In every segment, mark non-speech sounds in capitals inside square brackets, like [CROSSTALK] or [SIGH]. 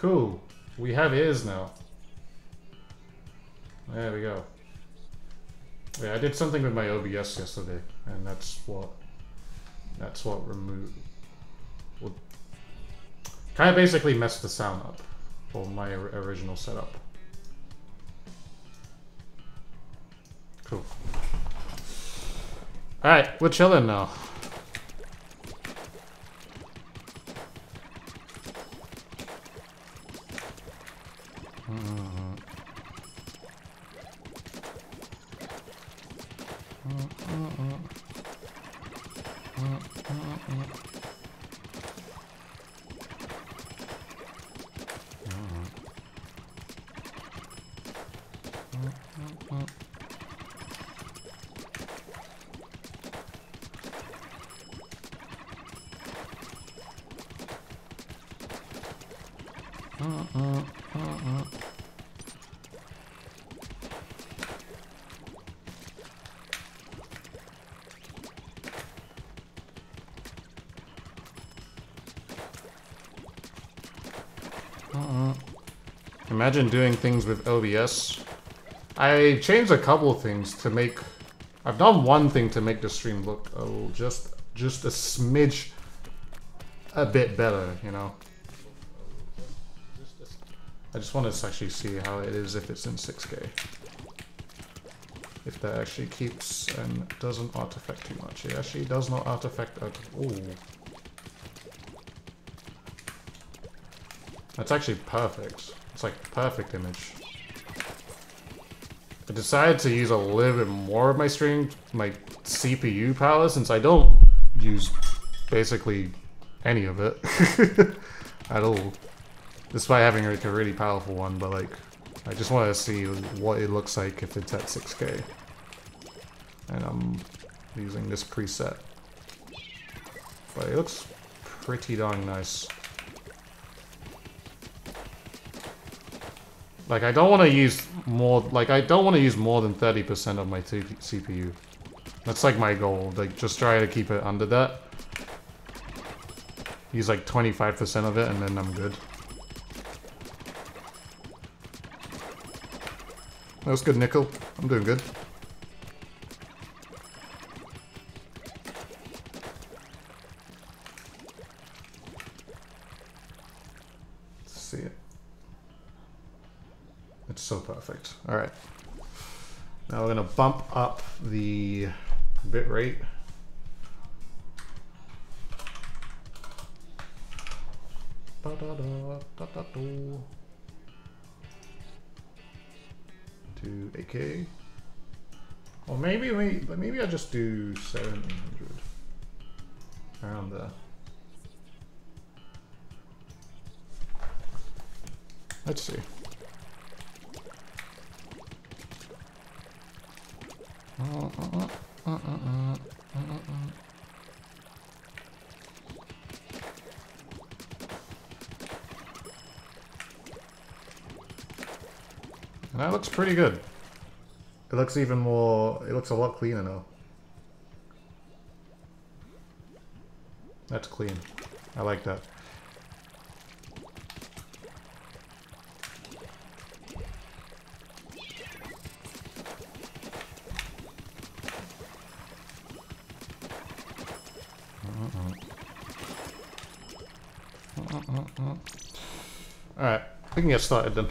Cool. We have ears now. There we go. Yeah, I did something with my OBS yesterday, and that's what that's what removed. Well, kind of basically messed the sound up for my original setup. Cool. All right, we're chilling now. Imagine doing things with OBS. I changed a couple things to make... I've done one thing to make the stream look just just a smidge a bit better, you know. I just wanted to actually see how it is if it's in 6K. If that actually keeps and doesn't artifact too much. It actually does not artifact at all. That's actually perfect. It's like perfect image. I decided to use a little bit more of my string, my CPU power, since I don't use basically any of it [LAUGHS] at all. Despite having like a really powerful one, but like, I just wanted to see what it looks like if it's at 6k. And I'm using this preset. But it looks pretty darn nice. Like, I don't want to use more, like, I don't want to use more than 30% of my CPU. That's like my goal, like, just try to keep it under that. Use like 25% of it and then I'm good. That's good, Nickel. I'm doing good. Bit rate. Da, da, da, to 8K. Or maybe, maybe, maybe I just do 700 around there. Let's see. Pretty good. It looks even more, it looks a lot cleaner now. That's clean. I like that. Alright, we can get started then.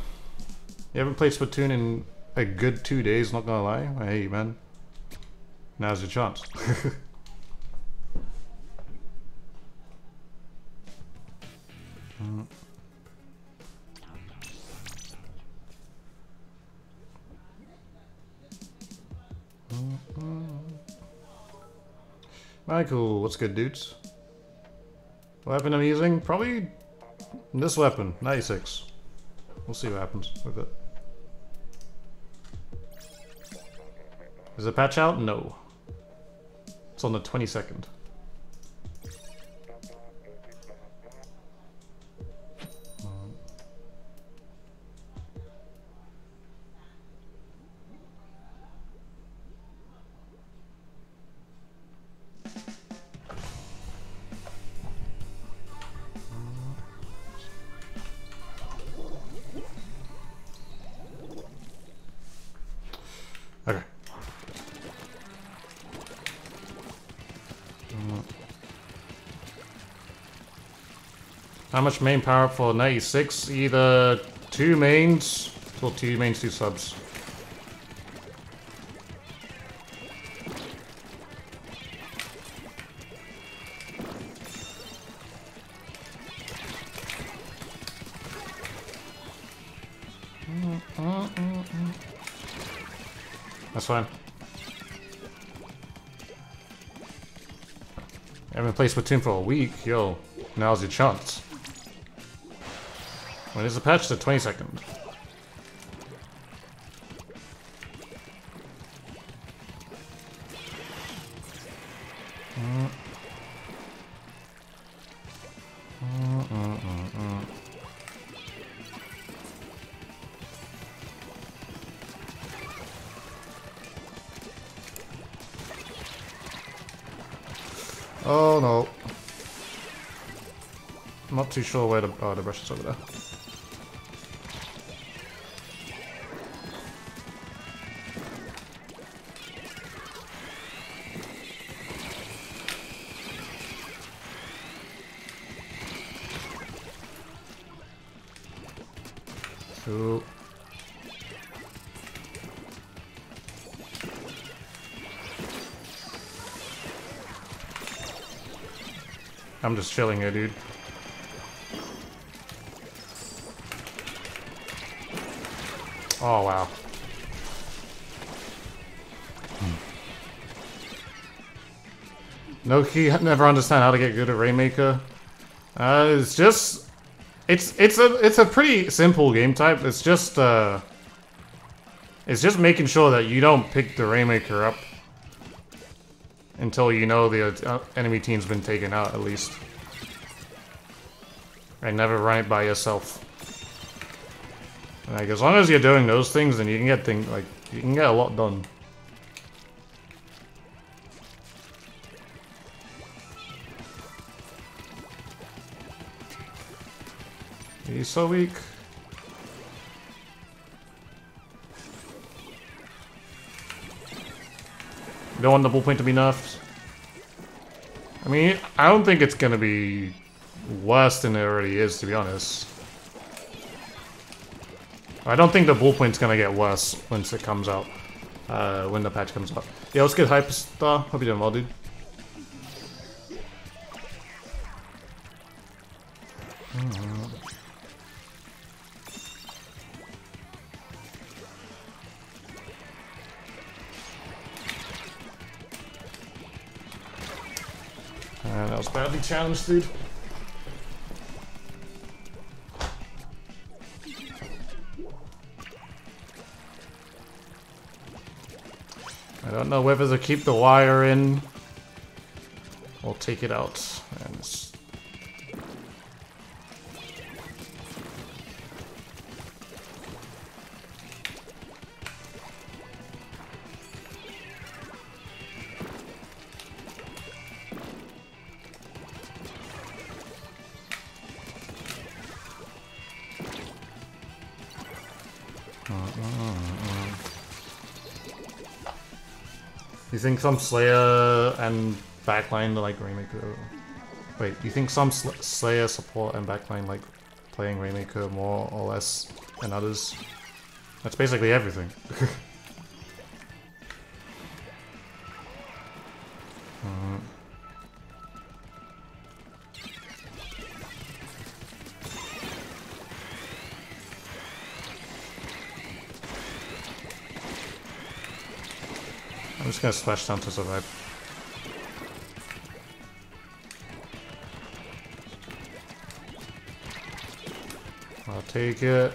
You haven't played Splatoon in a good two days, not gonna lie? I Hey man, now's your chance. [LAUGHS] Michael, what's good dudes? Weapon I'm using? Probably this weapon, 96. We'll see what happens with it. Is the patch out? No. It's on the 22nd. Much main power for 96? Either two mains, or two mains, two subs. That's fine. I haven't played Splatoon for a week, yo. Now's your chance. When is the patch? To the 22nd. Oh no. I'm not too sure where the, oh, the brush is over there. I'm just chilling here, dude. Oh, wow. No, he never understand how to get good at Rainmaker. Uh, it's just... It's it's a it's a pretty simple game type. It's just uh, it's just making sure that you don't pick the Rainmaker up until you know the uh, enemy team's been taken out at least, and never run it by yourself. Like as long as you're doing those things, then you can get things like you can get a lot done. He's so weak. Don't want the ballpoint to be nerfed? I mean, I don't think it's gonna be worse than it already is, to be honest. I don't think the ballpoint's gonna get worse once it comes out. Uh, when the patch comes out. Yeah, let's get Hyperstar. Hope you're doing well, dude. Challenged, dude. I don't know whether to keep the wire in or take it out. You think some Slayer and backline like Rainmaker? Wait, you think some Sl Slayer support and backline like playing Rainmaker more or less than others? That's basically everything. [LAUGHS] just gonna splash down to survive. I'll take it.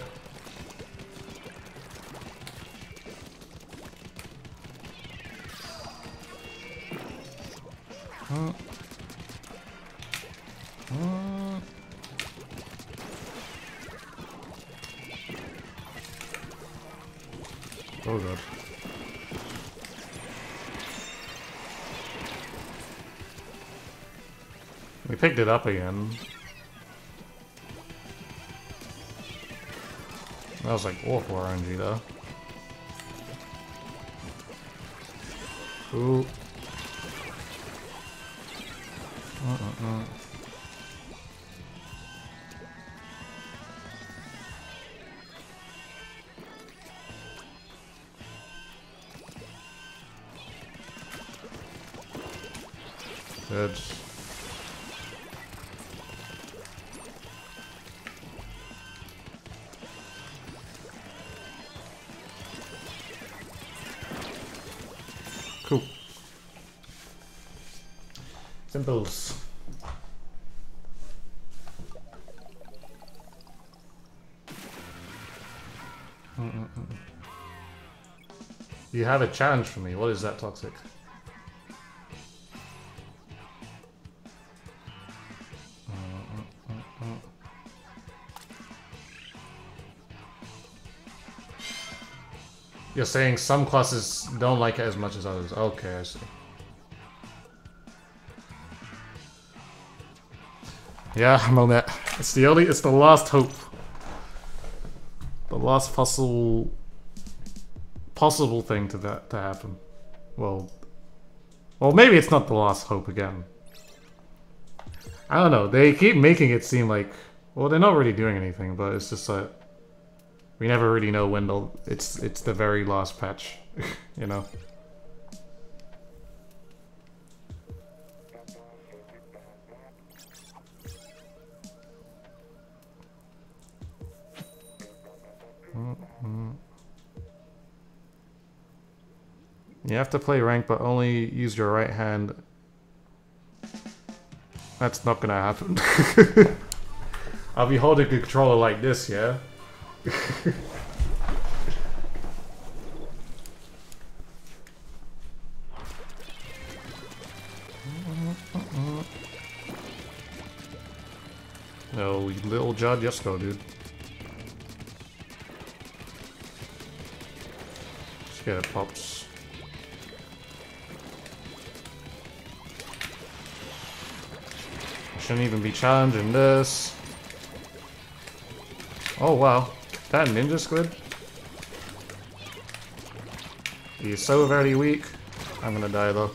It up again. That was like awful RNG though. Ooh. You have a challenge for me. What is that toxic? You're saying some classes don't like it as much as others. Okay, I see. Yeah, [LAUGHS] Monet. It's the only, it's the last hope. The last possible, possible thing to that to happen. Well, well, maybe it's not the last hope again. I don't know. They keep making it seem like, well, they're not really doing anything, but it's just like we never really know when it's it's the very last patch, [LAUGHS] you know. Have to play rank, but only use your right hand. That's not gonna happen. [LAUGHS] I'll be holding a controller like this, yeah? [LAUGHS] no, little Judd, yes go, dude. Let's get it, pops. Shouldn't even be challenging this. Oh wow that ninja squid? He's so very weak. I'm gonna die though.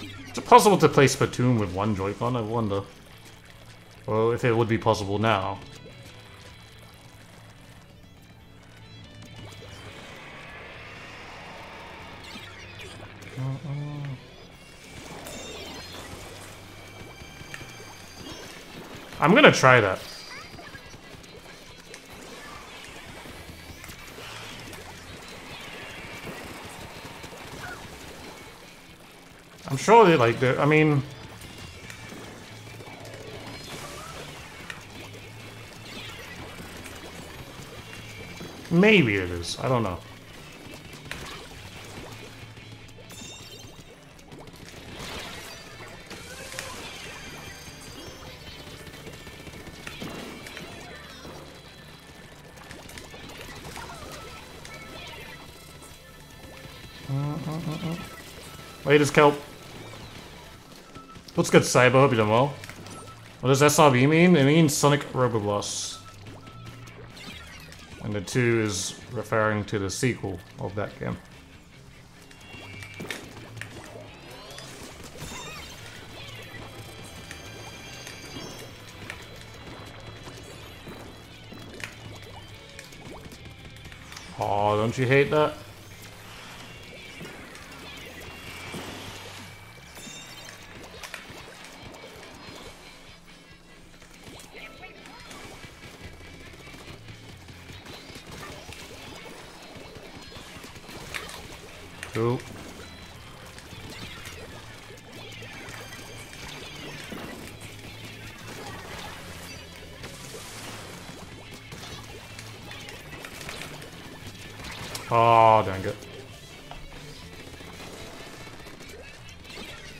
Is it possible to play Splatoon with one Joy-Con? I wonder. Well, if it would be possible now. I'm gonna try that. I'm sure they like it. I mean... Maybe it is. I don't know. Latest kelp. What's good, Cyber? Hope you're doing well. What does SRB mean? It means Sonic Robo Blast. And the 2 is referring to the sequel of that game. Oh, don't you hate that?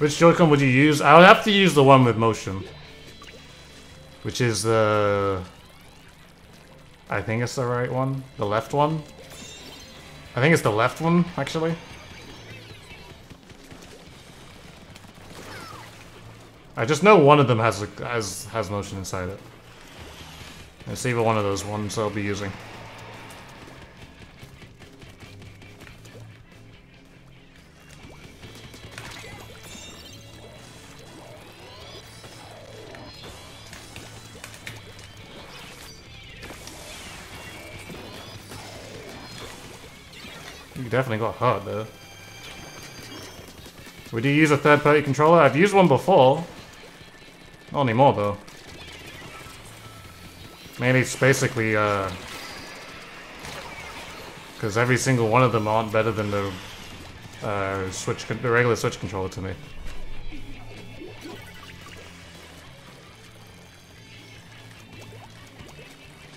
Which Joy-Con would you use? I would have to use the one with motion. Which is the... I think it's the right one. The left one. I think it's the left one, actually. I just know one of them has a, has has motion inside it. It's either one of those ones I'll be using. Definitely got hurt there. Would you use a third-party controller? I've used one before. Not anymore, though. Mainly it's basically, uh... Because every single one of them aren't better than the uh, Switch, the regular Switch controller to me.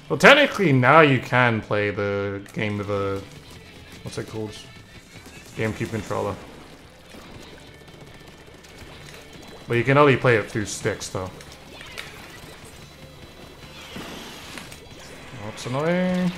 Well, technically now you can play the game with a... What's it called? GameCube controller. But you can only play it through sticks, though. That's annoying.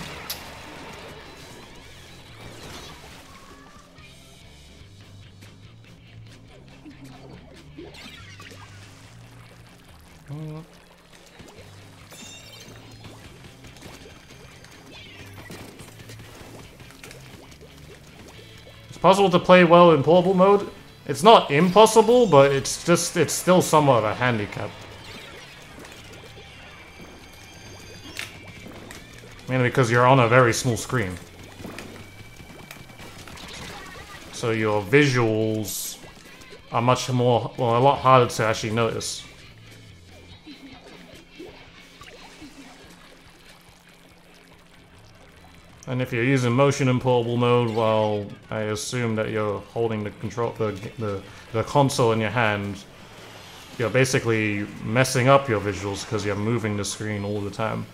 Possible to play well in portable mode. It's not impossible, but it's just, it's still somewhat of a handicap. Mainly because you're on a very small screen. So your visuals are much more, well, a lot harder to actually notice. If you're using motion in portable mode, well, I assume that you're holding the control, the, the, the console in your hand. You're basically messing up your visuals because you're moving the screen all the time.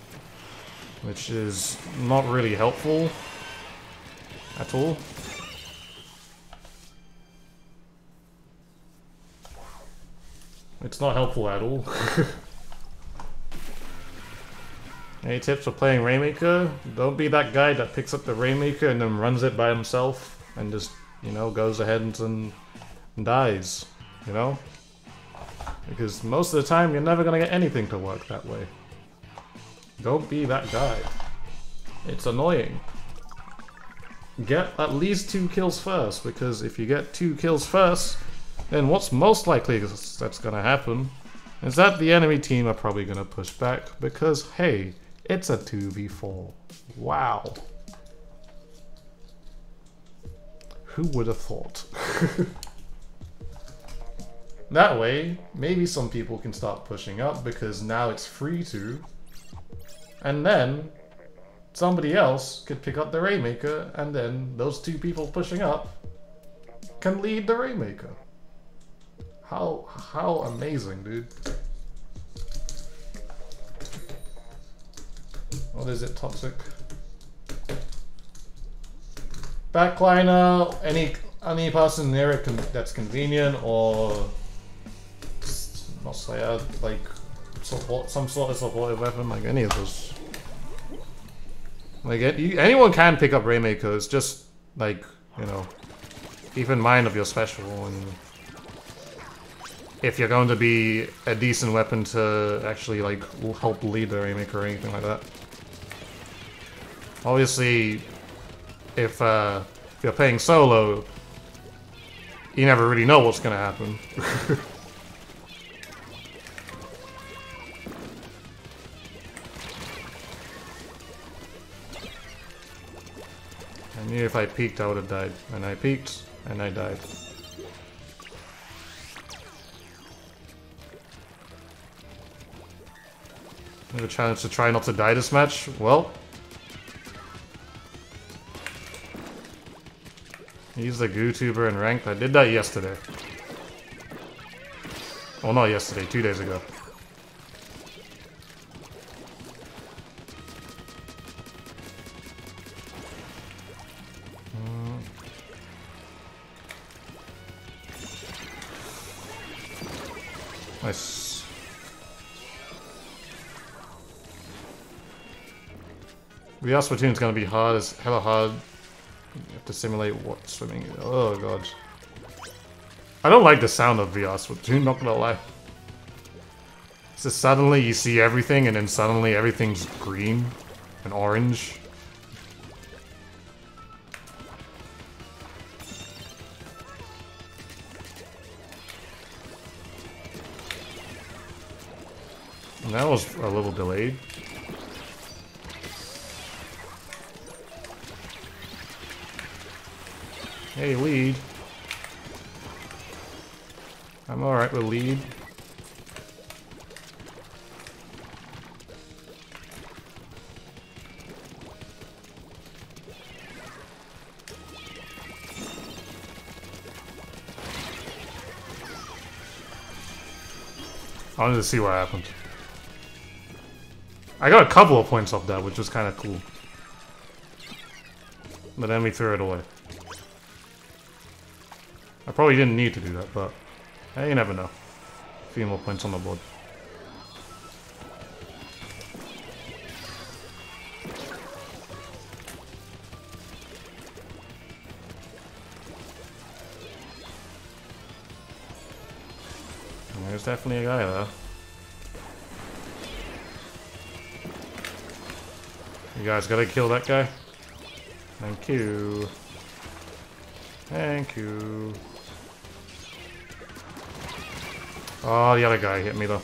Which is not really helpful at all. It's not helpful at all. [LAUGHS] Any tips for playing Rainmaker? Don't be that guy that picks up the Rainmaker and then runs it by himself and just, you know, goes ahead and, and dies, you know? Because most of the time you're never gonna get anything to work that way. Don't be that guy. It's annoying. Get at least two kills first, because if you get two kills first, then what's most likely that's gonna happen is that the enemy team are probably gonna push back, because hey, it's a 2v4. Wow. Who would have thought? [LAUGHS] that way, maybe some people can start pushing up because now it's free to. And then somebody else could pick up the Rainmaker and then those two people pushing up can lead the Rainmaker. How, how amazing, dude. What is it, toxic? Backliner, any any person it con that's convenient or not Slayer, uh, like support some sort of supportive weapon, like any of those. Like you, anyone can pick up Rainmakers, just like you know, keep in mind of your special and if you're going to be a decent weapon to actually like help lead the Rainmaker or anything like that. Obviously, if, uh, you're playing solo, you never really know what's going to happen. [LAUGHS] I knew if I peeked, I would have died. And I peeked, and I died. a challenge to try not to die this match? Well, He's the YouTuber in ranked. I did that yesterday. Well, not yesterday, two days ago. Hmm. Nice. The Splatoon's gonna be hard as hella hard to simulate what swimming is. Oh god. I don't like the sound of VR Splatoon, not gonna lie. So suddenly you see everything and then suddenly everything's green and orange. That was a little delayed. Hey, lead. I'm alright with lead. I wanted to see what happened. I got a couple of points off that, which was kind of cool. But then we threw it away. Probably didn't need to do that, but hey, you never know. A few more points on the board. There's definitely a guy there. You guys gotta kill that guy. Thank you. Thank you. Oh, the other guy hit me though.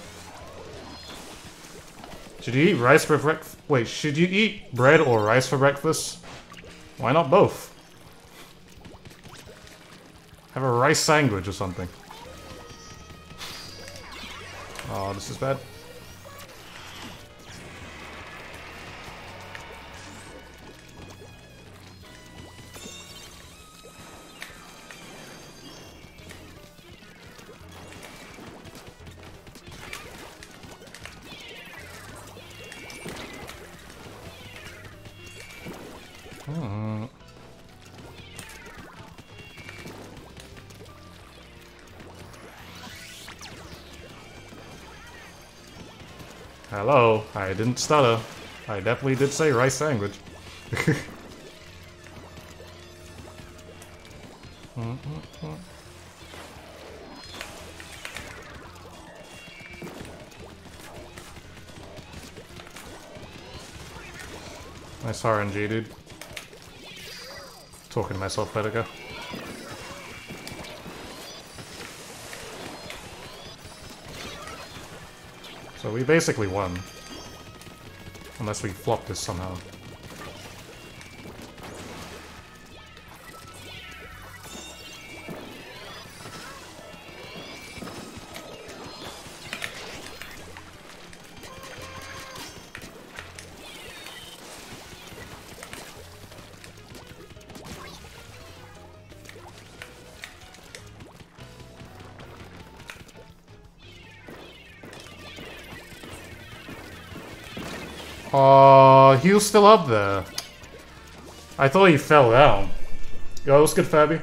Should you eat rice for breakfast? Wait, should you eat bread or rice for breakfast? Why not both? Have a rice sandwich or something. Oh, this is bad. Didn't stutter. I definitely did say rice sandwich. [LAUGHS] nice RNG, dude. Talking to myself, better go. So we basically won. Unless we flop this somehow. He was still up there. I thought he fell down. Yo, what's good, Fabi?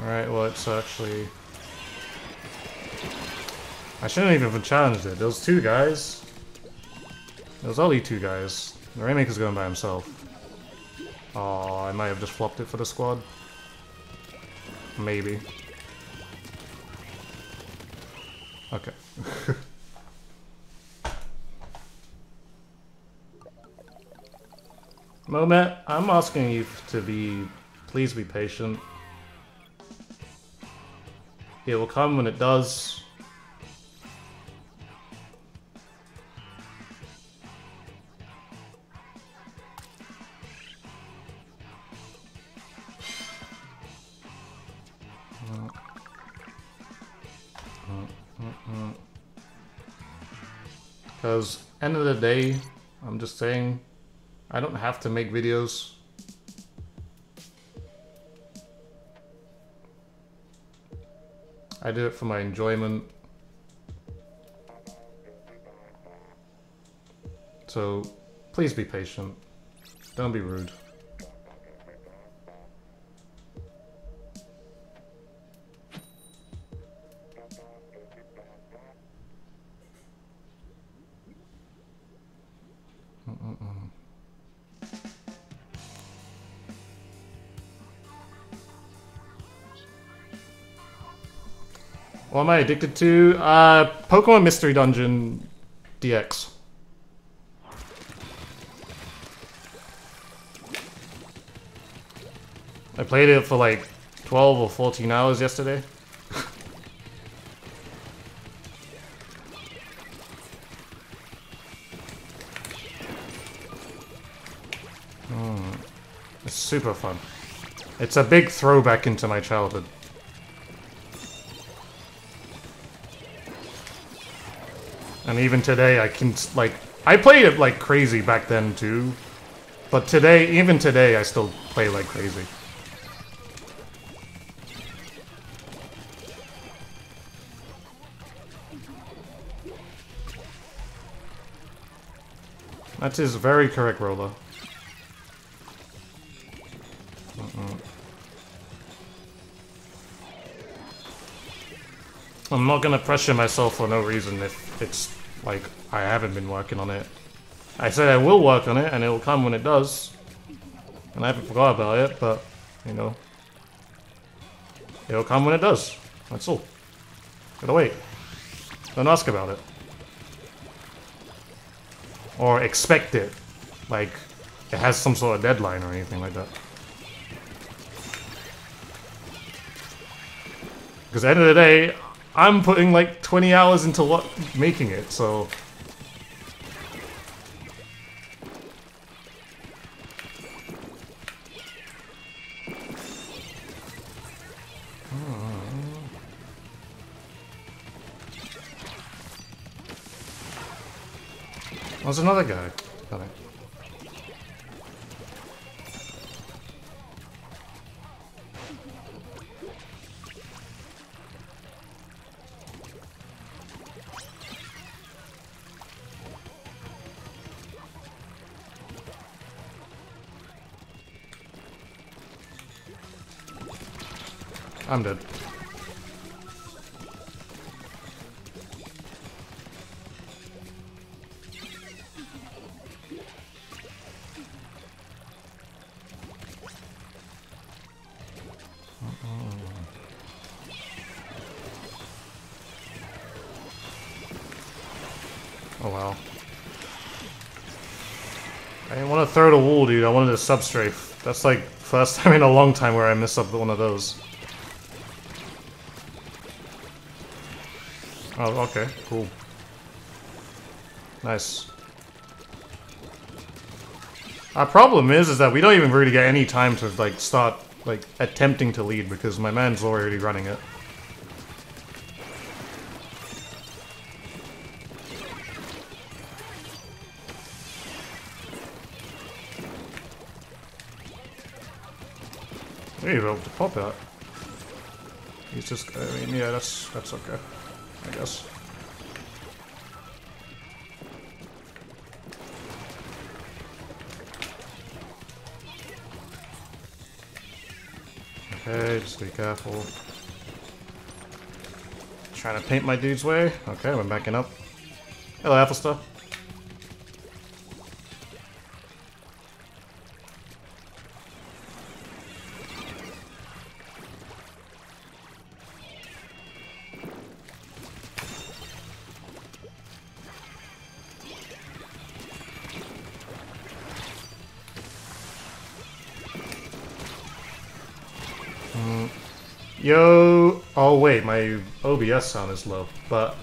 Alright, well, it's actually... I shouldn't even have challenged it. Those two guys... Those only two guys. The Rainmaker's going by himself. Oh, I might have just flopped it for the squad. Maybe. Okay. [LAUGHS] Moment, I'm asking you to be... Please be patient. It will come when it does. Day, I'm just saying, I don't have to make videos. I do it for my enjoyment. So please be patient. Don't be rude. am I addicted to? Uh, Pokemon Mystery Dungeon DX. I played it for like 12 or 14 hours yesterday. [LAUGHS] Hmm. It's super fun. It's a big throwback into my childhood. And even today, I can, like, I played it like crazy back then too. But today, even today, I still play like crazy. That is very correct, Rolla. I'm not gonna pressure myself for no reason if it's like I haven't been working on it. I said I will work on it and it will come when it does. And I haven't forgot about it, but you know. It'll come when it does. That's all. Gotta wait. Don't ask about it. Or expect it. Like it has some sort of deadline or anything like that. Because at the end of the day, I'm putting like 20 hours into what making it, so... Hmm. There's another guy. I'm dead. Oh. I didn't want to throw the wall, dude. I wanted a substrafe. That's like first [LAUGHS] time in a long time where I miss up one of those. Oh, okay, cool. Nice. Our problem is, is that we don't even really get any time to, like, start, like, attempting to lead because my man's already running it. There you go, pop that. He's just, I mean, yeah, that's, that's okay. Guess. Okay, just be careful. Trying to paint my dude's way. Okay, I'm backing up. Hello, Athelstar. OBS sound is low. But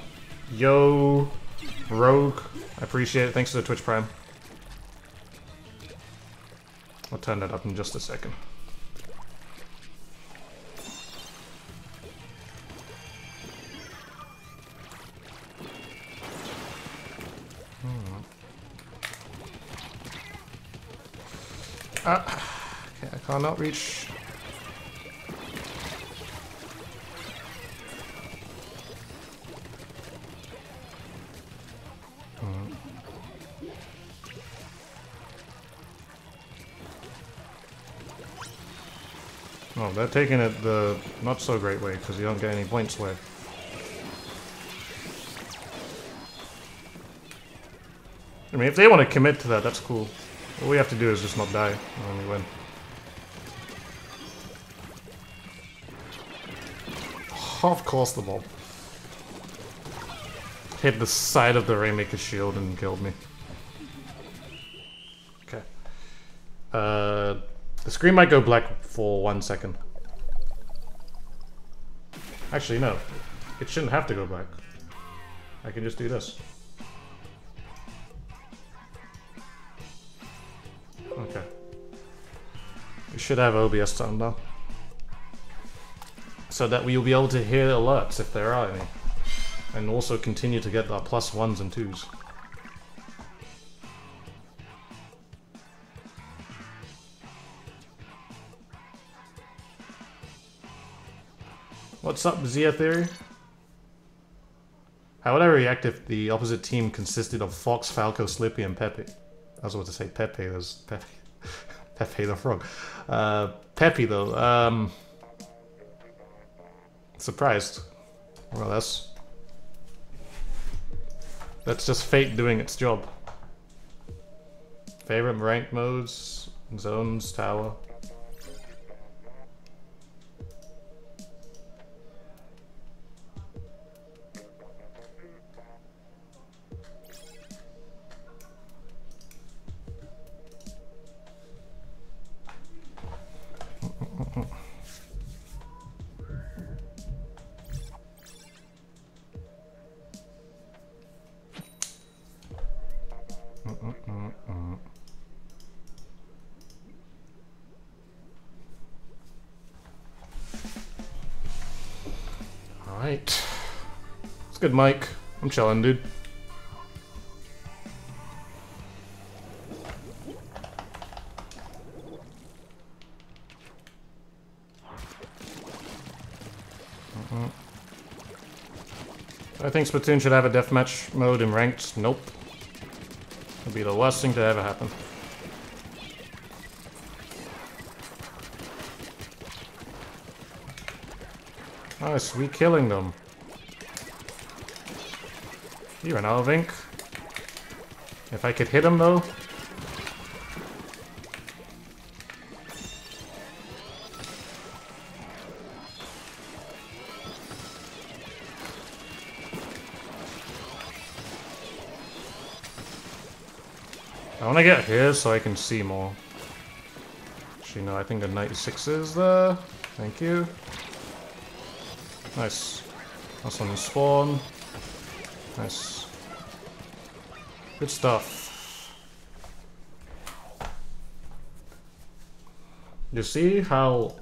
yo, Rogue, I appreciate it. Thanks for the Twitch Prime. I'll turn that up in just a second. Hmm. Ah, okay, I cannot reach They're taking it the not so great way because you don't get any points way. I mean, if they want to commit to that, that's cool. All we have to do is just not die, and we win. Half course the mob. Hit the side of the Rainmaker's shield and killed me. Okay. Uh... The screen might go black for one second. Actually, no. It shouldn't have to go back. I can just do this. Okay. We should have OBS done now. So that we'll be able to hear alerts if there are any. And also continue to get our plus ones and twos. What's up, Zia Theory? How would I react if the opposite team consisted of Fox, Falco, Slippy, and Pepe? I was about to say Pepe, there's Pepe. [LAUGHS] Pepe the Frog. Uh, Pepe, though. Um, surprised. More or less. That's just fate doing its job. Favorite rank modes, zones, tower. Good, Mike. I'm chilling, dude. Uh-uh. I think Splatoon should have a deathmatch mode in ranked. Nope. It'd be the worst thing to ever happen. Nice, we killing them. You ran out of ink. If I could hit him though. I want to get here so I can see more. Actually, no, I think the 96 is there. Thank you. Nice. That's on the spawn. Nice. Good stuff. You see how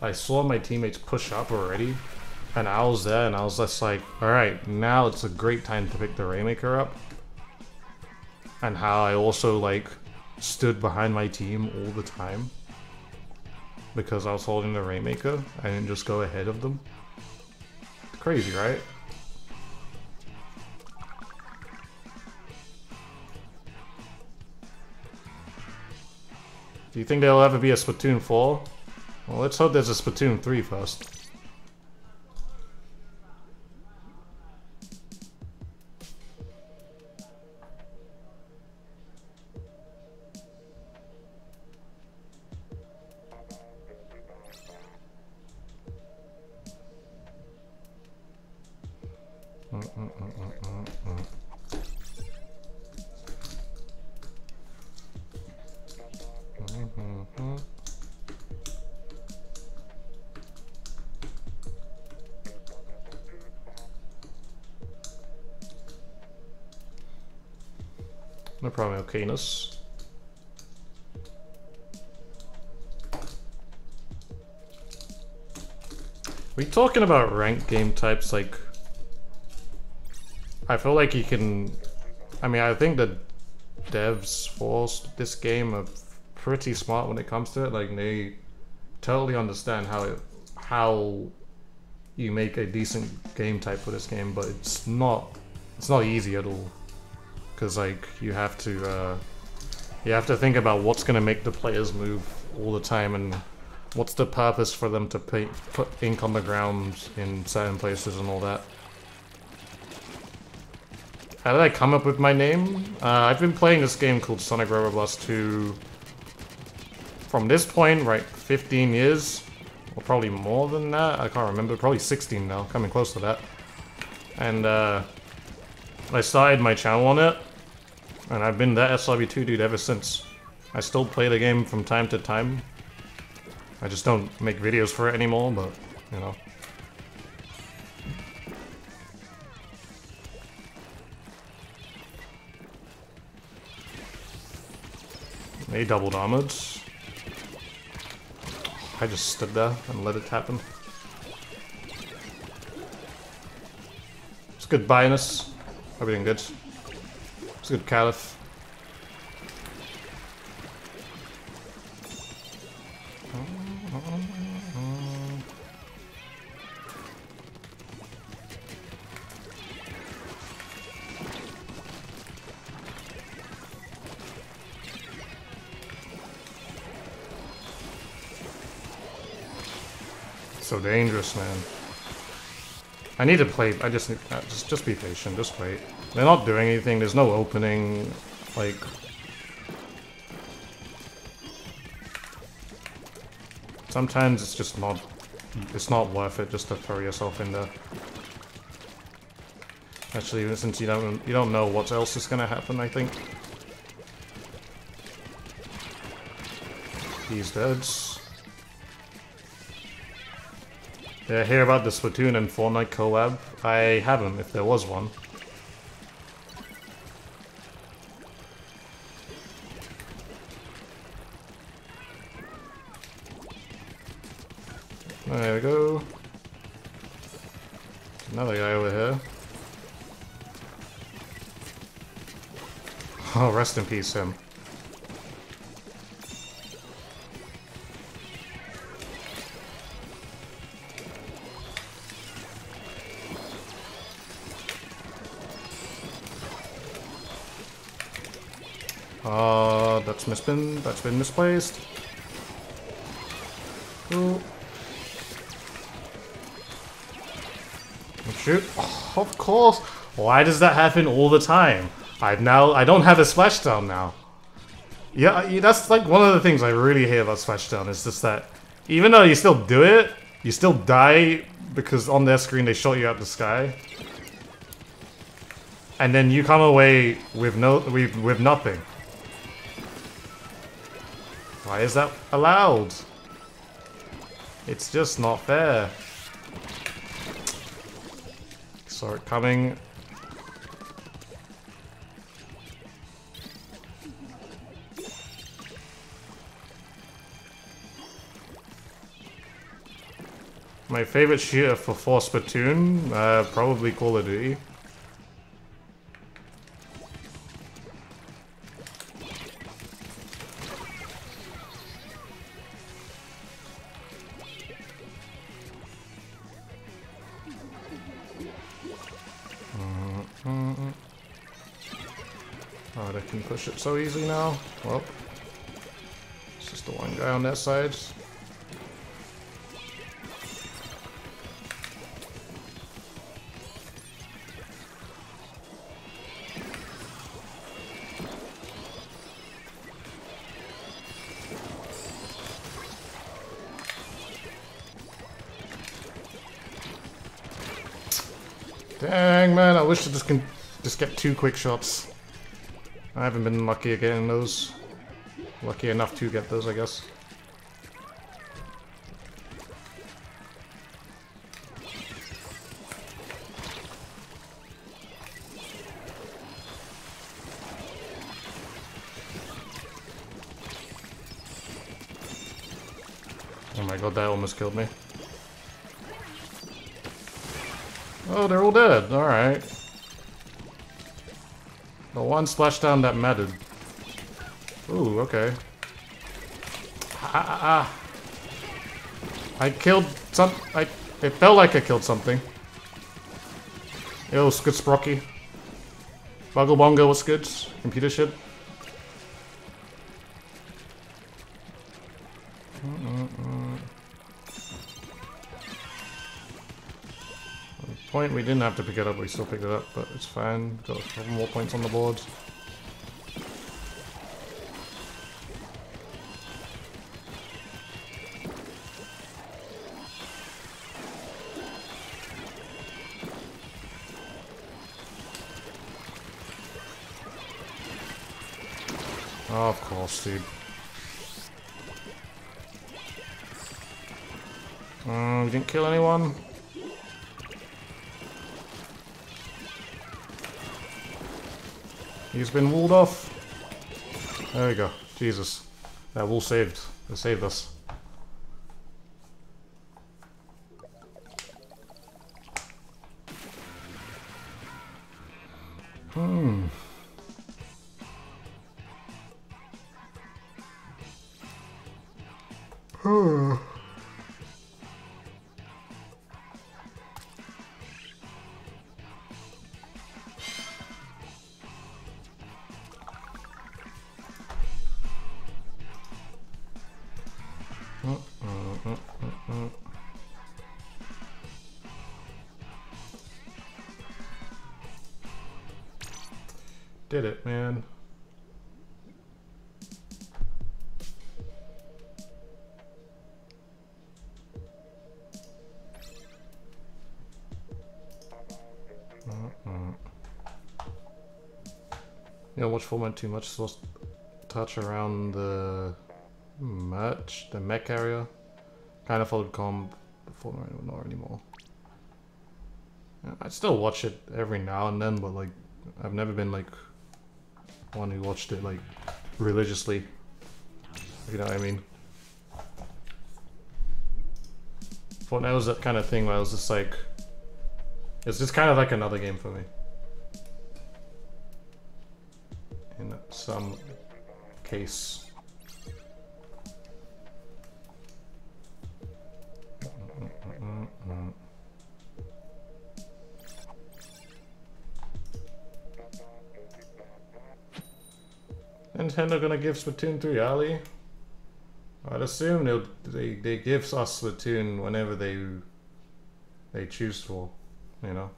I saw my teammates push up already? And I was there and I was just like, alright, now it's a great time to pick the Rainmaker up. And how I also like stood behind my team all the time. Because I was holding the Rainmaker. I didn't just go ahead of them. Crazy, right? Do you think there'll ever be a Splatoon 4? Well, let's hope there's a Splatoon 3 first. We talking about ranked game types like I feel like you can I mean I think the devs for this game are pretty smart when it comes to it like they totally understand how it, how you make a decent game type for this game but it's not it's not easy at all because like you have to uh, you have to think about what's going to make the players move all the time and what's the purpose for them to put ink on the ground in certain places and all that. How did I come up with my name? Uh, I've been playing this game called Sonic Robo Blast 2 from this point, right, 15 years, or probably more than that, I can't remember, probably 16 now, coming close to that. And uh, I started my channel on it, and I've been that SRB2 dude ever since. I still play the game from time to time. I just don't make videos for it anymore, but, you know. They doubled armored. I just stood there and let it happen. It's good Bionus. Everything good. It's a good Caliph. So dangerous, man. I need to play. I just need. Uh, just, just be patient. Just wait. They're not doing anything. There's no opening. Like. Sometimes it's just not. It's not worth it just to throw yourself in there. Actually, since you don't you don't know what else is gonna happen, I think. He's dead. Did I hear about the Splatoon and Fortnite collab? I haven't, if there was one. There we go. Another guy over here. Oh, rest in peace, him. Uh, that's misbeen, that's been misplaced. Cool. Shoot. Oh, of course. Why does that happen all the time? I now I don't have a splashdown now. Yeah, that's like one of the things I really hate about splashdown is just that even though you still do it, you still die because on their screen they shot you out the sky. And then you come away with no with, with nothing. Why is that allowed? It's just not fair. Saw it coming. My favorite shooter for Force Splatoon, uh, probably Call of Duty. Push it so easy now. Well, it's just the one guy on that side. Dang, man, I wish I just can just get two quick shots. I haven't been lucky at getting those. Lucky enough to get those, I guess. Oh my god, that almost killed me. Oh, they're all dead. Alright. The one splashdown that mattered. Ooh, okay. Ah, ah, ah. I killed some... I... It felt like I killed something. It was good Sprocky. Buggle Bongo was good. Computer shit. Point. We didn't have to pick it up, we still picked it up, but it's fine. Got a couple more points on the board. Oh, of course, dude. Uh, we didn't kill anyone. Been walled off. There we go. Jesus. That wall saved. It saved us. Yeah, too much, so touch around the match, the mech area. Kind of followed comb before, not anymore. I still watch it every now and then, but like, I've never been like one who watched it like religiously. You know what I mean? Fortnite was that kind of thing where I was just like, it's just kind of like another game for me. Case. Nintendo gonna give Splatoon 3 early? I'd assume they'll, they they give us Splatoon whenever they they choose for, you know.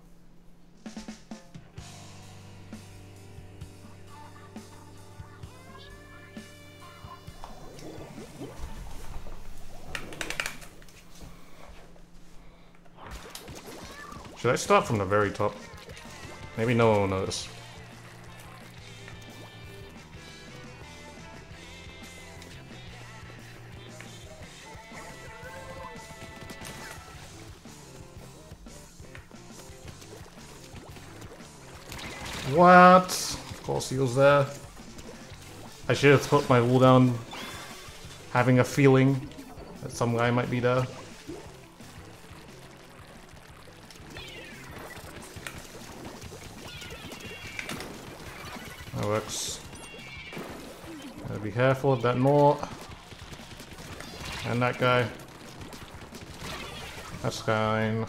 Should I start from the very top? Maybe no one will notice. What? Of course he was there. I should have put my wall down having a feeling that some guy might be there. Careful that more. And that guy. That's fine.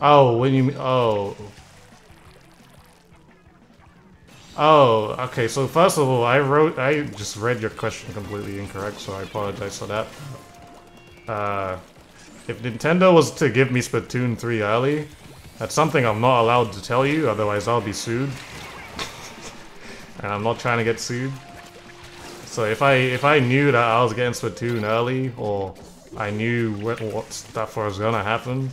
Oh, when you oh. Oh, okay, so first of all, I wrote, I just read your question completely incorrect, so I apologize for that. Uh, if Nintendo was to give me Splatoon 3 early, that's something I'm not allowed to tell you, otherwise I'll be sued. and I'm not trying to get sued. So if I if I knew that I was getting Splatoon early, or I knew what, what stuff was gonna happen,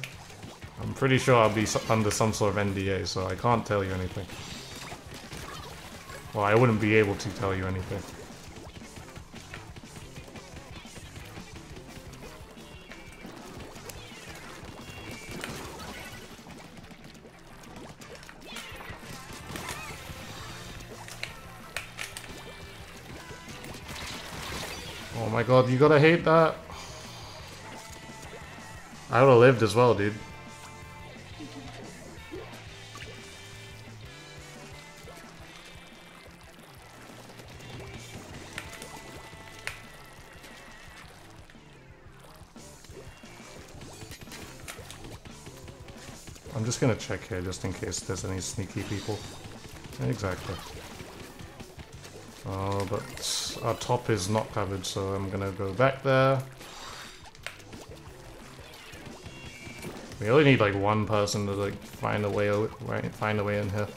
I'm pretty sure I'll be under some sort of NDA, so I can't tell you anything. Well, I wouldn't be able to tell you anything. You gotta hate that. I would've lived as well, dude. I'm just gonna check here just in case there's any sneaky people. Exactly. Oh, but our top is not covered, so I'm gonna go back there. We only need like one person to like find a way find a way in here.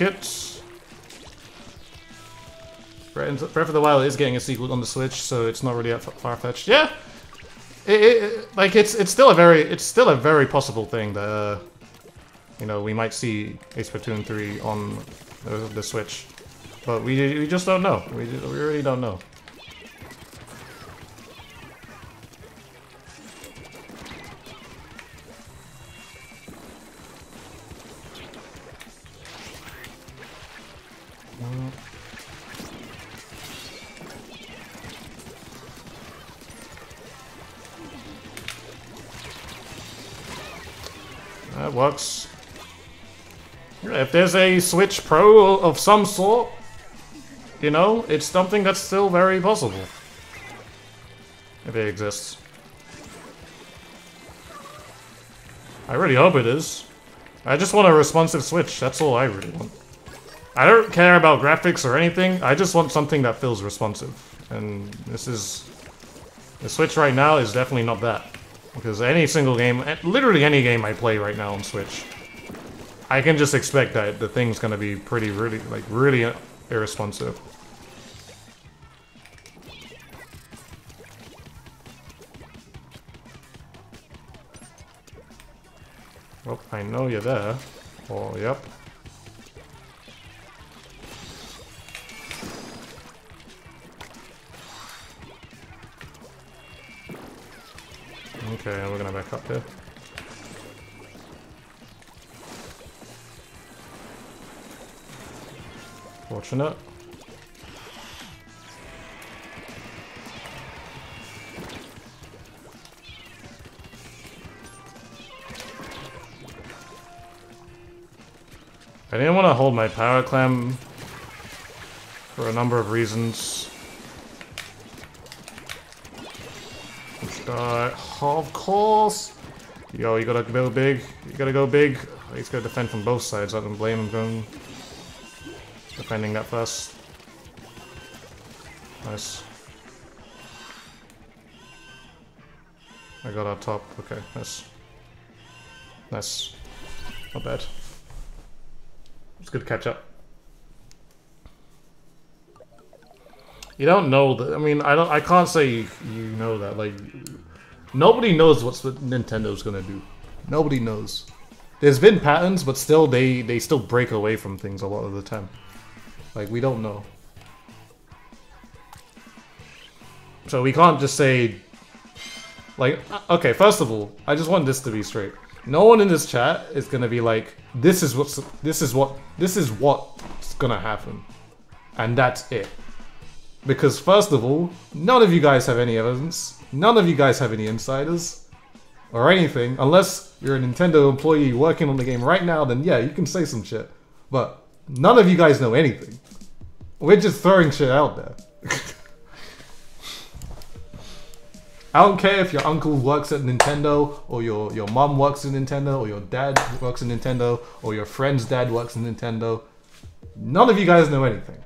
It. Breath of the Wild is getting a sequel on the Switch, so it's not really that far-fetched. Yeah, it, it, like it's it's still a very it's still a very possible thing that uh, you know we might see Ace Splatoon 3 on the, the Switch. But we, we just don't know. We, we really don't know. That works. If there's a Switch Pro of some sort, you know, it's something that's still very possible. If it exists. I really hope it is. I just want a responsive Switch, that's all I really want. I don't care about graphics or anything, I just want something that feels responsive. And this is... The Switch right now is definitely not that. Because any single game, eh, literally any game I play right now on Switch, I can just expect that the thing's gonna be pretty, really, like, really uh, irresponsive. Oh, I know you're there. Oh, yep. Okay, we're gonna back up here. Fortunate. I didn't want to hold my power clam for a number of reasons. Of course! Yo, you gotta go big. You gotta go big. He's gotta defend from both sides. I don't blame him going defending that first. Nice. I got up top. Okay, nice. Nice. Not bad. It's good to catch up. You don't know that. I mean, I don't. I can't say you, you know that. Like, nobody knows what's what Nintendo's gonna do. Nobody knows. There's been patterns, but still, they they still break away from things a lot of the time. Like, we don't know. So we can't just say. Like, uh, okay. First of all, I just want this to be straight. No one in this chat is gonna be like, this is what's this is what this is what's gonna happen. And that's it. Because first of all, none of you guys have any evidence. None of you guys have any insiders. Or anything. Unless you're a Nintendo employee working on the game right now, then yeah, you can say some shit. But none of you guys know anything. We're just throwing shit out there. I don't care if your uncle works at Nintendo, or your, your mom works at Nintendo, or your dad works at Nintendo, or your friend's dad works at Nintendo. None of you guys know anything.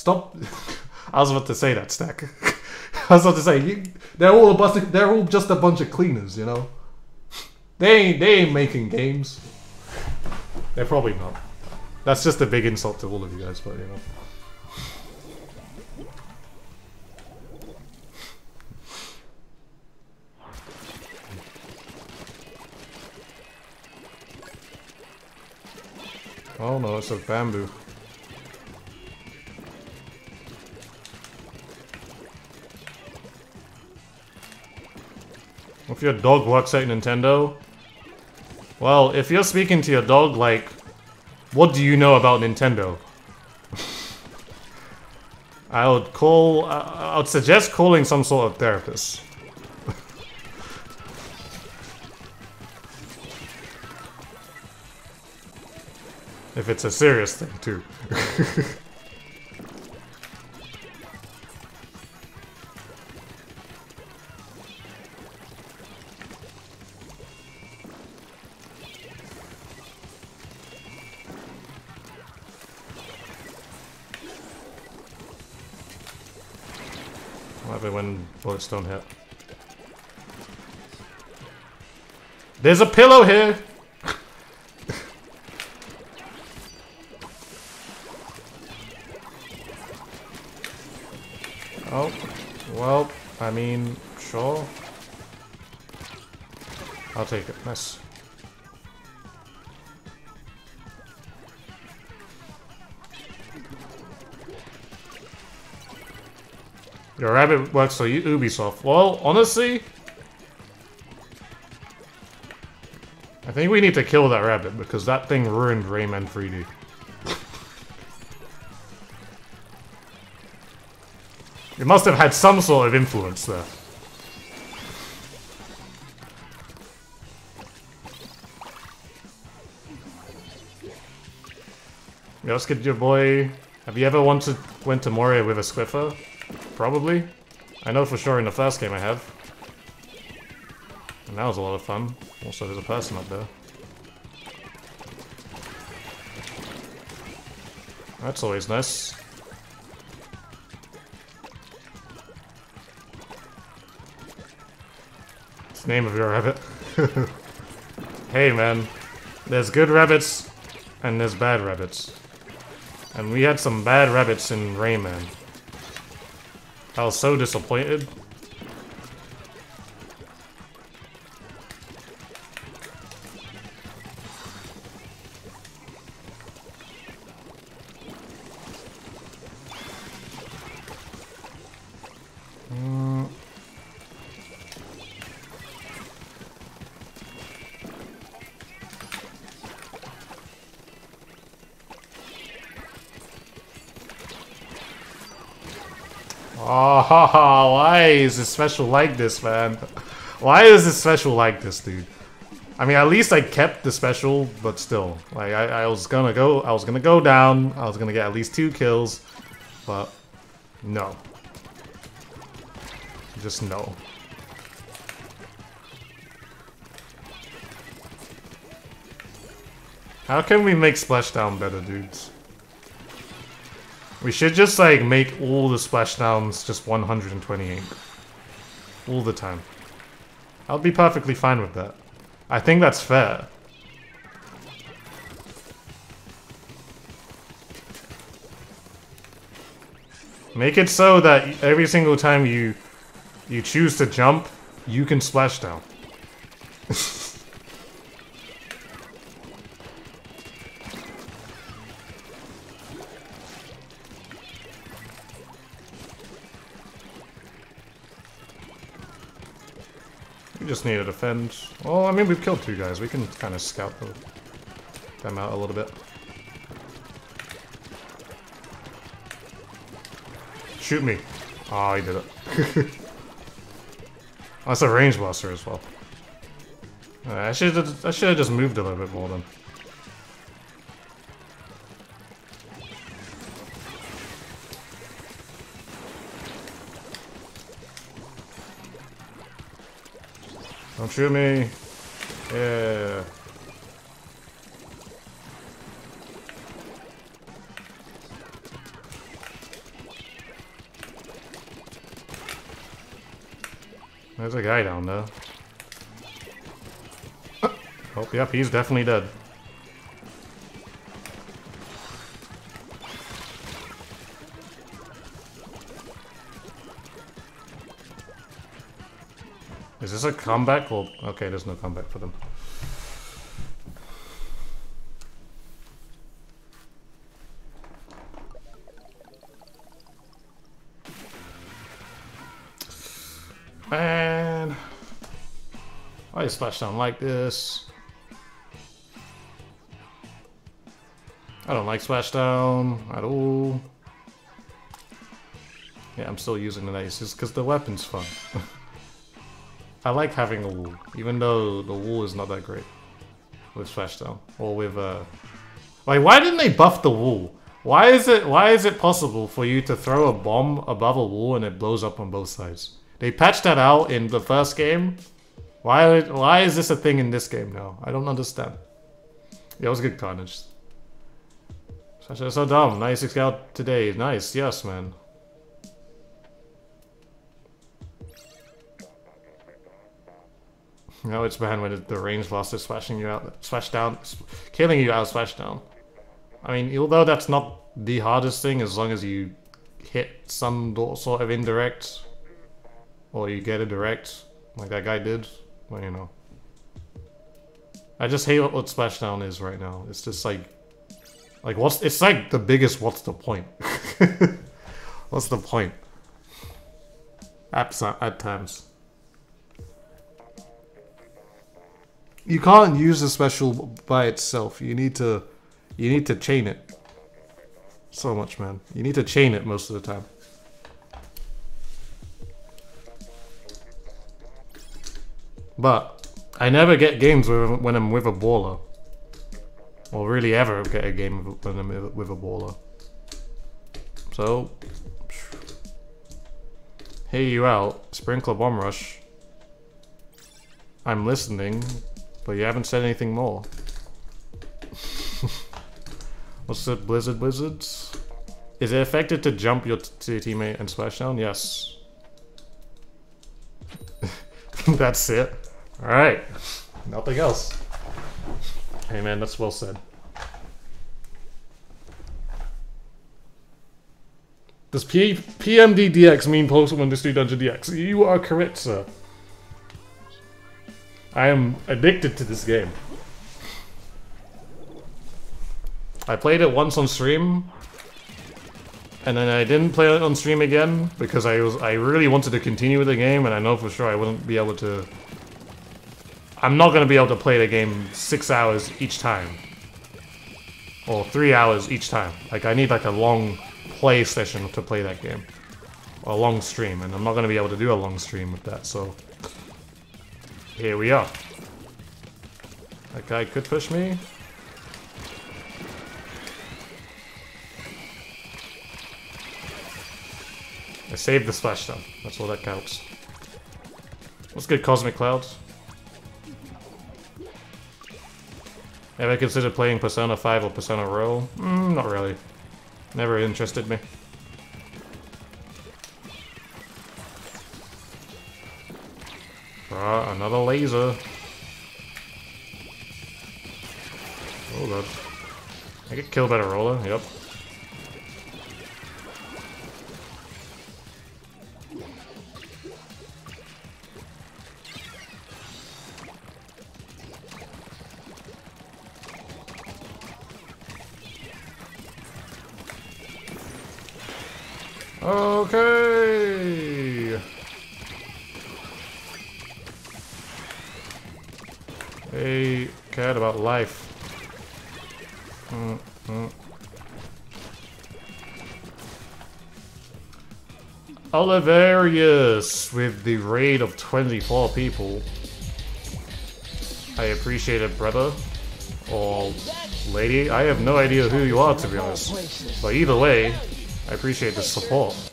Stop. [LAUGHS] I was about to say that, Stack. [LAUGHS] I was about to say, you, they're all a bunch of, they're all just a bunch of cleaners, you know? They ain't, they ain't making games. They're probably not. That's just a big insult to all of you guys, but you know. Oh no, it's a bamboo. If your dog works at Nintendo, well, if you're speaking to your dog, like, what do you know about Nintendo? [LAUGHS] I would call, I would suggest calling some sort of therapist. [LAUGHS] If it's a serious thing, too. [LAUGHS] When bullets don't hit. There's a pillow here! [LAUGHS] Oh, well, I mean, sure. I'll take it. Nice. Your rabbit works for Ubisoft. Well, honestly... I think we need to kill that rabbit because that thing ruined Rayman 3D. it must have had some sort of influence there. Yeah, let's get your boy. Have you ever wanted went to Moria with a Squiffer? Probably. I know for sure in the first game I have. And that was a lot of fun. Also, there's a person up there. That's always nice. What's the name of your rabbit? [LAUGHS] hey man, there's good rabbits and there's bad rabbits. And we had some bad rabbits in Rayman. I was so disappointed. Uh, Oh, why is it special like this, man? Why is it special like this, dude? I mean, at least I kept the special, but still. Like, I, I was gonna go, I was gonna go down, I was gonna get at least two kills, but no. Just no. How can we make Splashdown better, dudes? We should just, like, make all the splashdowns just 128. All the time. I'll be perfectly fine with that. I think that's fair. Make it so that every single time you you choose to jump, you can splash down. [LAUGHS] just need to defend. Well, I mean, we've killed two guys. We can kind of scout them out a little bit. Shoot me. Oh, he did it. [LAUGHS] That's a range blaster as well. I should I should have just moved a little bit more then. Don't shoot me. Yeah. There's a guy down there. Oh, yep, he's definitely dead. Is this a comeback? Well, okay, there's no comeback for them. Man. Why is Splashdown like this? I don't like Splashdown at all. Yeah, I'm still using the aces because the weapon's fun. [LAUGHS] I like having a wall, even though the wall is not that great with Splashdown or with uh. Like, why didn't they buff the wall? Why is it why is it possible for you to throw a bomb above a wall and it blows up on both sides? They patched that out in the first game. Why why is this a thing in this game now? I don't understand. Yeah, it was good carnage. So dumb. 96 out today. Nice. Yes, man. No, it's bad when the range blaster is slashing you out, slash down, killing you out, slash down. I mean, although that's not the hardest thing, as long as you hit some sort of indirect, or you get a direct, like that guy did, well, you know. I just hate what, what splashdown is right now. It's just like, like what's, it's like the biggest what's the point? [LAUGHS] what's the point? At, at times. You can't use the special by itself. You need to you need to chain it. So much, man. You need to chain it most of the time. But I never get games when I'm with a baller. Or really ever get a game when I'm with a baller. So, hey you out, Sprinkler Bomb Rush. I'm listening, but you haven't said anything more. [LAUGHS] What's it, Blizzard Wizards? Is it effective to jump your, to your teammate and splash down? Yes. [LAUGHS] That's it. Alright. Nothing else. Hey man, that's well said. Does P PMD DX mean Pokémon Mystery Dungeon DX? You are correct, sir. I am addicted to this game. I played it once on stream, and then I didn't play it on stream again because I was I really wanted to continue with the game, and I know for sure I wouldn't be able to. I'm not gonna be able to play the game six hours each time, or three hours each time. Like I need like a long play session to play that game, a long stream, and I'm not gonna be able to do a long stream with that. So here we are. That guy could push me. I saved the splashdown. That's all that counts. What's good, Cosmic Clouds? Ever considered playing Persona 5 or Persona Royal? Mm, not really. Never interested me. Ah, another laser. Oh god. I get killed by the roller, yep. Okay. Hey, cat about life. Mm -hmm. With the raid of 24 people. I appreciate it, brother. Or lady. I have no idea who you are, to be honest. But either way, I appreciate the support.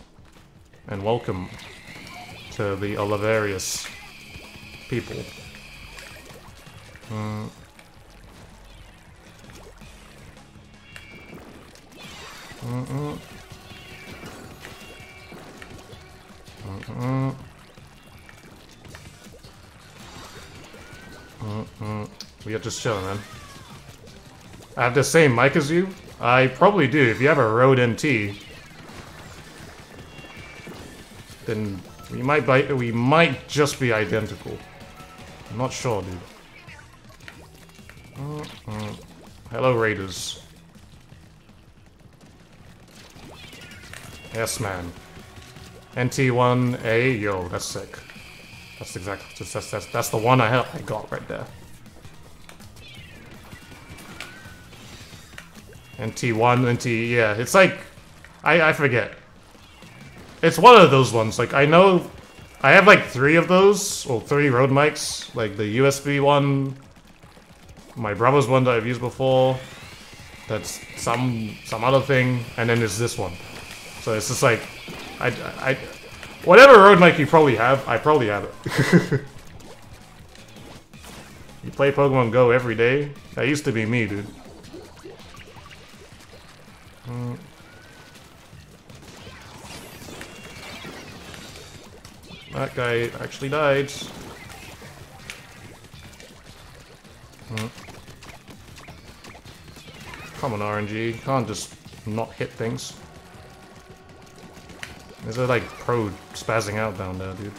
And welcome to the Oliverius people. We are just chilling, man. I have the same mic as you? I probably do. If you have a Rode NT, then we might be, we might just be identical. I'm not sure, dude. Hello, Raiders. Yes, man. NT1A, yo, that's sick. That's exactly that's that's that's the one I have, I got right there. NT1, NT, yeah, it's like I I forget. It's one of those ones. Like I know I have like three of those, or three Rode mics, like the USB one, my brother's one that I've used before. That's some some other thing, and then there's this one. So it's just like, I, I, whatever Rode mic you probably have, I probably have it. [LAUGHS] you play Pokemon Go every day? That used to be me, dude. Mm. That guy actually died. Mm. Come on, RNG. You can't just not hit things. Is it like pro spazzing out down there, dude?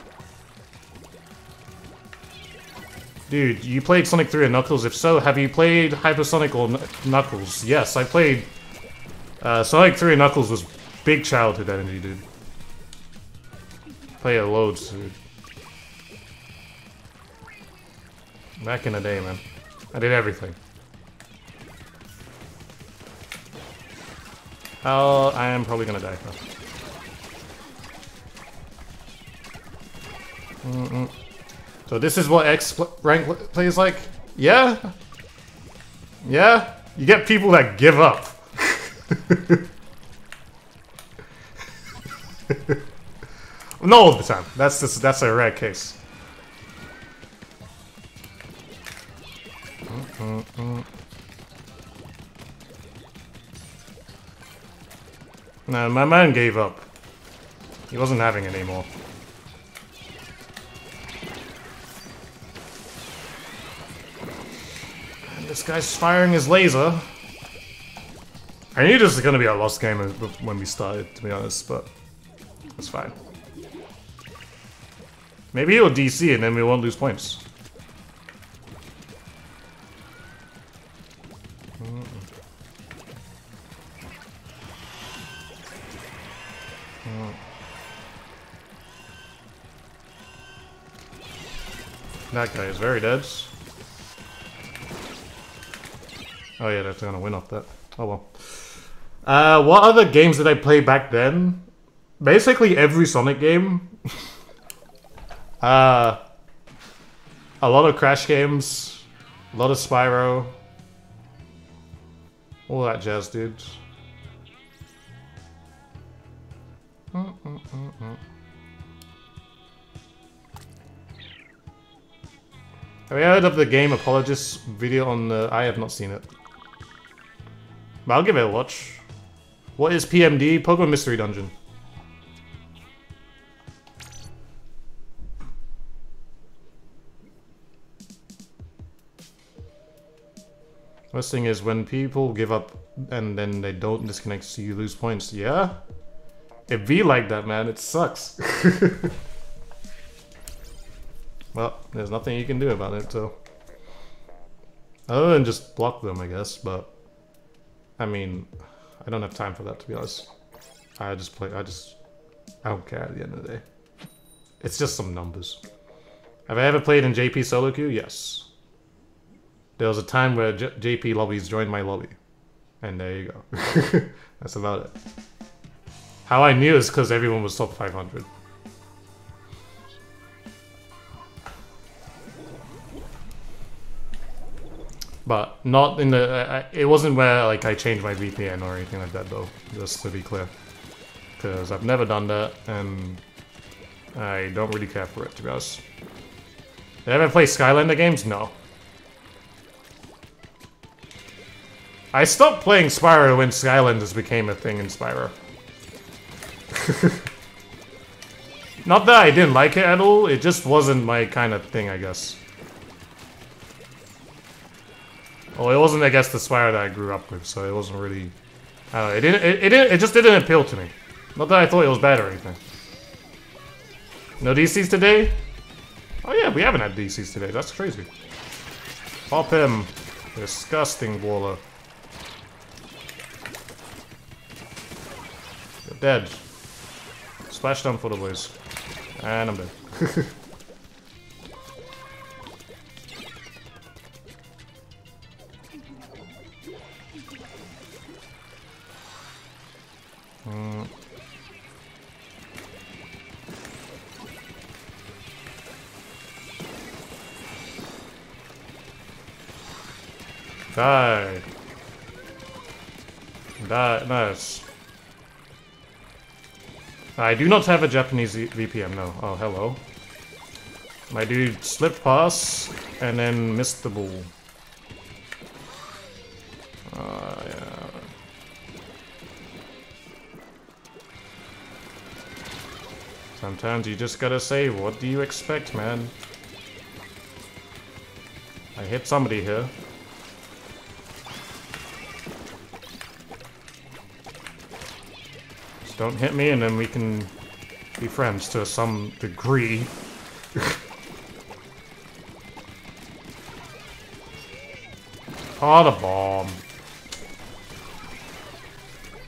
Dude, you played Sonic 3 and Knuckles? If so, have you played Hypersonic or Knuckles? Yes, I played... Uh, Sonic 3 and Knuckles was big childhood energy, dude. Play it loads, dude. Back in the day, man. I did everything. Oh, I am probably gonna die. Mm -mm. So this is what X rank plays like? Yeah? Yeah? You get people that give up. [LAUGHS] Not all the time. That's just, that's a rare case. Mm No, my man gave up. He wasn't having it anymore. This guy's firing his laser. I knew this was going to be a lost game when we started, to be honest, but that's fine. Maybe he'll DC and then we won't lose points. That guy is very dead. Oh yeah, that's gonna win off that. Oh well. Uh, what other games did I play back then? Basically every Sonic game. [LAUGHS] uh, a lot of Crash games. A lot of Spyro. All that jazz, dude. Mm -mm -mm Have you heard of the game Apologists video on the... I have not seen it. But I'll give it a watch. What is PMD? Pokemon Mystery Dungeon. Worst thing is when people give up and then they don't disconnect so you lose points. Yeah? It be like that, man. It sucks. [LAUGHS] Well, there's nothing you can do about it, so... Other than just block them, I guess, but... I mean, I don't have time for that, to be honest. I just play, I just... I don't care at the end of the day. It's just some numbers. Have I ever played in JP solo queue? Yes. There was a time where J JP lobbies joined my lobby. And there you go. [LAUGHS] That's about it. How I knew is because everyone was top 500. But not in the... Uh, it wasn't where like I changed my VPN or anything like that though, just to be clear. Because I've never done that, and I don't really care for it, to be honest. Did I ever play Skylander games? No. I stopped playing Spyro when Skylanders became a thing in Spyro. [LAUGHS] Not that I didn't like it at all, it just wasn't my kind of thing, I guess. Well, it wasn't, I guess, the Spyro that I grew up with, so it wasn't really... I it didn't, it, it, didn't, it just didn't appeal to me. Not that I thought it was bad or anything. No DCs today? Oh yeah, we haven't had DCs today, that's crazy. Pop him. Disgusting baller. You're dead. Splash down for the boys. And I'm dead. [LAUGHS] Die. Die. Nice. I do not have a Japanese VPN, no. Oh, hello. My dude slipped past and then missed the ball. Uh, yeah. Sometimes you just gotta say, what do you expect, man? I hit somebody here. Just don't hit me and then we can be friends to some degree. [LAUGHS] oh, the bomb.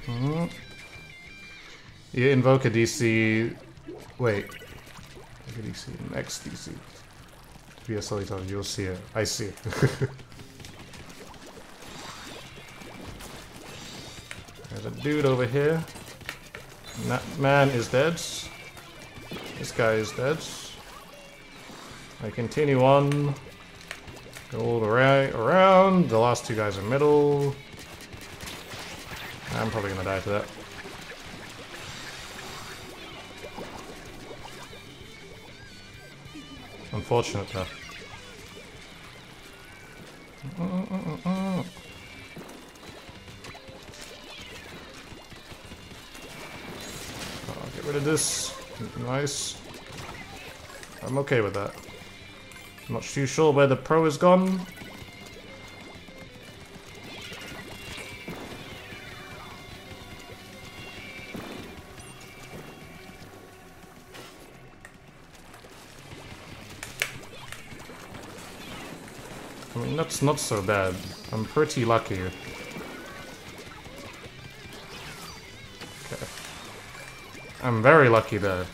Mm -hmm. You invoke a DC Wait. VDC, next DC. VSL time, you'll see it. I see it. [LAUGHS] There's a dude over here. And that man is dead. This guy is dead. I continue on. Go all the way around. The last two guys are middle. I'm probably gonna die to that. Unfortunate though. get rid of this. Nice. I'm okay with that. Not too sure where the pro is gone. That's not so bad. I'm pretty lucky. Okay. I'm very lucky there.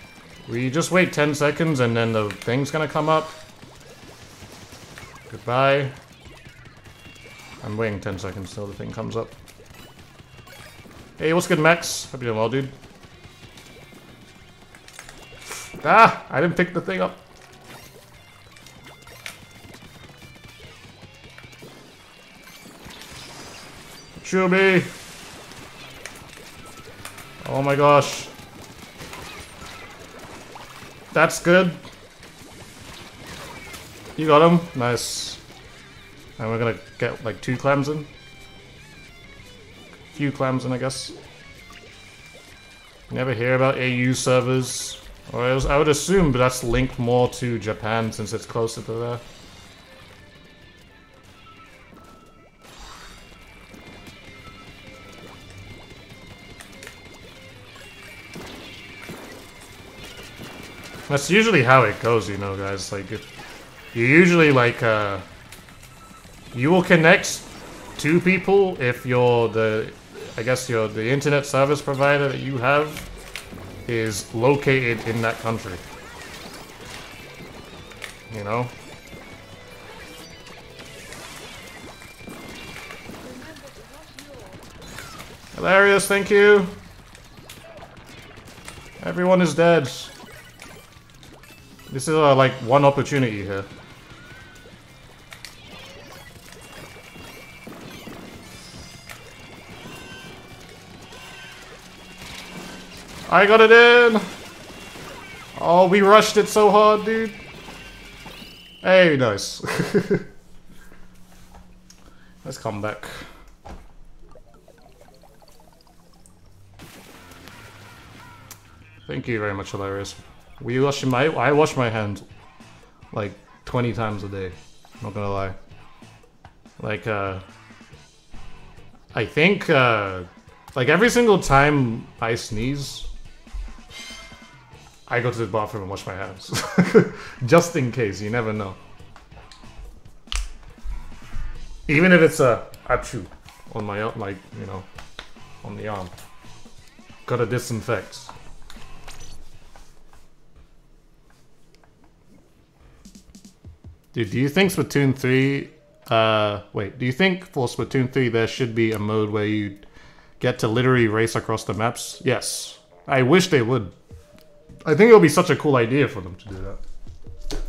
We just wait 10 seconds and then the thing's gonna come up. Goodbye. I'm waiting 10 seconds till the thing comes up. Hey, what's good, Max? Hope you're doing well, dude. Ah! I didn't pick the thing up. Shubi! Oh my gosh. That's good. You got him. Nice. And we're gonna get like two clams in. Few clams in, I guess. Never hear about AU servers. Or I would assume, but that's linked more to Japan since it's closer to there. That's usually how it goes, you know, guys. Like, you usually, like, uh... You will connect two people if you're the... I guess you're the internet service provider that you have is located in that country. You know? Hilarious, thank you! Everyone is dead. This is uh, like one opportunity here. I got it in! Oh, we rushed it so hard, dude. Hey, nice. [LAUGHS] Let's come back. Thank you very much, Hilarious. We wash my I wash my hands like 20 times a day. I'm Not gonna lie. Like uh I think uh like every single time I sneeze I go to the bathroom and wash my hands. [LAUGHS] Just in case, you never know. Even if it's a achu on my like, you know, on the arm. Gotta disinfect. Dude, do you think Splatoon 3... Uh, wait, do you think for Splatoon 3 there should be a mode where you get to literally race across the maps? Yes. I wish they would. I think it would be such a cool idea for them to do that.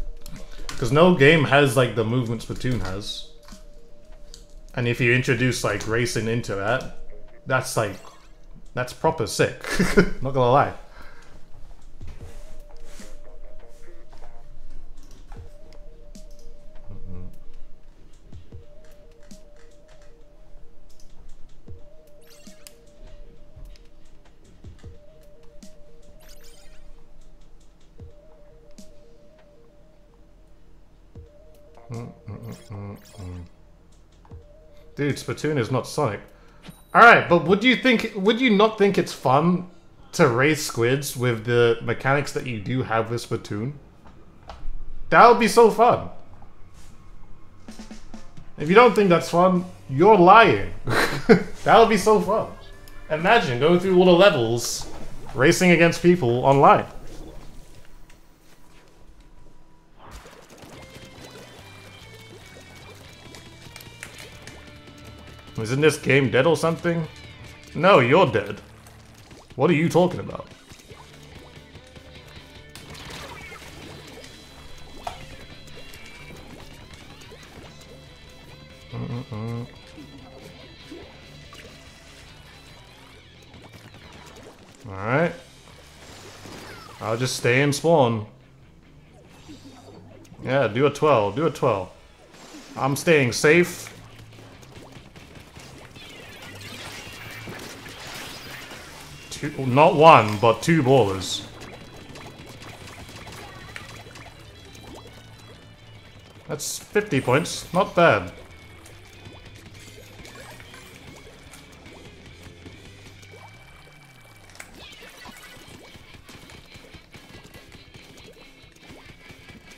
Because no game has, like, the movement Splatoon has. And if you introduce, like, racing into that, that's, like... That's proper sick. [LAUGHS] Not gonna lie. Dude, Splatoon is not Sonic. Alright, but would you think would you not think it's fun to race squids with the mechanics that you do have with Splatoon? That would be so fun. If you don't think that's fun, you're lying. [LAUGHS] that would be so fun. Imagine going through all the levels, racing against people online. Isn't this game dead or something? No, you're dead. What are you talking about? Alright. I'll just stay in spawn. Yeah, do a 12. Do a 12. I'm staying safe. Two, not one, but two ballers. That's 50 points. Not bad.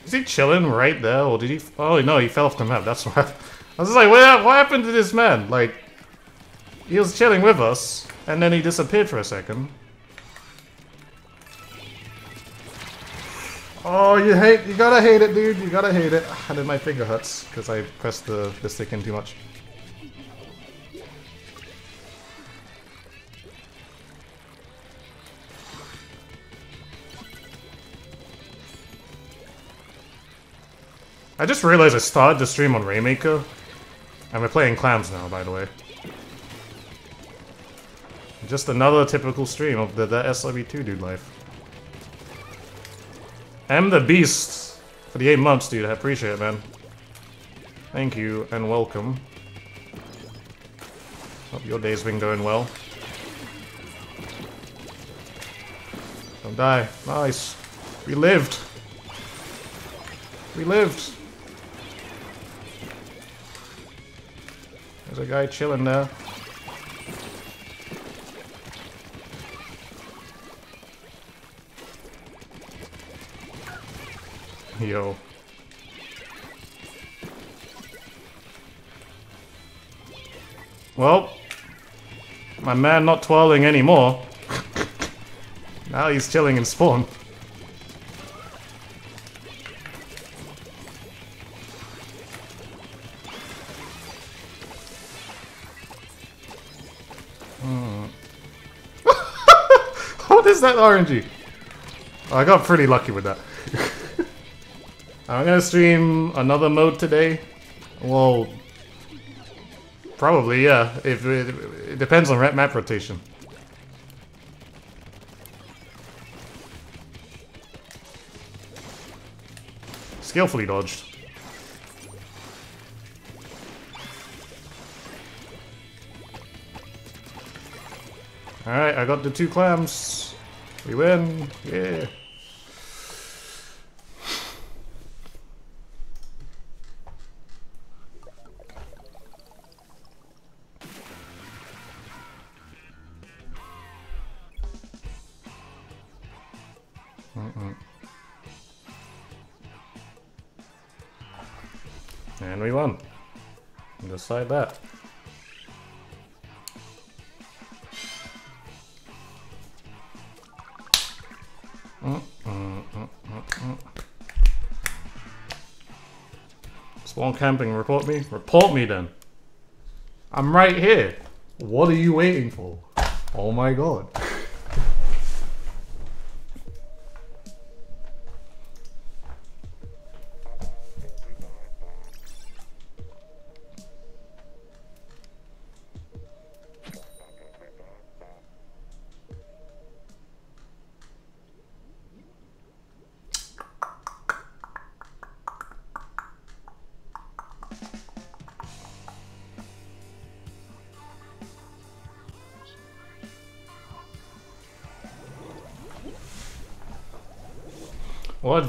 Is he chilling right there, or did he? Oh no, he fell off the map. That's [LAUGHS] what. I was like, what, what happened to this man? Like, he was chilling with us, and then he disappeared for a second. Oh, you hate, you gotta hate it, dude. You gotta hate it. And then my finger hurts because I pressed the, the stick in too much. I just realized I started the stream on Rainmaker. And we're playing clams now, by the way. Just another typical stream of the, the SRB2 dude life. I'm the beast for the eight months, dude. I appreciate it, man. Thank you and welcome. Hope your day's been going well. Don't die. Nice. We lived. We lived. There's a guy chilling there. Yo. Well, my man not twirling anymore. now he's chilling in spawn. Hmm. [LAUGHS] what is that RNG? I got pretty lucky with that. I'm gonna stream another mode today. Well, probably, yeah. If it, it depends on map rotation. Skillfully dodged. Alright, I got the two clams. We win! Yeah! Just like that. Spawn camping, report me? Report me then. I'm right here. What are you waiting for? Oh my god.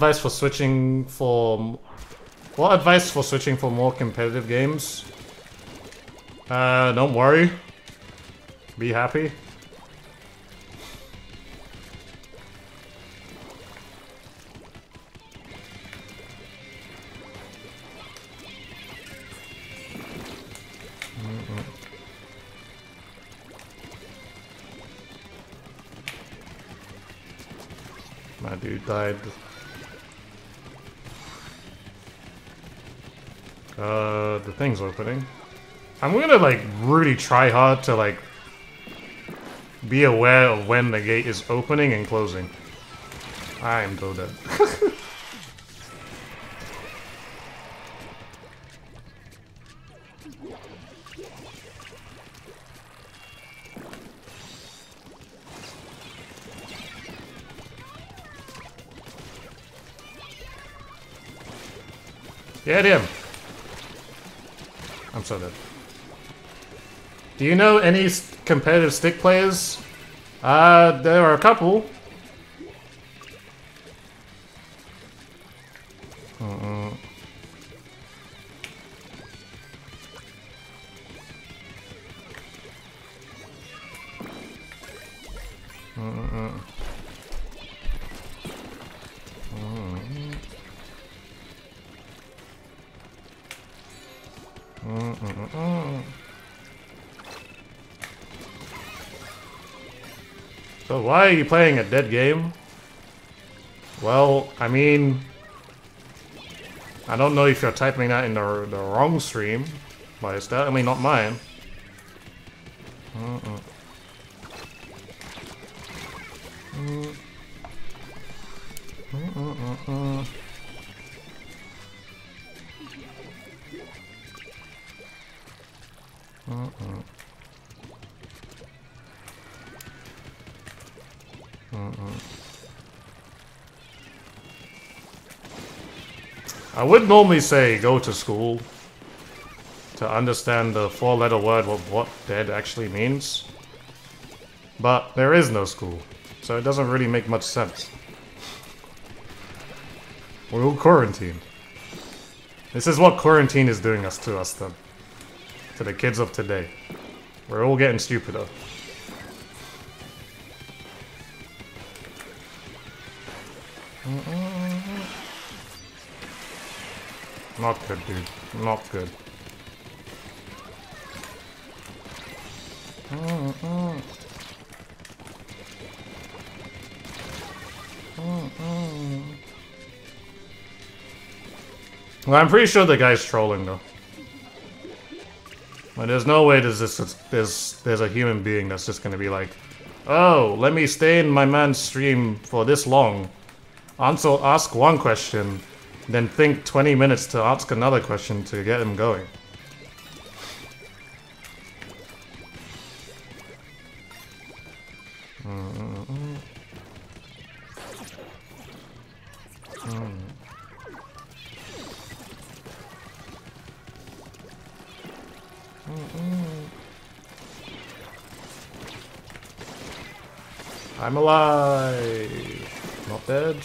Advice for switching for... What advice for switching for more competitive games? Uh, don't worry. Be happy. Opening. I'm gonna like really try hard to like be aware of when the gate is opening and closing. I am so dead. [LAUGHS] Get him! Do you know any competitive stick players? Uh, there are a couple. You playing a dead game? Well, I mean... I don't know if you're typing that in the, the wrong stream, but it's definitely not mine. Normally say go to school to understand the four-letter word of what dead actually means. But there is no school, so it doesn't really make much sense. We're all quarantined. This is what quarantine is doing us to us then. To the kids of today. We're all getting stupider. Not good, dude. Not good. Well, I'm pretty sure the guy's trolling, though. But there's no way there's this there's there's a human being that's just gonna be like, oh, let me stay in my man's stream for this long, answer ask one question, then think 20 minutes to ask another question to get him going. I'm alive! Not dead.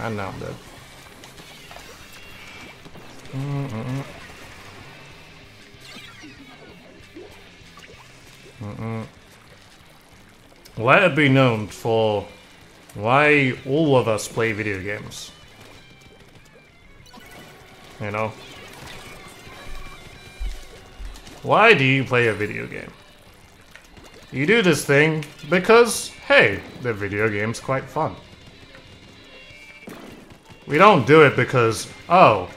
And now I'm dead. Mm -mm. Mm Let it be known for why all of us play video games. You know? Why do you play a video game? You do this thing because, hey, the video game's quite fun. We don't do it because, oh,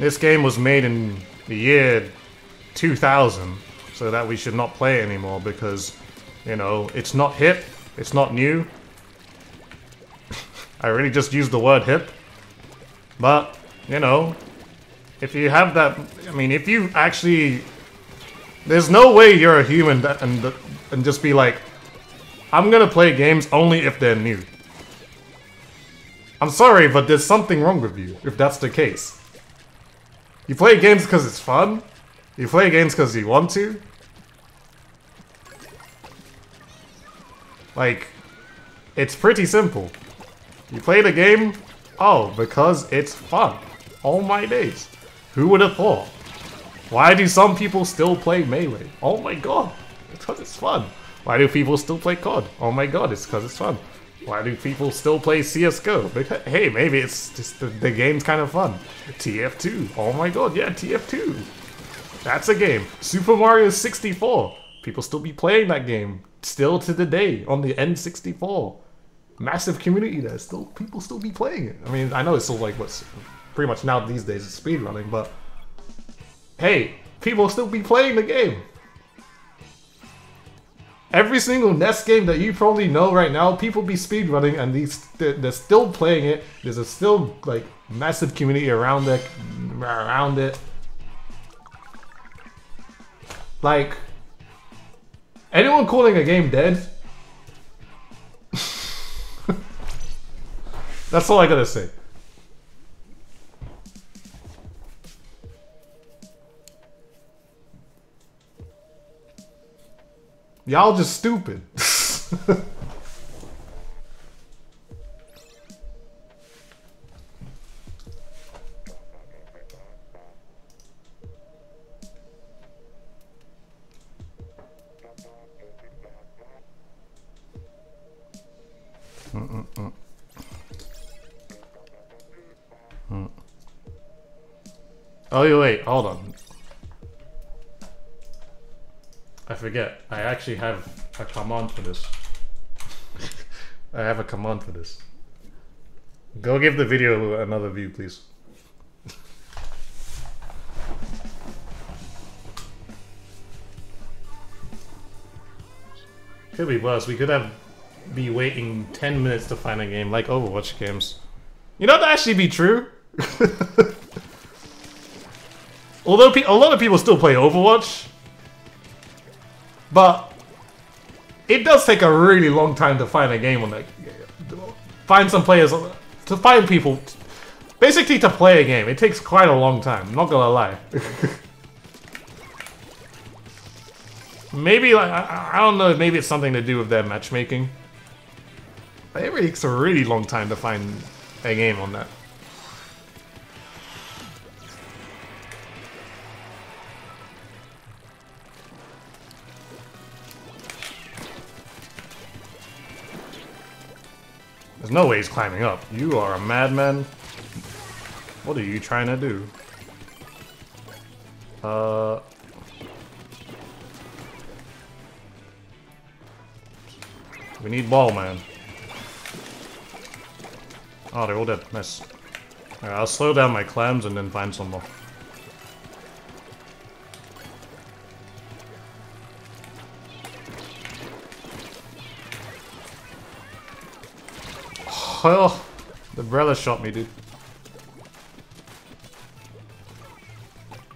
this game was made in the year 2000, so that we should not play it anymore because, you know, it's not hip, it's not new. [LAUGHS] I really just used the word hip. But, you know, if you have that, I mean, if you actually, there's no way you're a human that, and and just be like, I'm gonna play games only if they're new. I'm sorry, but there's something wrong with you if that's the case. You play games because it's fun. You play games because you want to. Like, it's pretty simple. You play the game, oh, because it's fun. All my days. Who would have thought? Why do some people still play Melee? Oh my god, because it's fun. Why do people still play COD? Oh my god, it's because it's fun. Why do people still play CSGO? Because, hey, maybe it's just the, the game's kind of fun. TF2. Oh my god, yeah, TF2. That's a game. Super Mario 64. People still be playing that game. Still to the day on the N64. Massive community there. Still, people still be playing it. I mean, I know it's still like what's pretty much now these days it's speedrunning, but hey, people still be playing the game. Every single NES game that you probably know right now, people be speedrunning and these they're, still playing it. There's a still like massive community around it around it. Like anyone calling a game dead? [LAUGHS] That's all I gotta say. Y'all just stupid. [LAUGHS] Mm. Oh, wait, wait, hold on. I forget. I actually have a command for this. [LAUGHS] I have a command for this. Go give the video another view, please. Could be worse. We could have be waiting 10 minutes to find a game like Overwatch games. You know, that actually be true. [LAUGHS] Although a lot of people still play Overwatch, but it does take a really long time to find a game on that. Find some players to find people. Basically, to play a game, it takes quite a long time. I'm not gonna lie. [LAUGHS] maybe like I, I don't know. Maybe it's something to do with their matchmaking. It takes a really long time to find a game on that. There's no way he's climbing up. You are a madman. What are you trying to do? Uh... We need ball, man. Oh, they're all dead. Nice. Right, I'll slow down my clams and then find some more. Oh, the umbrella shot me, dude.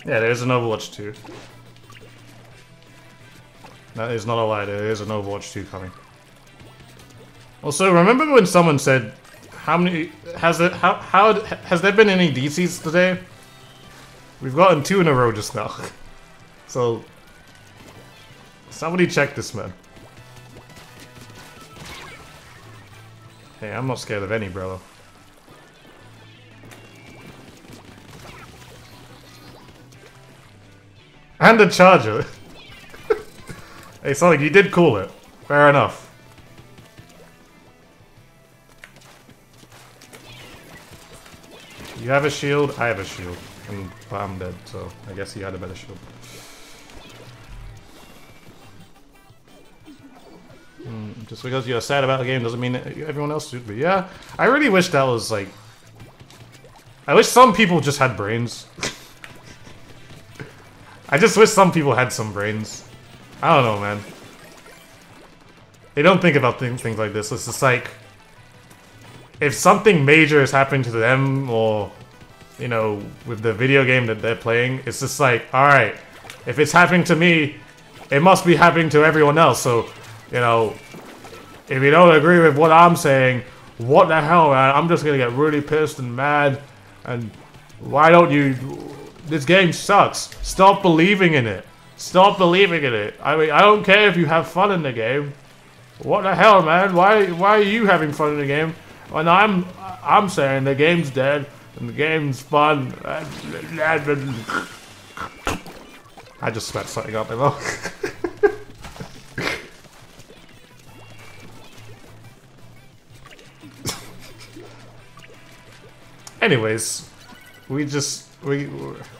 Yeah, there's an Overwatch 2. That is not a lie, there is an Overwatch 2 coming. Also, remember when someone said, how many, has it, how, how, has there been any DCs today? We've gotten two in a row just now. [LAUGHS] so, somebody check this, man. Hey, I'm not scared of any bro. And a charger. [LAUGHS] hey, Sonic, you did call it. Fair enough. You have a shield, I have a shield. And I'm dead, so I guess he had a better shield. Mm, just because you're sad about the game doesn't mean everyone else should be. Yeah, I really wish that was like... I wish some people just had brains. I just wish some people had some brains. I don't know, man. They don't think about things, things like this. It's just like... If something major is happening to them, or... You know, with the video game that they're playing, it's just like, alright, if it's happening to me, it must be happening to everyone else, so you know, if you don't agree with what I'm saying, what the hell, man? I'm just gonna get really pissed and mad. And why don't you? This game sucks. Stop believing in it. Stop believing in it. I mean, I don't care if you have fun in the game. What the hell, man? Why, why are you having fun in the game? When I'm, I'm saying the game's dead and the game's fun. I just spat something up my mouth. Anyways, we just we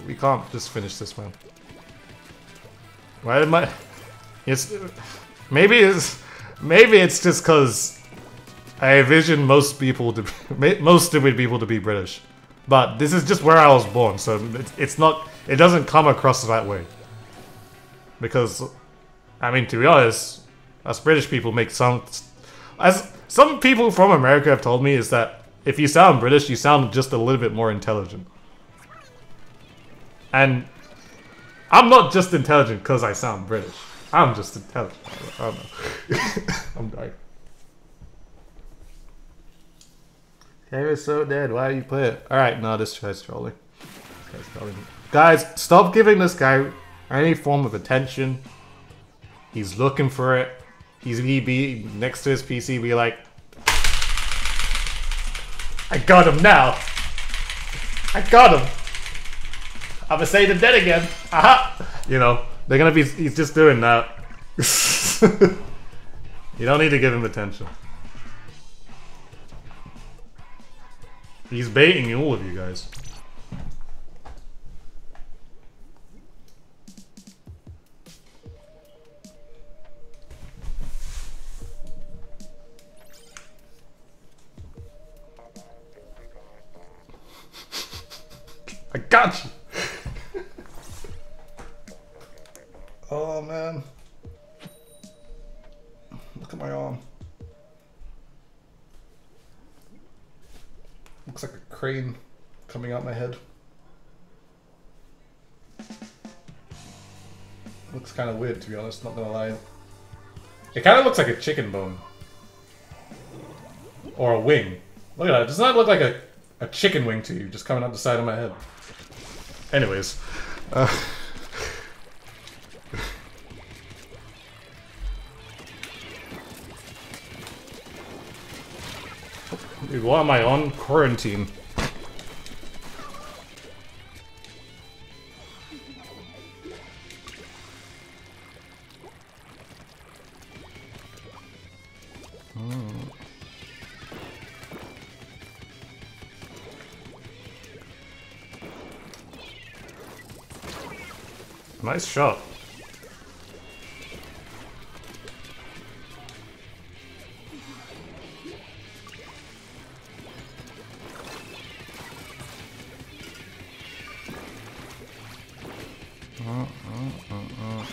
we can't just finish this man. Why am I? It's maybe it's maybe it's just because I envision most people to be, [LAUGHS] most stupid people to be British, but this is just where I was born, so it's, it's not it doesn't come across that way. because, I mean, to be honest, us British people make some. As some people from America have told me, is that if you sound British, you sound just a little bit more intelligent. And I'm not just intelligent because I sound British. I'm just intelligent. I don't know. [LAUGHS] I'm dying. Game is so dead. Why do you play it? Alright, no, this guy's trolling. This guy's trolling. Guys, stop giving this guy any form of attention. He's looking for it. He's gonna be next to his PC, be like, I got him now. I got him. I'm gonna say the dead again. Aha! You know, they're gonna be. He's just doing that. [LAUGHS] you don't need to give him attention. He's baiting all of you guys. I got you. oh man. Look at my arm. Looks like a crane coming out my head. Looks kind of weird to be honest, not gonna lie. It kind of looks like a chicken bone. Or a wing. Look at that, does that look like a, a chicken wing to you, just coming out the side of my head? Anyways. Uh, Dude, why am I on quarantine? Hmm. Nice shot. Uh, uh, uh,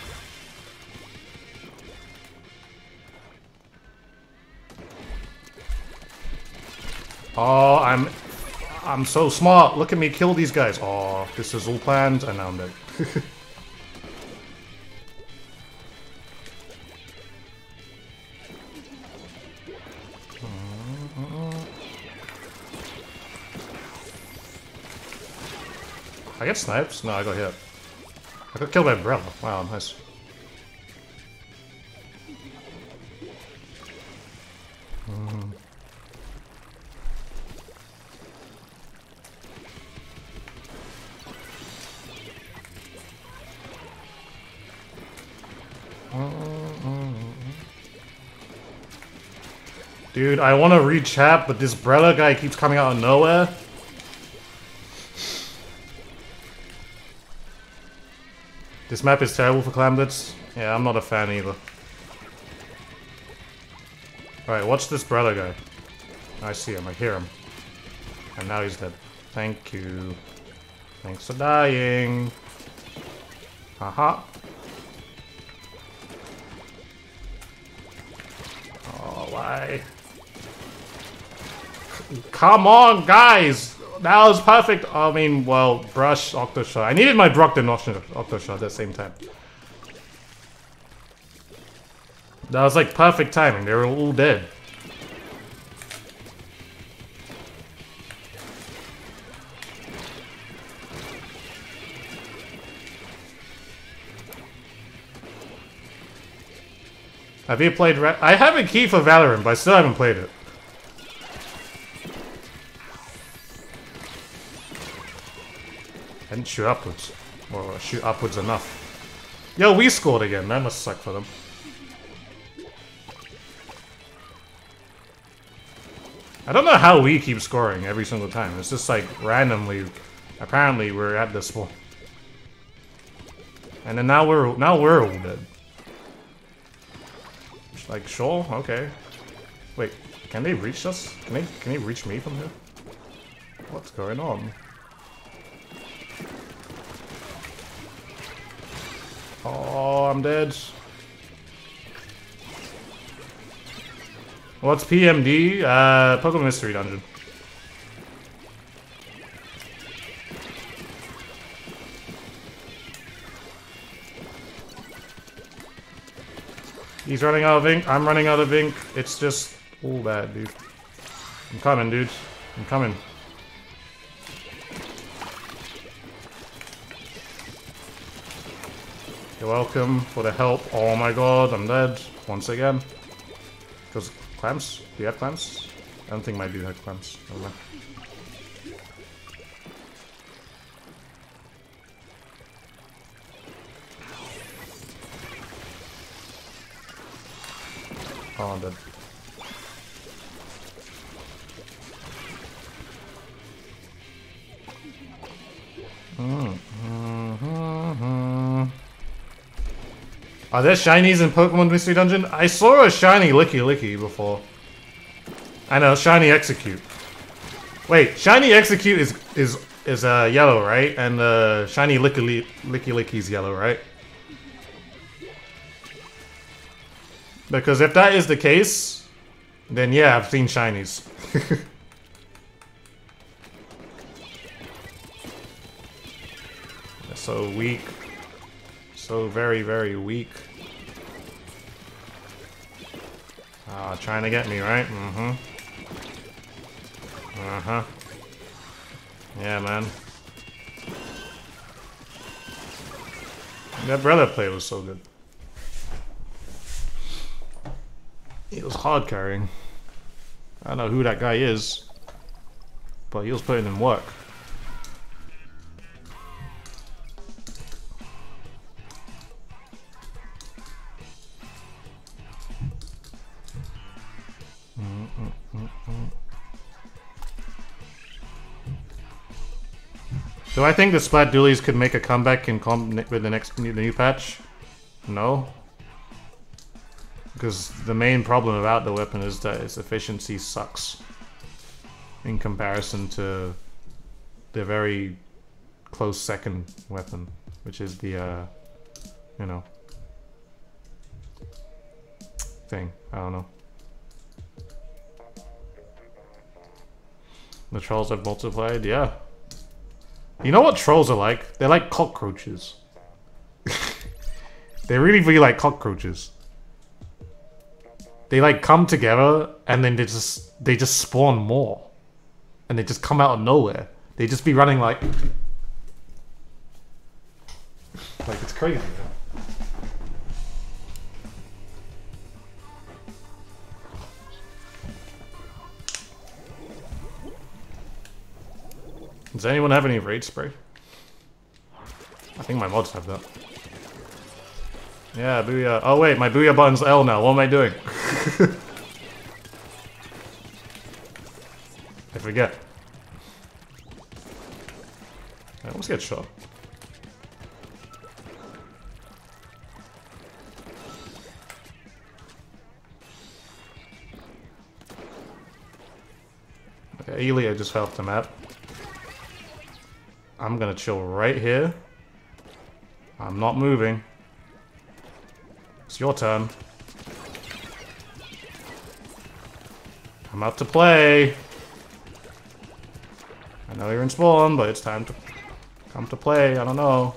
oh, I'm I'm so smart. Look at me kill these guys. Oh, this is all planned, and now I'm dead. [LAUGHS] get snipes? No, I got hit. I got killed by umbrella. Wow, nice. Mm. Dude, I want to rechat, but this Brella guy keeps coming out of nowhere. This map is terrible for Clam Blitz. Yeah, I'm not a fan either. Alright, watch this Brella guy. I see him, I hear him. And now he's dead. Thank you. Thanks for dying. Haha. Oh, why? Come on, guys! That was perfect. I mean, well, brush, Octoshot. I needed my Brock and Octoshot at the same time. That was like perfect timing. They were all dead. Have you played I have a key for Valorant, but I still haven't played it. Didn't shoot upwards. Or shoot upwards enough. Yo, we scored again. That must suck for them. I don't know how we keep scoring every single time. It's just like randomly. Apparently, we're at this point. And then now we're now we're all dead. Like sure, okay. Wait, can they reach us? Can they can they reach me from here? What's going on? Oh, I'm dead. What's PMD? Uh, Pokemon Mystery Dungeon. He's running out of ink. I'm running out of ink. It's just all bad, dude. I'm coming, dude. I'm coming. You're welcome for the help. Oh my god, I'm dead. Once again. Because clamps? Do you have clamps? I don't think my dude had clamps. Oh, I'm dead. Mm Are there shinies in Pokemon Mystery Dungeon? I saw a shiny Lickilicky before. I know, shiny Exeggcute. Wait, shiny Exeggcute is is is uh yellow, right? And uh, shiny Licky Lickilicky's yellow, right? Because if that is the case, then yeah, I've seen shinies. [LAUGHS] so weak. So very, very weak. Ah, trying to get me, right? Mm-hmm. Uh-huh. Yeah, man. That brother play was so good. He was hard carrying. I don't know who that guy is, but he was putting in work. Do I think the Splat Dualies could make a comeback in com with the next new, the new patch? No. Because the main problem about the weapon is that its efficiency sucks in comparison to the very close second weapon, which is the, uh, you know, thing. I don't know. The trolls have multiplied? Yeah. You know what trolls are like? They're like cockroaches. [LAUGHS] they really really like cockroaches. They like come together and then they just they just spawn more. And they just come out of nowhere. They just be running like like it's crazy. Does anyone have any Rage Spray? I think my mods have that. Yeah, Booyah. Oh wait, my Booyah button's L now. What am I doing? [LAUGHS] I forget. I almost get shot. Okay, Elia just fell off the map. I'm gonna chill right here. I'm not moving. It's your turn. I'm out to play. I know you're in spawn, but it's time to come to play. I don't know.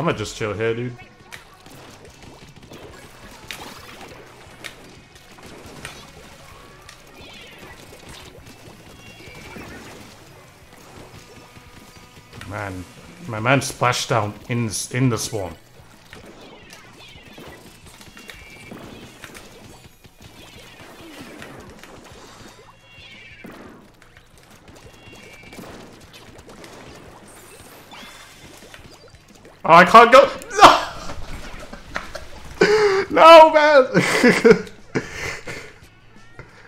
I'm gonna just chill here, dude. Man, my man splashed down in in the spawn. Oh, I can't go. No, man. [LAUGHS]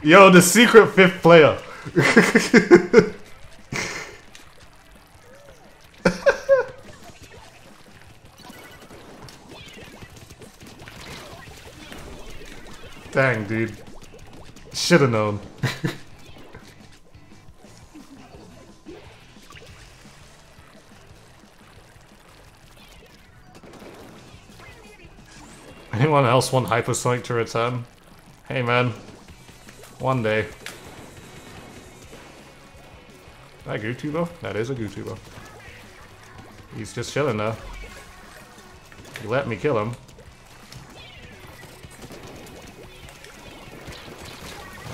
Yo, the secret fifth player. [LAUGHS] Dang, dude. Should've known. [LAUGHS] else want Hypersonic to return? Hey man, one day. That Goo Tuber? That is a Goo Tuber. He's just chilling there. You let me kill him.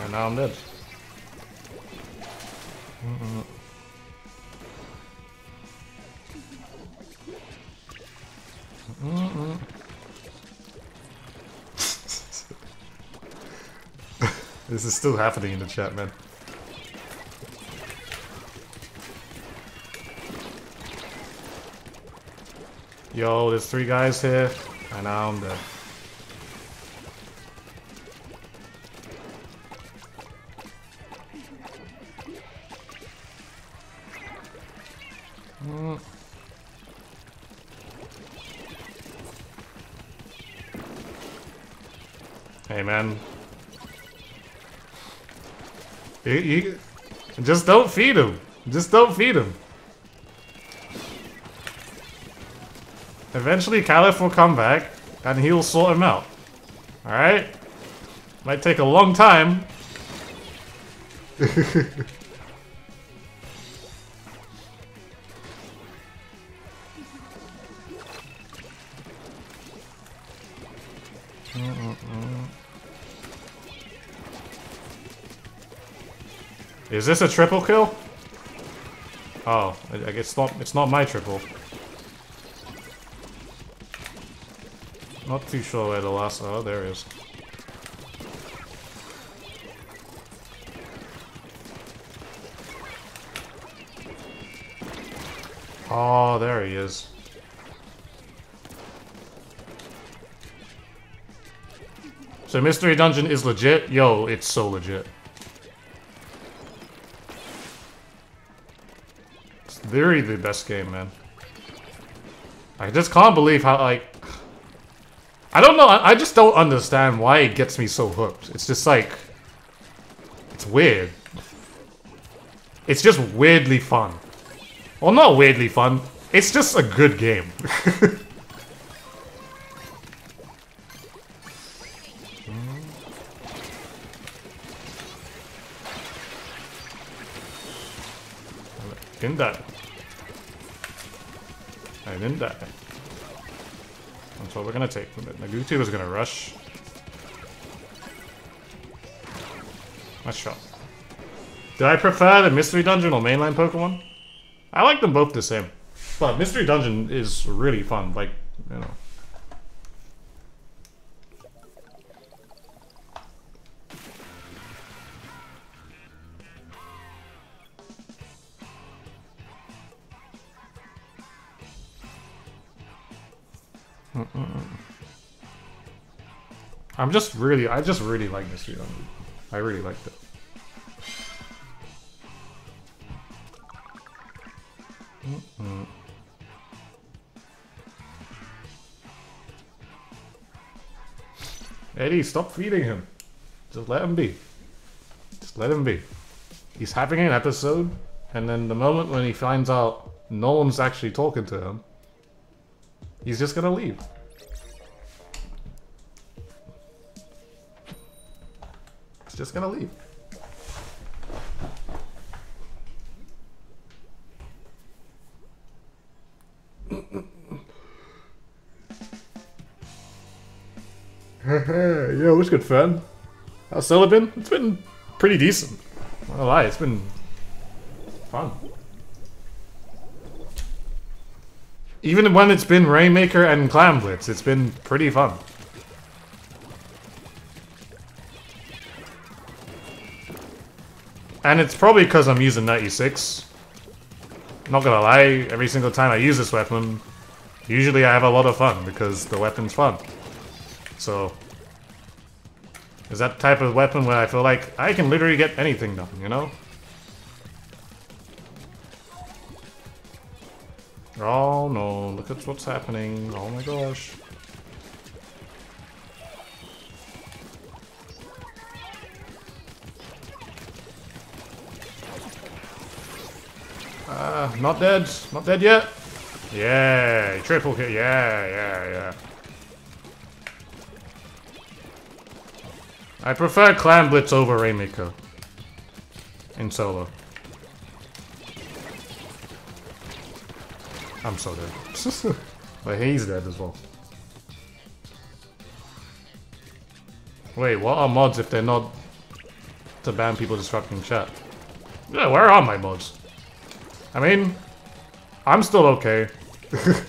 And now I'm dead. This is still happening in the chat, man. Yo, there's three guys here, and now I'm dead. You, you, just don't feed him. Just don't feed him. Eventually Caliph will come back, and he'll sort him out. Alright? Might take a long time. [LAUGHS] Is this a triple kill? Oh, I, guess not. It's not my triple. Not too sure where the last... Oh, there is. Oh, there he is. So Mystery Dungeon is legit? Yo, it's so legit. Literally the best game, man. I just can't believe how, like... I don't know, I, I just don't understand why it gets me so hooked. It's just like... It's weird. It's just weirdly fun. Well, not weirdly fun. It's just a good game. [LAUGHS] didn't die. I didn't die. That's what we're gonna take from it. Nagutu is gonna rush. Nice shot. Do I prefer the Mystery Dungeon or mainline Pokemon? I like them both the same. But Mystery Dungeon is really fun, like, you know. I'm just really, I just really like Mystery Dungeon. I really liked it. Mm Eddie, stop feeding him. Just let him be. Just let him be. He's having an episode, and then the moment when he finds out no one's actually talking to him, he's just gonna leave. He's just gonna leave. [LAUGHS] yeah, what's good, fun? How's Solo been? It's been pretty decent. Not gonna lie, it's been fun. Even when it's been Rainmaker and Clam Blitz, it's been pretty fun. And it's probably because I'm using 96. Not gonna lie, every single time I use this weapon, usually I have a lot of fun because the weapon's fun. So, is that type of weapon where I feel like I can literally get anything done, you know? Oh no, look at what's happening. Oh my gosh. Ah, uh, not dead. Not dead yet. Yeah, triple kill. Yeah, yeah, yeah. I prefer Clam Blitz over Rainmaker in solo. I'm so dead. [LAUGHS] but he's dead as well. Wait, what are mods if they're not to ban people disrupting chat? Yeah, where are my mods? I mean, I'm still okay. [LAUGHS]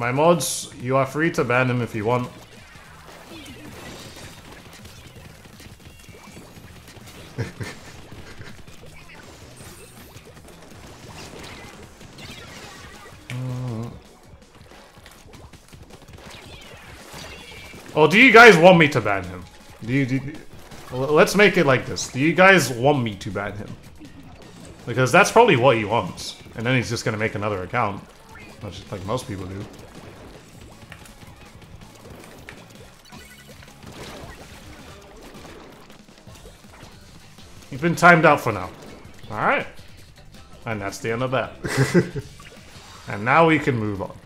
My mods, you are free to ban them if you want. [LAUGHS] Oh, do you guys want me to ban him? Do you, do you, let's make it like this. Do you guys want me to ban him? Because that's probably what he wants. And then he's just gonna make another account. Much like most people do. You've been timed out for now. Alright. And that's the end of that. and now we can move on.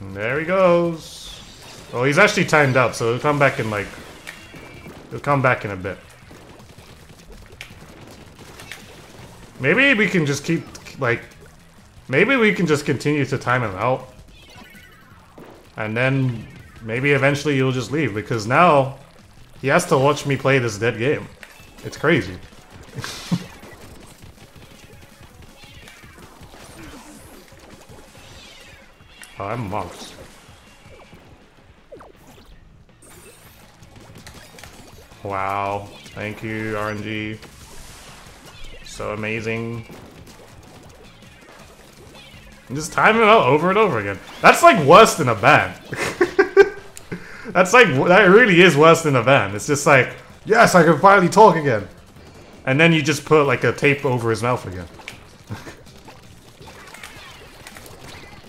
There he goes. Oh, he's actually timed out, so he'll come back in like... He'll come back in a bit. Maybe we can just keep, like... Maybe we can just continue to time him out. And then maybe eventually he'll just leave, because now he has to watch me play this dead game. It's crazy. [LAUGHS] oh, I'm monks. Wow. Thank you, RNG. So amazing. And just time it out over and over again. That's like worse than a ban. [LAUGHS] That's like, that really is worse than a ban. It's just like, yes, I can finally talk again. And then you just put like a tape over his mouth again. [LAUGHS]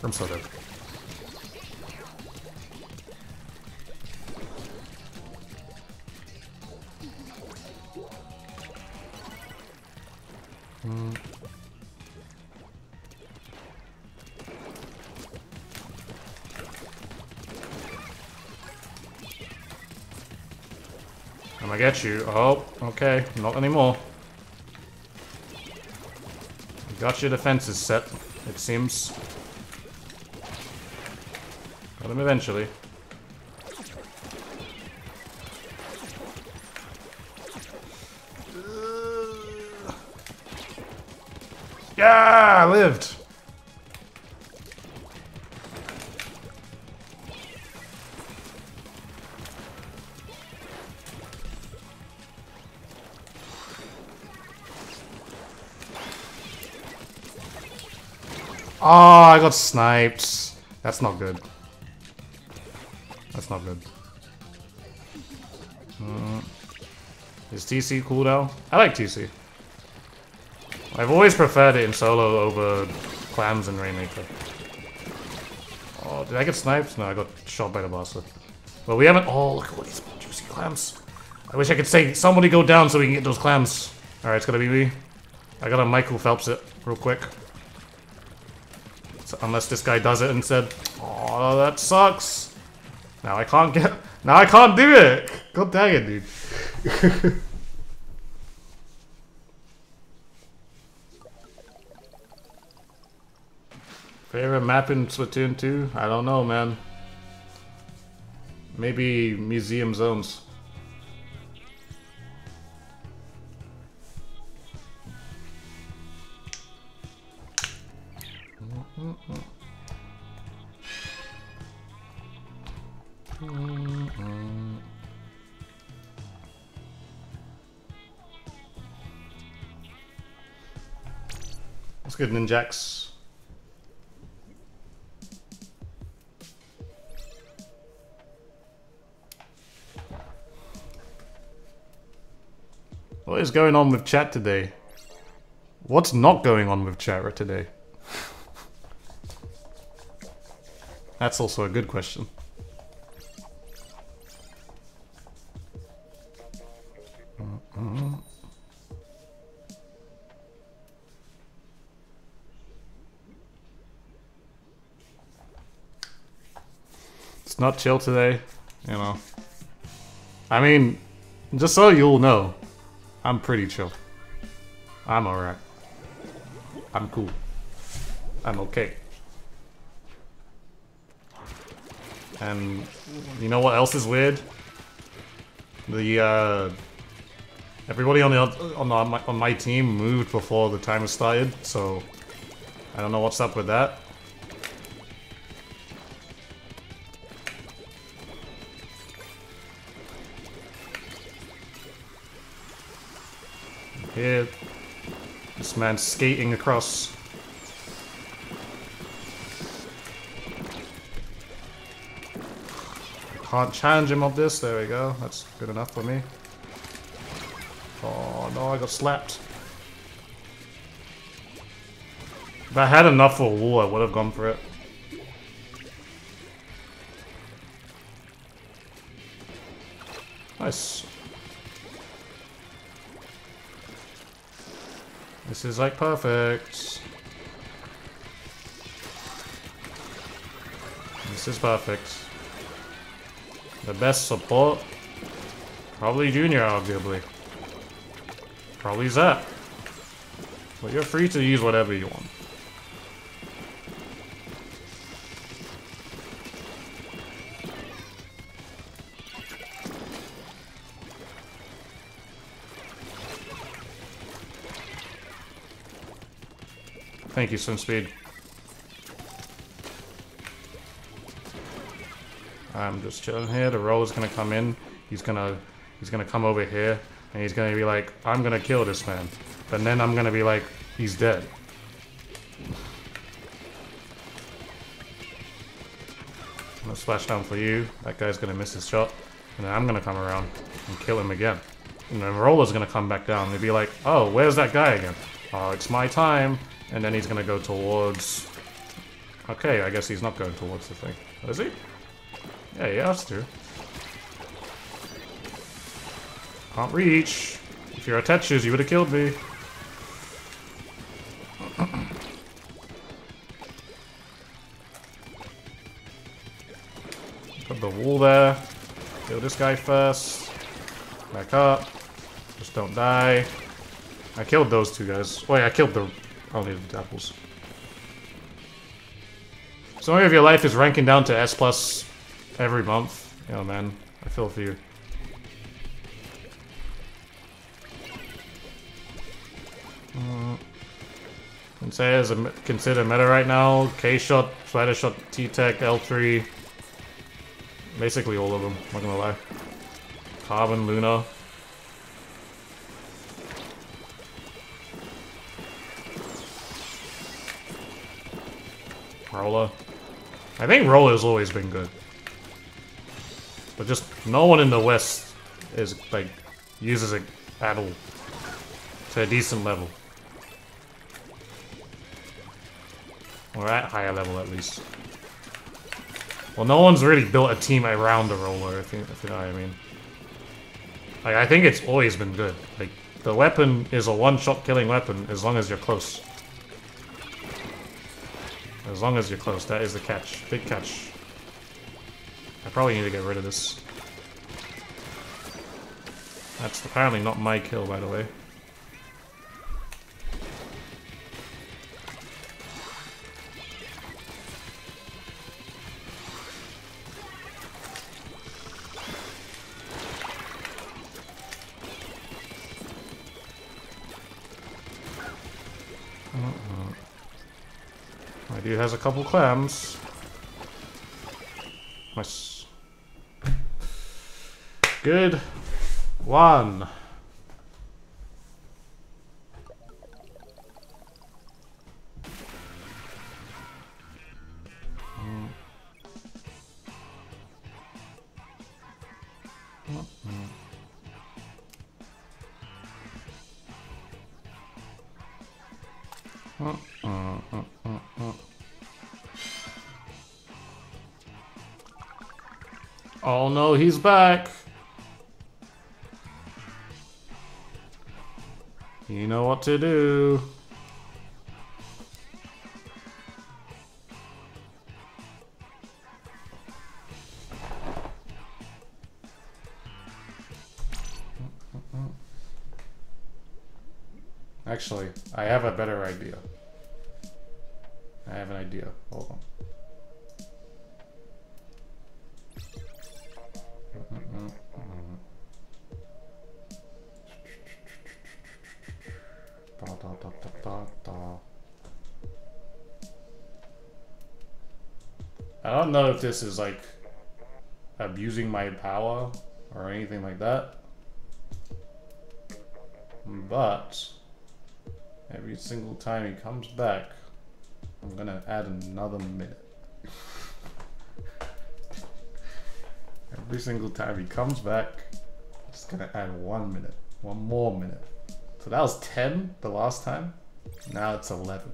I'm so dead. Mm. I'm gonna get you. Oh, okay. Not anymore. Got your defenses set, it seems. Got him eventually. Yeah, I lived. Oh, I got sniped. That's not good. That's not good. Uh, is TC cool now? I like TC. I've always preferred it in solo over clams and Rainmaker. Oh, did I get sniped? No, I got shot by the bastard. Well, we haven't- Oh, look at all these juicy clams. I wish I could say, somebody go down so we can get those clams. Alright, it's gonna be me. I gotta Michael Phelps it real quick. So, unless this guy does it instead. Oh, that sucks. Now I can't get- Now I can't do it! God dang it, dude. [LAUGHS] Favorite map in Splatoon 2? I don't know, man. Maybe Museum Zones. What's good, Ninjax? What is going on with chat today? What's not going on with chat today? That's also a good question. It's not chill today, you know. I mean, just so you'll know, I'm pretty chill. I'm alright. I'm cool. I'm okay. And you know what else is weird? The uh, everybody on the on, the, on, my, on my team moved before the timer started, so I don't know what's up with that. Here, this man skating across. Can't challenge him of this. There we go. That's good enough for me. Oh no, I got slapped. If I had enough for a wall, I would have gone for it. Nice. This is like perfect. This is perfect. The best support? Probably Junior, arguably. Probably Zap. But you're free to use whatever you want. Thank you, Sunspeed. I'm just chilling here. The roller's gonna come in. He's gonna he's gonna come over here and he's gonna be like, I'm gonna kill this man. But then I'm gonna be like, he's dead. I'm gonna splash down for you. That guy's gonna miss his shot. And then I'm gonna come around and kill him again. And then Roller's gonna come back down and be like, oh, where's that guy again? Oh, it's my time. And then he's gonna go towards... Okay, I guess he's not going towards the thing. Oh, is he? Yeah, he has to. Can't reach. If you're attached, you would have killed me. [CLEARS THROAT] Put the wall there. Kill this guy first. Back up. Just don't die. I killed those two guys. Wait, I killed the I'll the apples. So of your life is ranking down to S plus every month. Yeah, man. I feel for you. Mm. Can say a consider meta right now. K shot, Spider shot, T Tech, L3. Basically all of them, not gonna lie. Carbon, Luna. I think Rolla's always been good. But just no one in the West is like uses it at all. To a decent level. Or at higher level at least. Well, no one's really built a team around the roller, if you, if you know what I mean. Like, I think it's always been good. Like, the weapon is a one-shot killing weapon as long as you're close. As long as you're close, that is the catch. Big catch. I probably need to get rid of this. That's apparently not my kill, by the way. Oh, my dude has a couple clams. Nice. Good. One. Uh, uh, uh. Oh no, he's back. You know what to do. Actually, I have a better idea. I have an idea. Hold on. If this is like abusing my power or anything like that. But every single time he comes back, I'm gonna add another minute. [LAUGHS] every single time he comes back, I'm just gonna add one minute, one more minute. So that was 10 the last time. Now it's 11.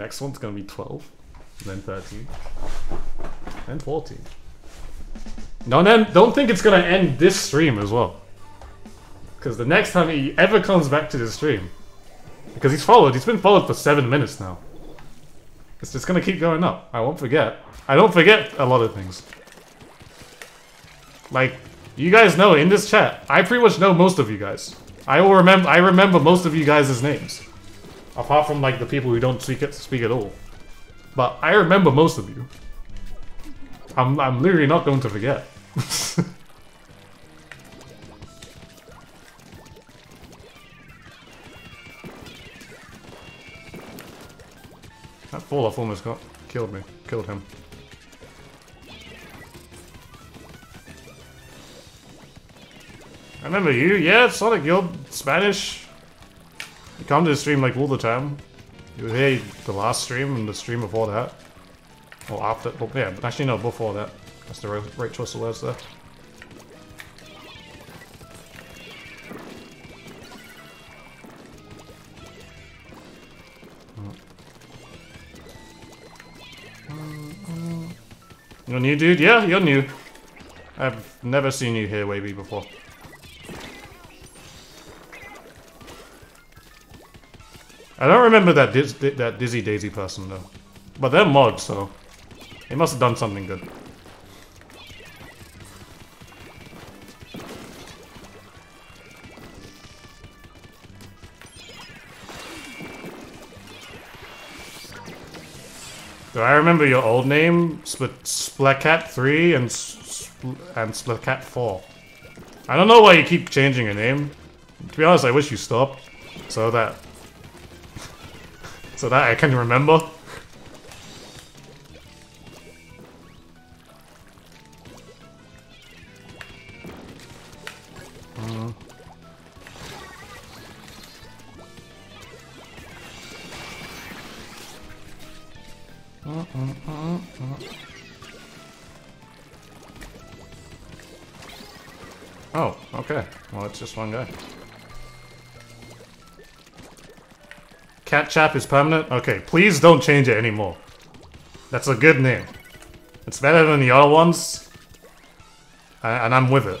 Next one's gonna be 12, then 13, then 14. No, then don't think it's gonna end this stream as well. Because the next time he ever comes back to this stream, because he's followed, he's been followed for seven minutes now. It's just gonna keep going up. I won't forget. I don't forget a lot of things. Like, you guys know in this chat, I pretty much know most of you guys. I will remember. I remember most of you guys' names, apart from like the people who don't speak it, speak at all. But I remember most of you. I'm I'm literally not going to forget. [LAUGHS] that fall off almost got killed me. Killed him. I remember you, yeah, Sonic, you're Spanish. You come to the stream like all the time. You were here the last stream and the stream before that. Or after, well, yeah, actually no, before that. That's the right, right choice of words there. You're new, dude? Yeah, you're new. I've never seen you here, Wavy, before. I don't remember that Diz that Dizzy Daisy person though. But they're mods, so they must have done something good. Do I remember your old name? Split Splacat 3 and Spl and Splacat 4. I don't know why you keep changing your name. To be honest, I wish you stopped. So that so that I can remember. Uh, uh, uh, uh. Oh, okay. Well, it's just one guy. Cat Chap is permanent? Okay, please don't change it anymore. That's a good name. It's better than the other ones. And I'm with it.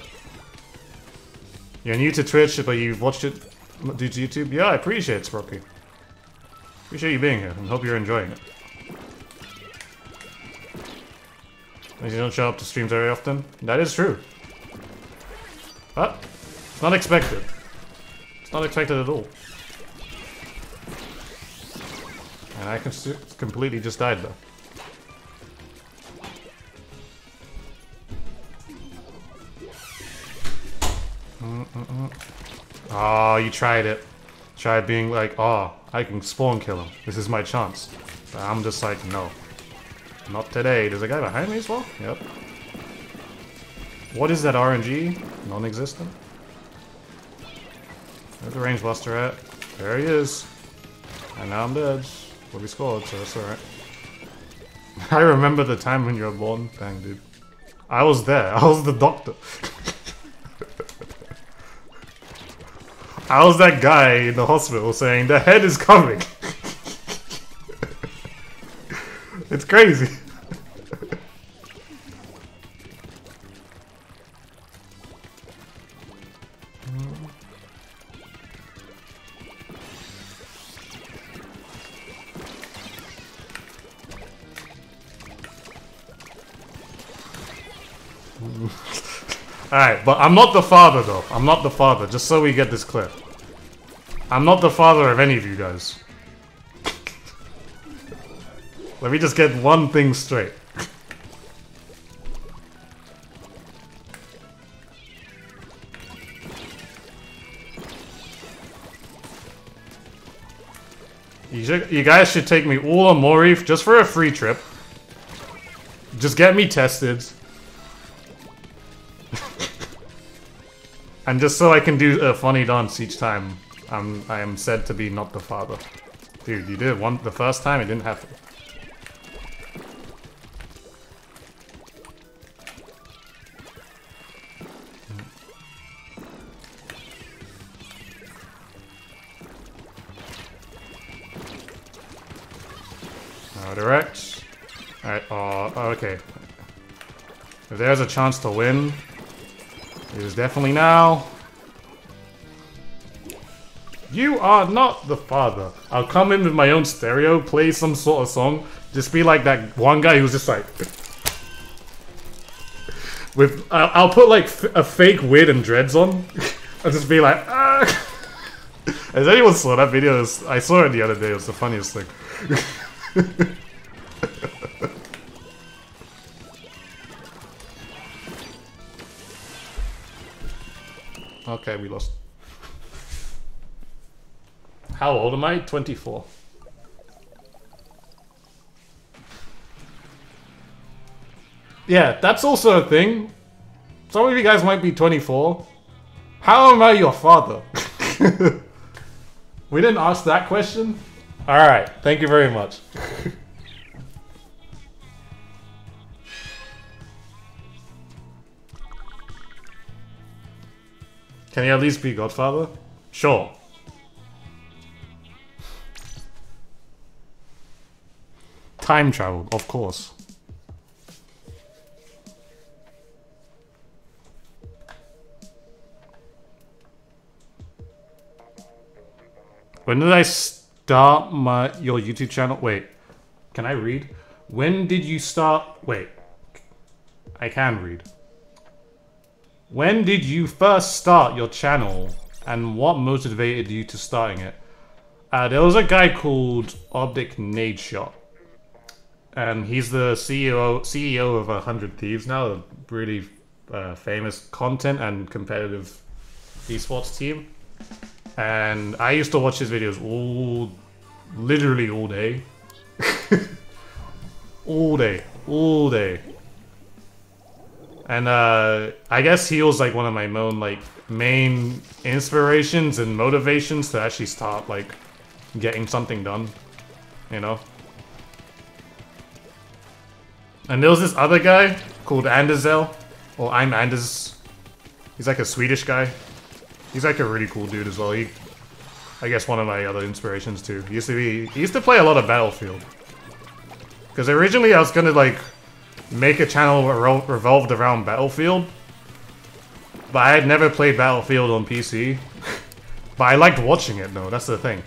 You're new to Twitch, but you've watched it due to YouTube? Yeah, I appreciate it, Sprocky. Appreciate you being here, and hope you're enjoying it. You don't show up to streams very often? That is true. But, it's not expected. It's not expected at all. And I completely just died though. Mm -mm -mm. Oh, you tried it. Tried being like, oh, I can spawn kill him. This is my chance. But I'm just like, no. Not today. There's a guy behind me as well? Yep. What is that RNG? Non-existent? Where's the Range Blaster at? There he is. And now I'm dead. But we scored, so that's alright. [LAUGHS] I remember the time when you were born. Dang, dude. I was there. [LAUGHS] I was the doctor. [LAUGHS] I was that guy in the hospital saying the head is coming. it's crazy. Alright, but I'm not the father though. I'm not the father, just so we get this clear. I'm not the father of any of you guys. Let me just get one thing straight. You, should, you guys should take me all on Morif just for a free trip. Just get me tested. And just so I can do a funny dance each time I'm, I am said to be not the father. Dude, you did one the first time, it didn't happen. Uh, direct. Alright, oh, okay. If there's a chance to win, it is definitely now. You are not the father. I'll come in with my own stereo, play some sort of song, just be like that one guy who's just like... with, I'll, I'll put like a fake wig and dreads on. [LAUGHS] I'll just be like, ah! [LAUGHS] Has anyone saw that video? I saw it the other day, it was the funniest thing. [LAUGHS] okay, we lost. How old am I? 24. Yeah, that's also a thing. Some of you guys might be 24. How am I your father? [LAUGHS] we didn't ask that question? Alright, thank you very much. [LAUGHS] Can he at least be Godfather? Sure. Time travel, of course. When did I start my your YouTube channel? Wait, can I read? When did you start? Wait, I can read. When did you first start your channel and what motivated you to starting it? Uh, there was a guy called Optic Nadeshot and he's the CEO CEO of a Hundred Thieves now, a really uh, famous content and competitive esports team. And I used to watch his videos all, literally all day, [LAUGHS] all day, all day. And uh, I guess he was like one of my main like main inspirations and motivations to actually start like getting something done, you know. And there was this other guy called Anderzel, or I'm Anders. He's like a Swedish guy. He's like a really cool dude as well. He, I guess, one of my other inspirations too. He used to be, he used to play a lot of Battlefield. Because originally I was gonna like make a channel revolved around Battlefield, but I had never played Battlefield on PC. [LAUGHS] but I liked watching it though. That's the thing.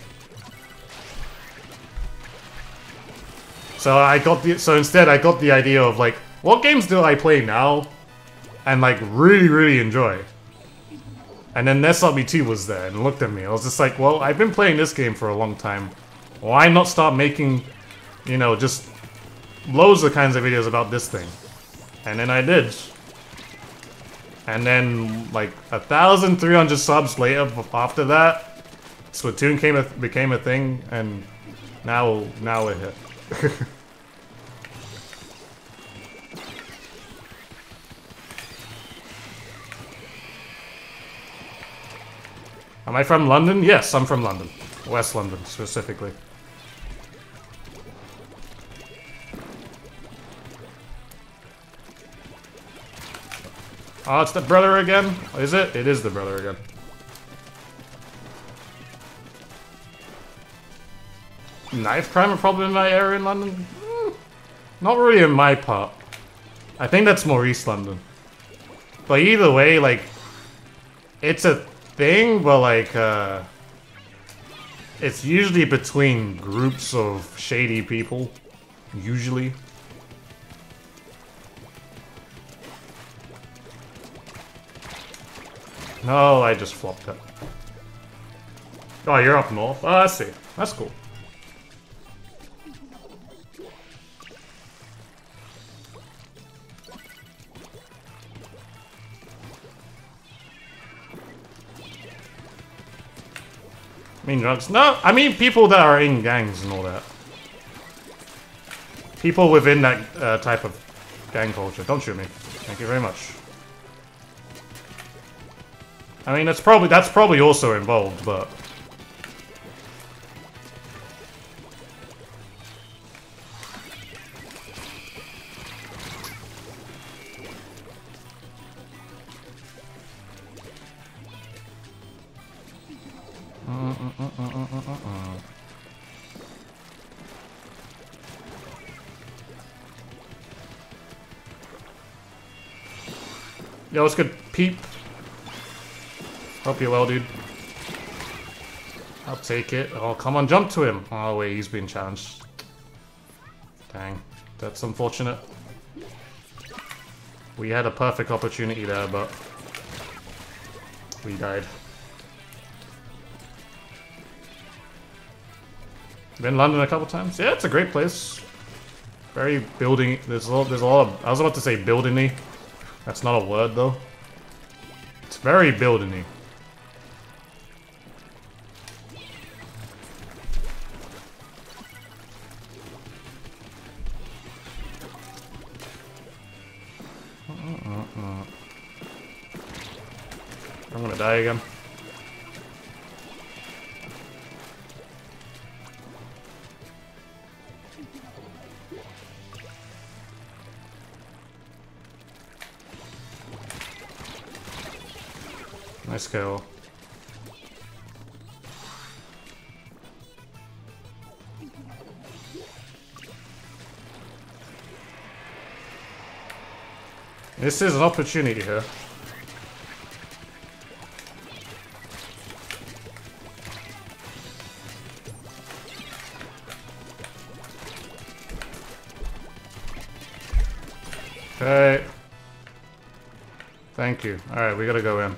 So I got the so instead I got the idea of like what games do I play now and like really really enjoy. And then 2 was there and looked at me. I was just like, well, I've been playing this game for a long time. Why not start making, you know, just loads of kinds of videos about this thing? And then I did. And then, like, a thousand three hundred subs later, after that, Splatoon came a, became a thing, and now, now it hit. [LAUGHS] Am I from London? Yes, I'm from London. West London, specifically. Oh, it's the brother again? Is it? It is the brother again. Knife crime a problem in my area in London? Mm, not really in my part. I think that's more East London. But either way, like, it's a thing, but like, uh, it's usually between groups of shady people. Usually. No, I just flopped it. Oh, you're up north? Oh, I see. That's cool. Mean drugs? No, I mean people that are in gangs and all that. People within that uh, type of gang culture. Don't shoot me. Thank you very much. I mean, that's probably that's probably also involved, but Yo, what's good, Peep? Hope you're well, dude. I'll take it. Oh, come on, jump to him. Oh, wait, he's being challenged. Dang, that's unfortunate. We had a perfect opportunity there, but we died. Been London a couple times. Yeah, it's a great place. Very building. There's a lot. There's a lot of. I was about to say buildingy. That's not a word, though. It's very buildingy. I'm gonna die again. Nice kill. This is an opportunity here. Okay. Thank you. Alright, we gotta go in.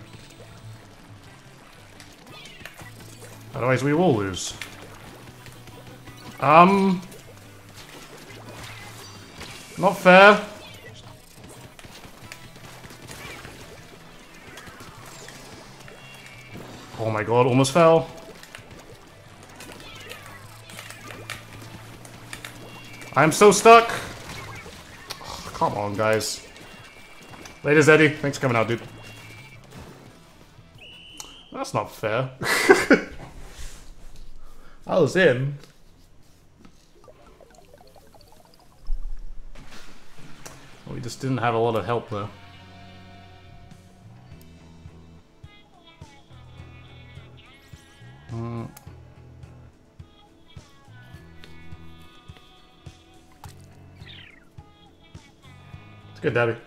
Otherwise we will lose. Um... Not fair. Oh my god, almost fell. I'm so stuck. Oh, come on, guys. Ladies, Eddie. Thanks for coming out, dude. That's not fair. [LAUGHS] I was in. We just didn't have a lot of help though. Mm. Good, Debbie.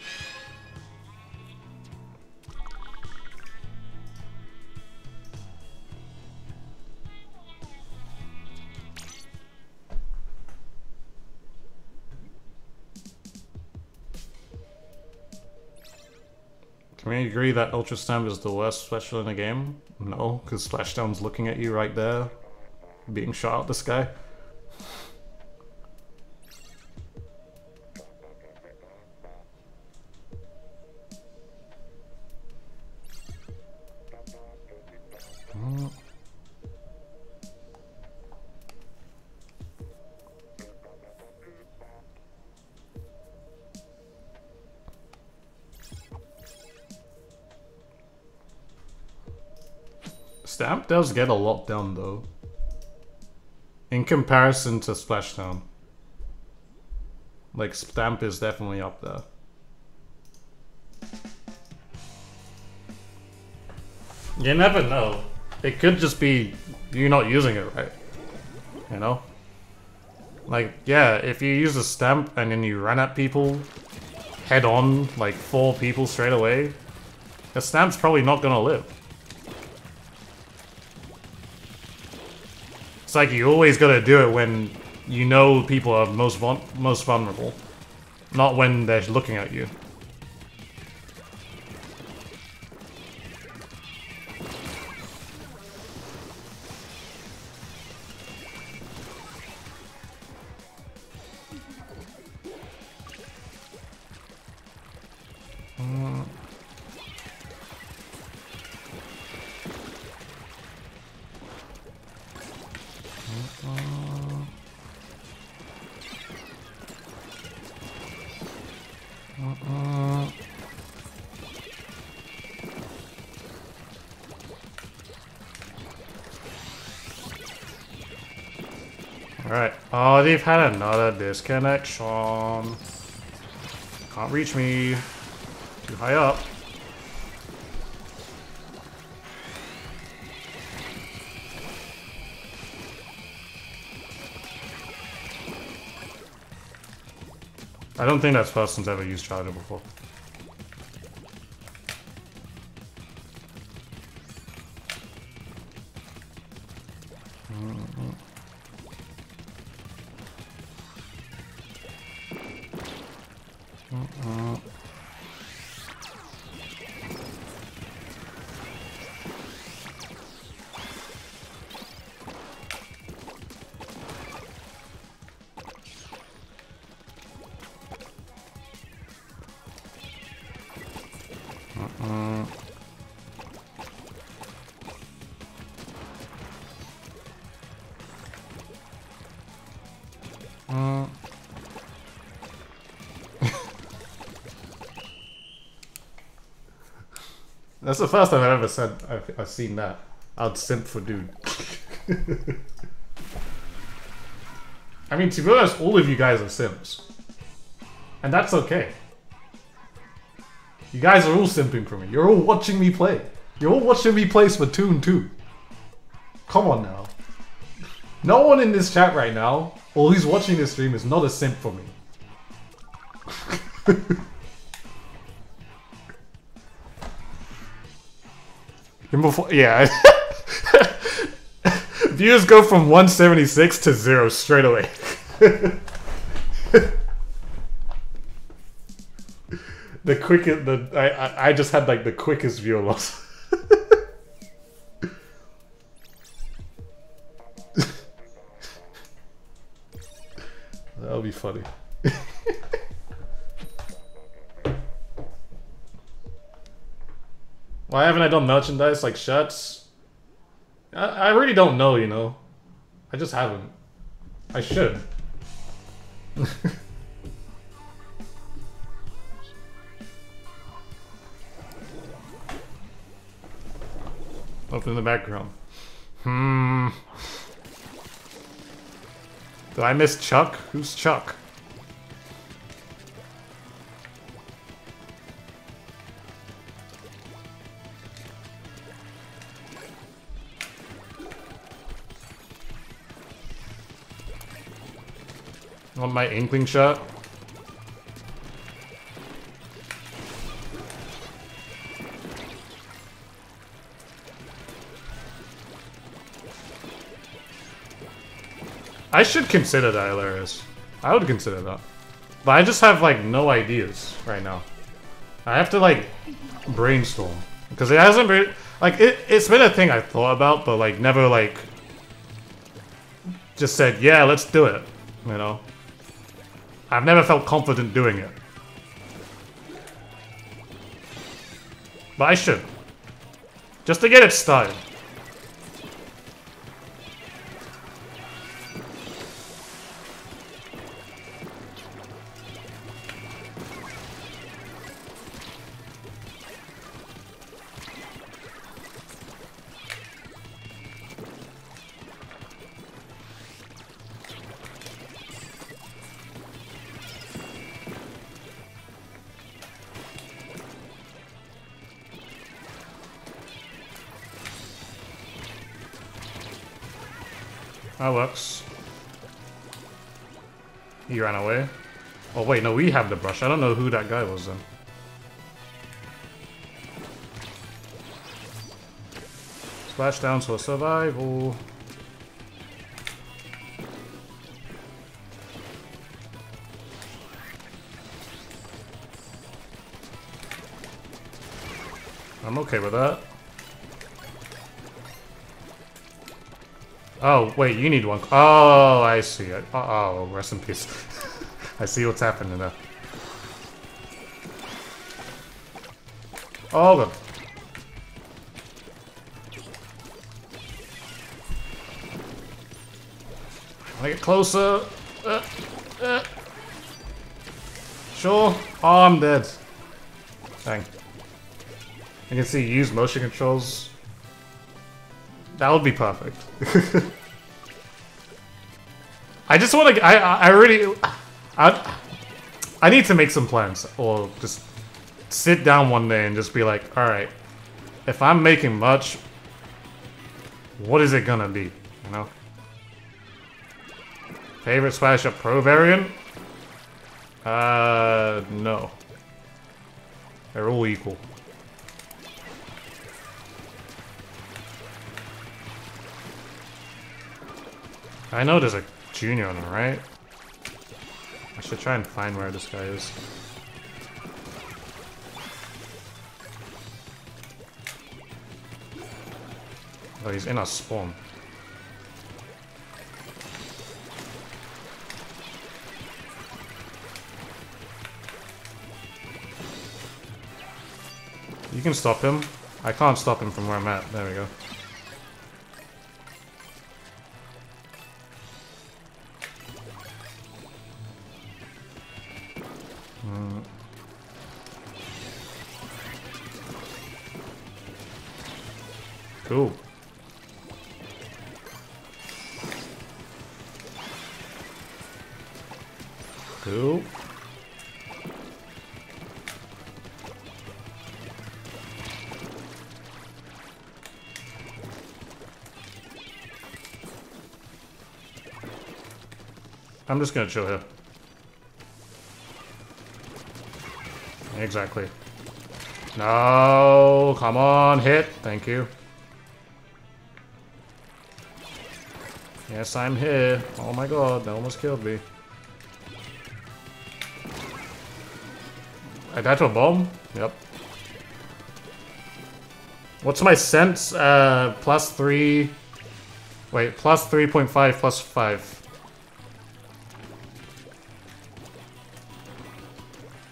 Can we agree that Ultra Stamp is the worst special in the game? No, because Splashdown's looking at you right there, being shot at the sky. Does get a lot done though. In comparison to Splashdown. Like Stamp is definitely up there. You never know. It could just be you're not using it right. You know? Like, yeah, if you use a stamp and then you run at people head on, like four people straight away, the stamp's probably not gonna live. It's like you always gotta do it when you know people are most most vulnerable, not when they're looking at you. Had another disconnection. Can't reach me. Too high up. I don't think that person's ever used charger before. That's the first time I've ever said I've, I've seen that. I'd simp for dude. I mean, to be honest, all of you guys are simps. And that's okay. You guys are all simping for me. You're all watching me play. You're all watching me play Splatoon 2. Come on now. No one in this chat right now, or who's watching this stream, is not a simp for me. [LAUGHS] Before, yeah. [LAUGHS] Views go from 176 to zero straight away. [LAUGHS] the quickest, the I, I, I just had like the quickest view loss. Done merchandise like shirts? I, I really don't know, you know. I just haven't. I should. [LAUGHS] Up in the background. Hmm. Did I miss Chuck? Who's Chuck? My Inkling shot? I should consider that, Hilarious. I would consider that. But I just have, like, no ideas right now. I have to, like, brainstorm. Because it hasn't been... Like, it, it's been a thing I thought about, but, like, never, like... Just said, yeah, let's do it. You know? I've never felt confident doing it. But I should. Just to get it started. That works. He ran away. Oh wait, no, we have the brush. I don't know who that guy was then. Splash down for survival. I'm okay with that. Oh, wait, you need one. Oh, I see it. Uh oh, rest in peace. [LAUGHS] I see what's happening there. Oh, good. I get closer. Uh, uh. Sure. Oh, I'm dead. Dang. You can see use motion controls. That would be perfect. [LAUGHS] I just want to. I I really. I I need to make some plans, or just sit down one day and just be like, all right, if I'm making much, what is it gonna be? You know. Favorite Smash Up Pro variant? Uh, no. They're all equal. I know there's a junior on the right. I should try and find where this guy is. Oh, he's in a spawn. You can stop him. I can't stop him from where I'm at. There we go. I'm just gonna chill here. Exactly. No, come on, hit. Thank you. Yes, I'm here. Oh my god, that almost killed me. I died to a bomb? Yep. What's my sense? Uh, plus three... Wait, plus 3.5 plus 5.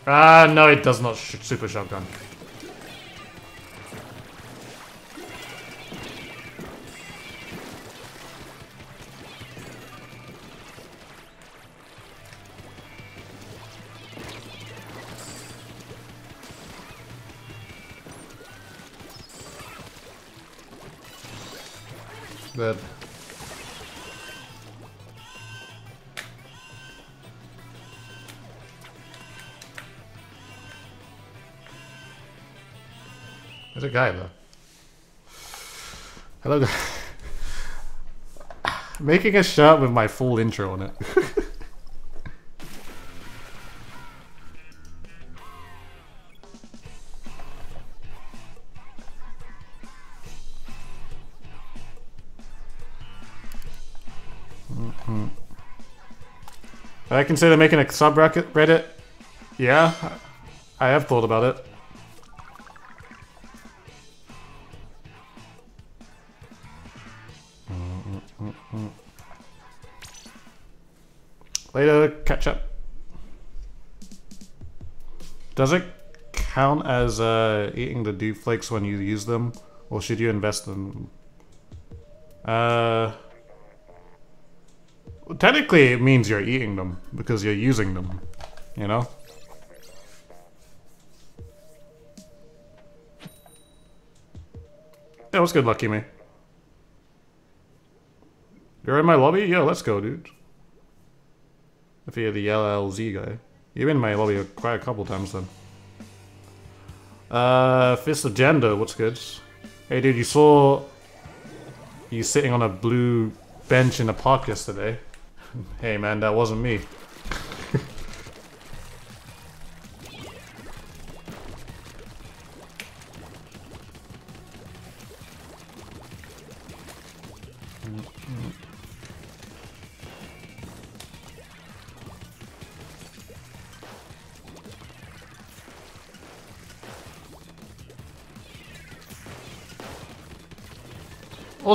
Ah, no, it does not super shotgun. Making a shirt with my full intro on it. Hmm. [LAUGHS] I consider making a subreddit. Yeah, I have thought about it. Does it count as uh, eating the dew flakes when you use them? Or should you invest them? Uh, technically, it means you're eating them because you're using them, you know? That was good lucky me. You're in my lobby? Yeah, let's go, dude. If you're the LLZ guy. You're in my lobby quite a couple times then. Uh, Fist of Gender, what's good? Hey dude, you saw you sitting on a blue bench in a park yesterday. [LAUGHS] hey man, that wasn't me.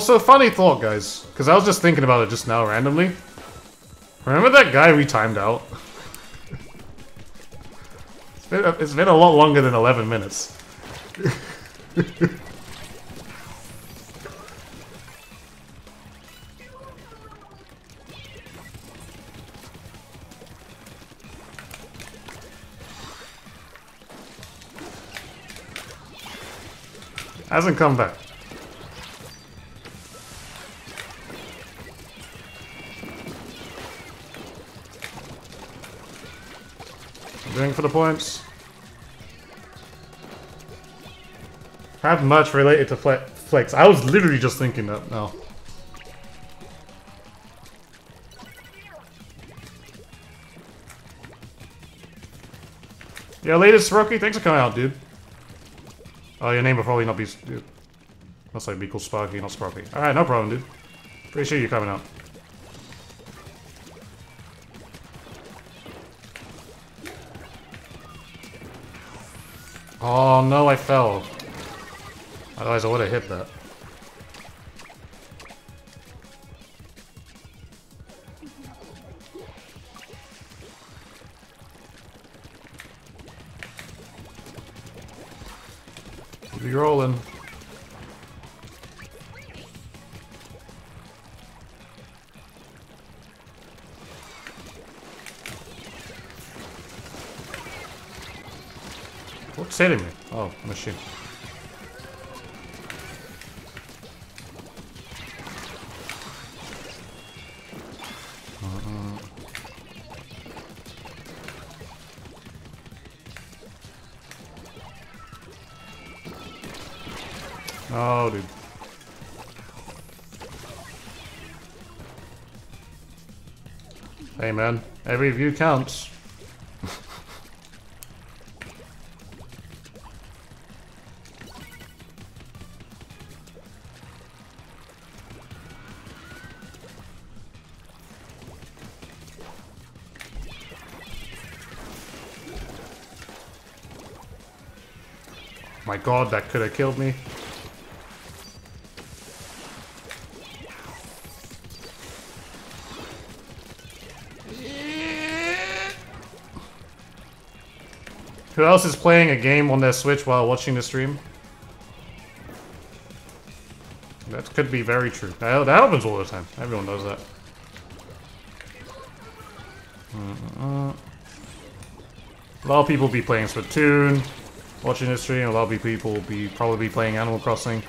Also, funny thought, guys, because I was just thinking about it just now randomly. Remember that guy we timed out? it's, been, it's been a lot longer than 11 minutes. [LAUGHS] Hasn't come back. For the points. Have much related to fle Flex. I was literally just thinking that now. Yeah, latest rookie. Thanks for coming out, dude. Oh, your name will probably not be... Dude. Must like be called Sparky, not Sparky. Alright, no problem, dude. Appreciate you coming out. Oh no, I fell. Otherwise I would have hit that. Hitting me? Oh, machine. Oh, dude. Hey, man. Every view counts. God, that could have killed me. Who else is playing a game on their Switch while watching the stream? That could be very true. That, that happens all the time. Everyone does that. A lot of people be playing Splatoon, watching the stream. A lot of people will be probably playing Animal Crossing.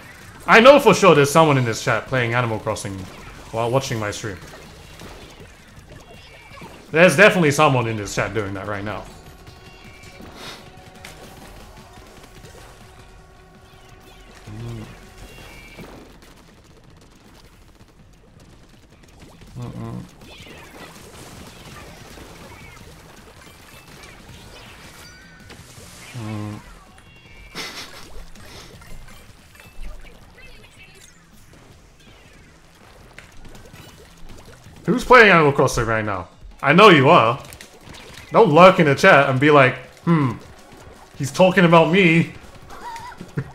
I know for sure there's someone in this chat playing Animal Crossing while watching my stream. There's definitely someone in this chat doing that right now. Playing Animal Crossing right now? I know you are. Don't lurk in the chat and be like, hmm, he's talking about me. [LAUGHS]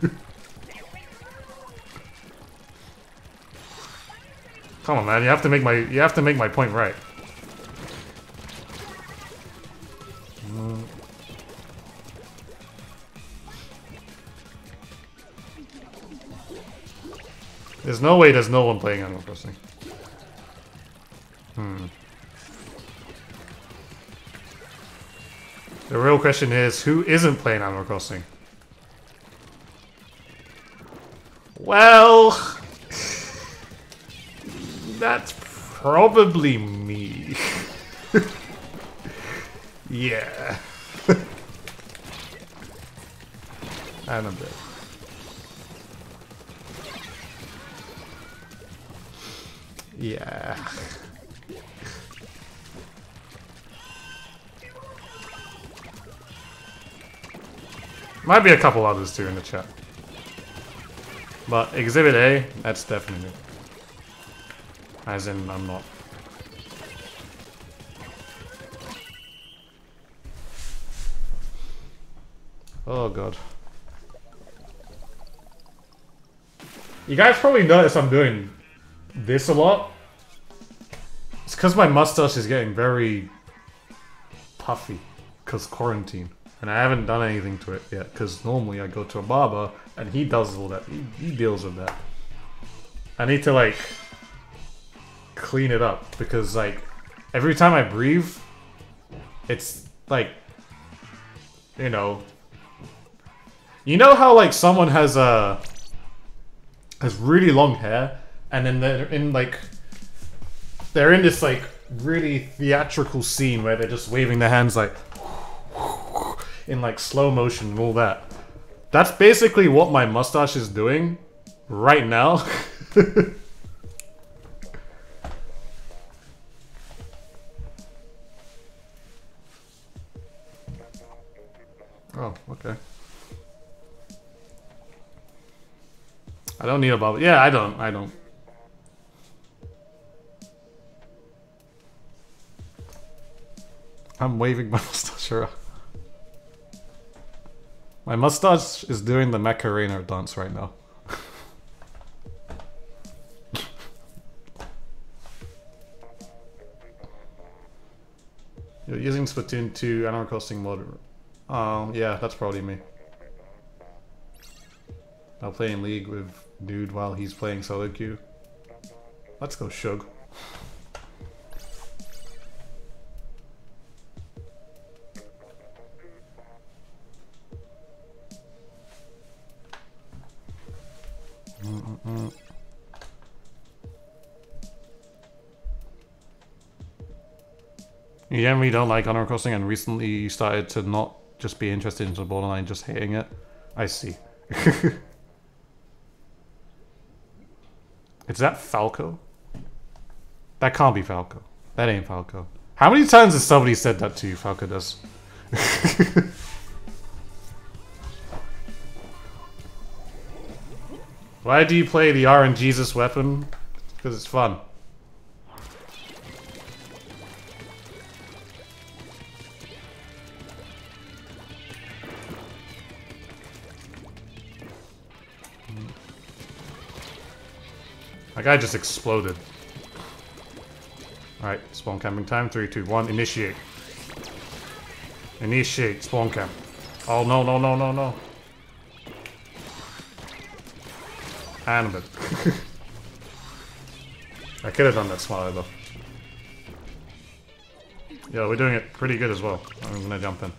Come on, man. You have to make my you have to make my point right. There's no way there's no one playing Animal Crossing. Real question is, who isn't playing Animal Crossing? Well... [LAUGHS] That's probably me. [LAUGHS] yeah. Might be a couple others too in the chat. But Exhibit A, that's definitely me. As in, I'm not. Oh god. You guys probably notice I'm doing this a lot. It's because my mustache is getting very puffy because quarantine. And I haven't done anything to it yet because normally I go to a barber and he does all that. He, he deals with that. I need to like clean it up because like every time I breathe, it's like, you know, you know how like someone has a uh, has really long hair and then they're in like they're in this like really theatrical scene where they're just waving their hands like in like slow motion and all that. That's basically what my mustache is doing right now. [LAUGHS] oh, okay. I don't need a bubble. Yeah, I don't. I don't. I'm waving my [LAUGHS] mustache around. My mustache is doing the Macarena dance right now. [LAUGHS] You're using Splatoon 2 Animal Crossing mode. Um, yeah, that's probably me. I'll play in League with Dude while he's playing solo queue. Let's go Shug. Mm. You generally don't like Animal Crossing and recently you started to not just be interested in the borderline, just hating it. I see. [LAUGHS] Is that Falco? That can't be Falco. That ain't Falco. How many times has somebody said that to you, Falco does? [LAUGHS] Why do you play the RNGesus weapon? Because it's fun. My guy just exploded. Alright, spawn camping time. Three, two, one. Initiate. Initiate spawn camp. Oh, no, no, no, no, no. Animate. I could have done that smarter, though. Yeah, we're doing it pretty good as well. I'm gonna jump in.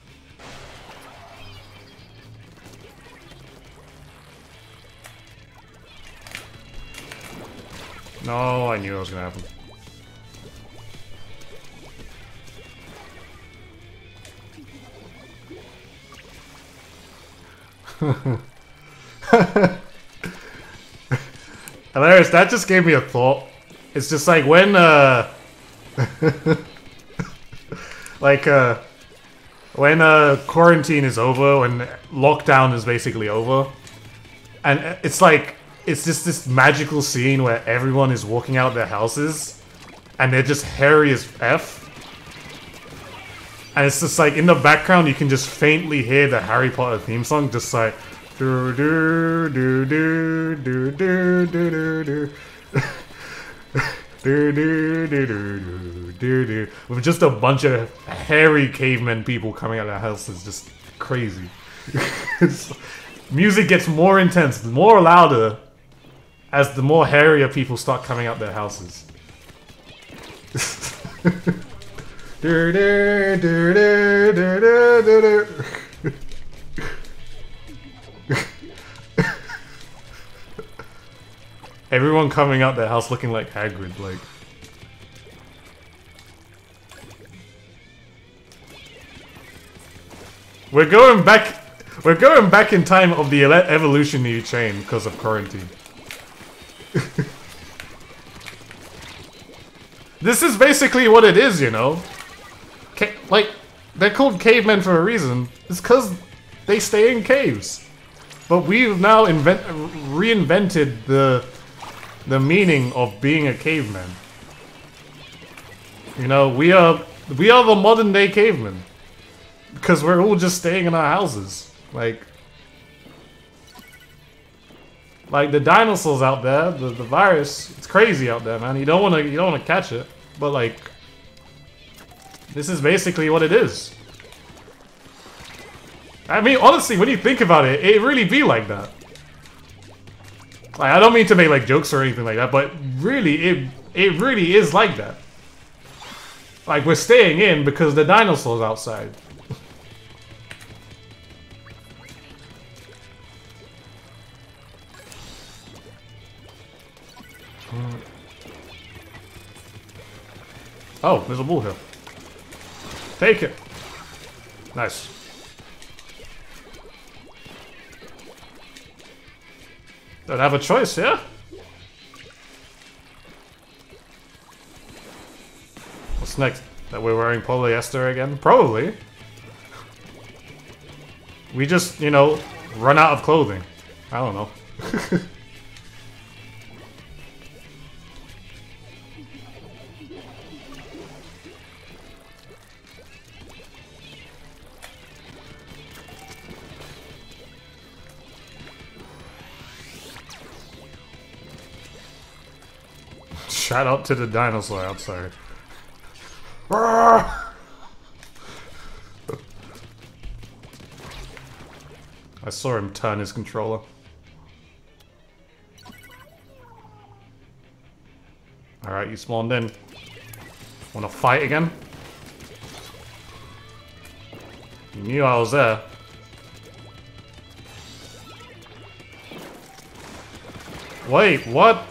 No, I knew it was gonna happen. [LAUGHS] Hilarious, that just gave me a thought. It's just like when, uh... [LAUGHS] like, uh... When, uh, quarantine is over, when lockdown is basically over, and it's like, it's just this magical scene where everyone is walking out of their houses and they're just hairy as F. And it's just like in the background you can just faintly hear the Harry Potter theme song just like do do do do do do do do do do do do do do do with just a bunch of hairy cavemen people coming out of their houses just crazy. [LAUGHS] music gets more intense, more louder as the more hairier people start coming out their houses. [LAUGHS] [LAUGHS] Everyone coming out their house looking like Hagrid, like. We're going back. We're going back in time of the evolutionary chain because of quarantine. [LAUGHS] This is basically what it is, you know? Ca like, they're called cavemen for a reason. It's because they stay in caves. But we've now invent reinvented the the meaning of being a caveman. You know, we are we are the modern day cavemen. Because we're all just staying in our houses. Like Like the dinosaurs out there, the, the virus, it's crazy out there, man. You don't wanna you don't wanna catch it. But like this is basically what it is. I mean, honestly, when you think about it, it really be like that. Like, I don't mean to make like jokes or anything like that, but really, it it really is like that. Like we're staying in because the dinosaurs outside. [LAUGHS] Oh, there's a bull here. Take it. Nice. Don't have a choice, yeah? What's next? That we're wearing polyester again? Probably. We just, you know, run out of clothing. I don't know. [LAUGHS] Shout out to the dinosaur outside. [LAUGHS] I saw him turn his controller. Alright, you spawned in. Wanna fight again? You knew I was there. Wait, what?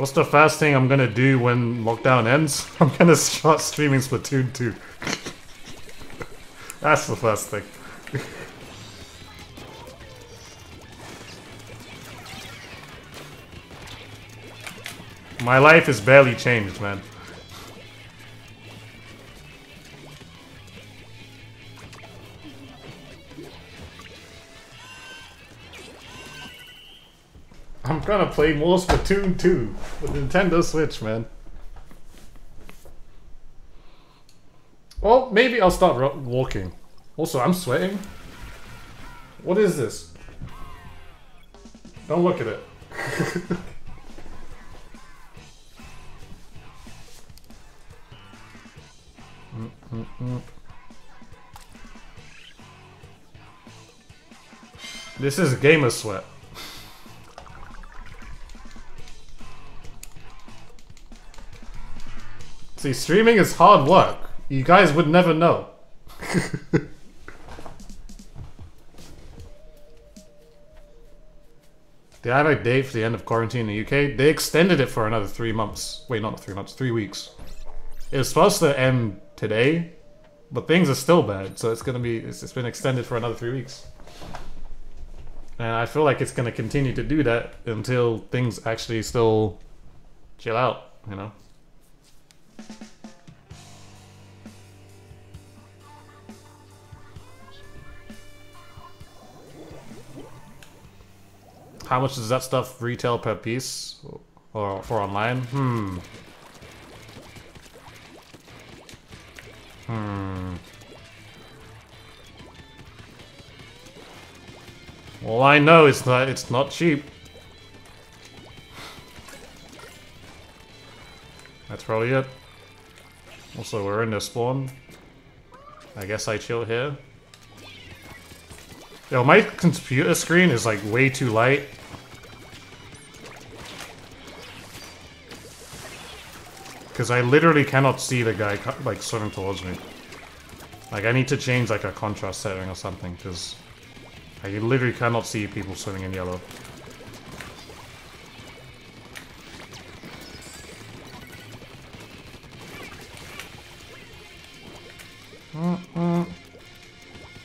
What's the first thing I'm gonna do when lockdown ends? [LAUGHS] I'm gonna start streaming Splatoon 2. [LAUGHS] That's the first thing. [LAUGHS] My life is barely changed, man. I'm gonna play more Splatoon 2 with Nintendo Switch, man. Well, maybe I'll start walking. Also, I'm sweating. What is this? Don't look at it. [LAUGHS] This is gamer sweat. See, streaming is hard work. You guys would never know. they have a date for the end of quarantine in the UK. They extended it for another three months. Wait, not three months, three weeks. It was supposed to end today, but things are still bad, so it's gonna be it's, it's been extended for another three weeks. And I feel like it's gonna continue to do that until things actually still chill out, you know? How much does that stuff retail per piece? Or for online? Hmm. Hmm. Well, I know it's not it's not cheap. That's probably it. Also, we're in the spawn. I guess I chill here. Yo, my computer screen is like way too light. Because I literally cannot see the guy, like, swimming towards me. Like, I need to change, like, a contrast setting or something, because I literally cannot see people swimming in yellow.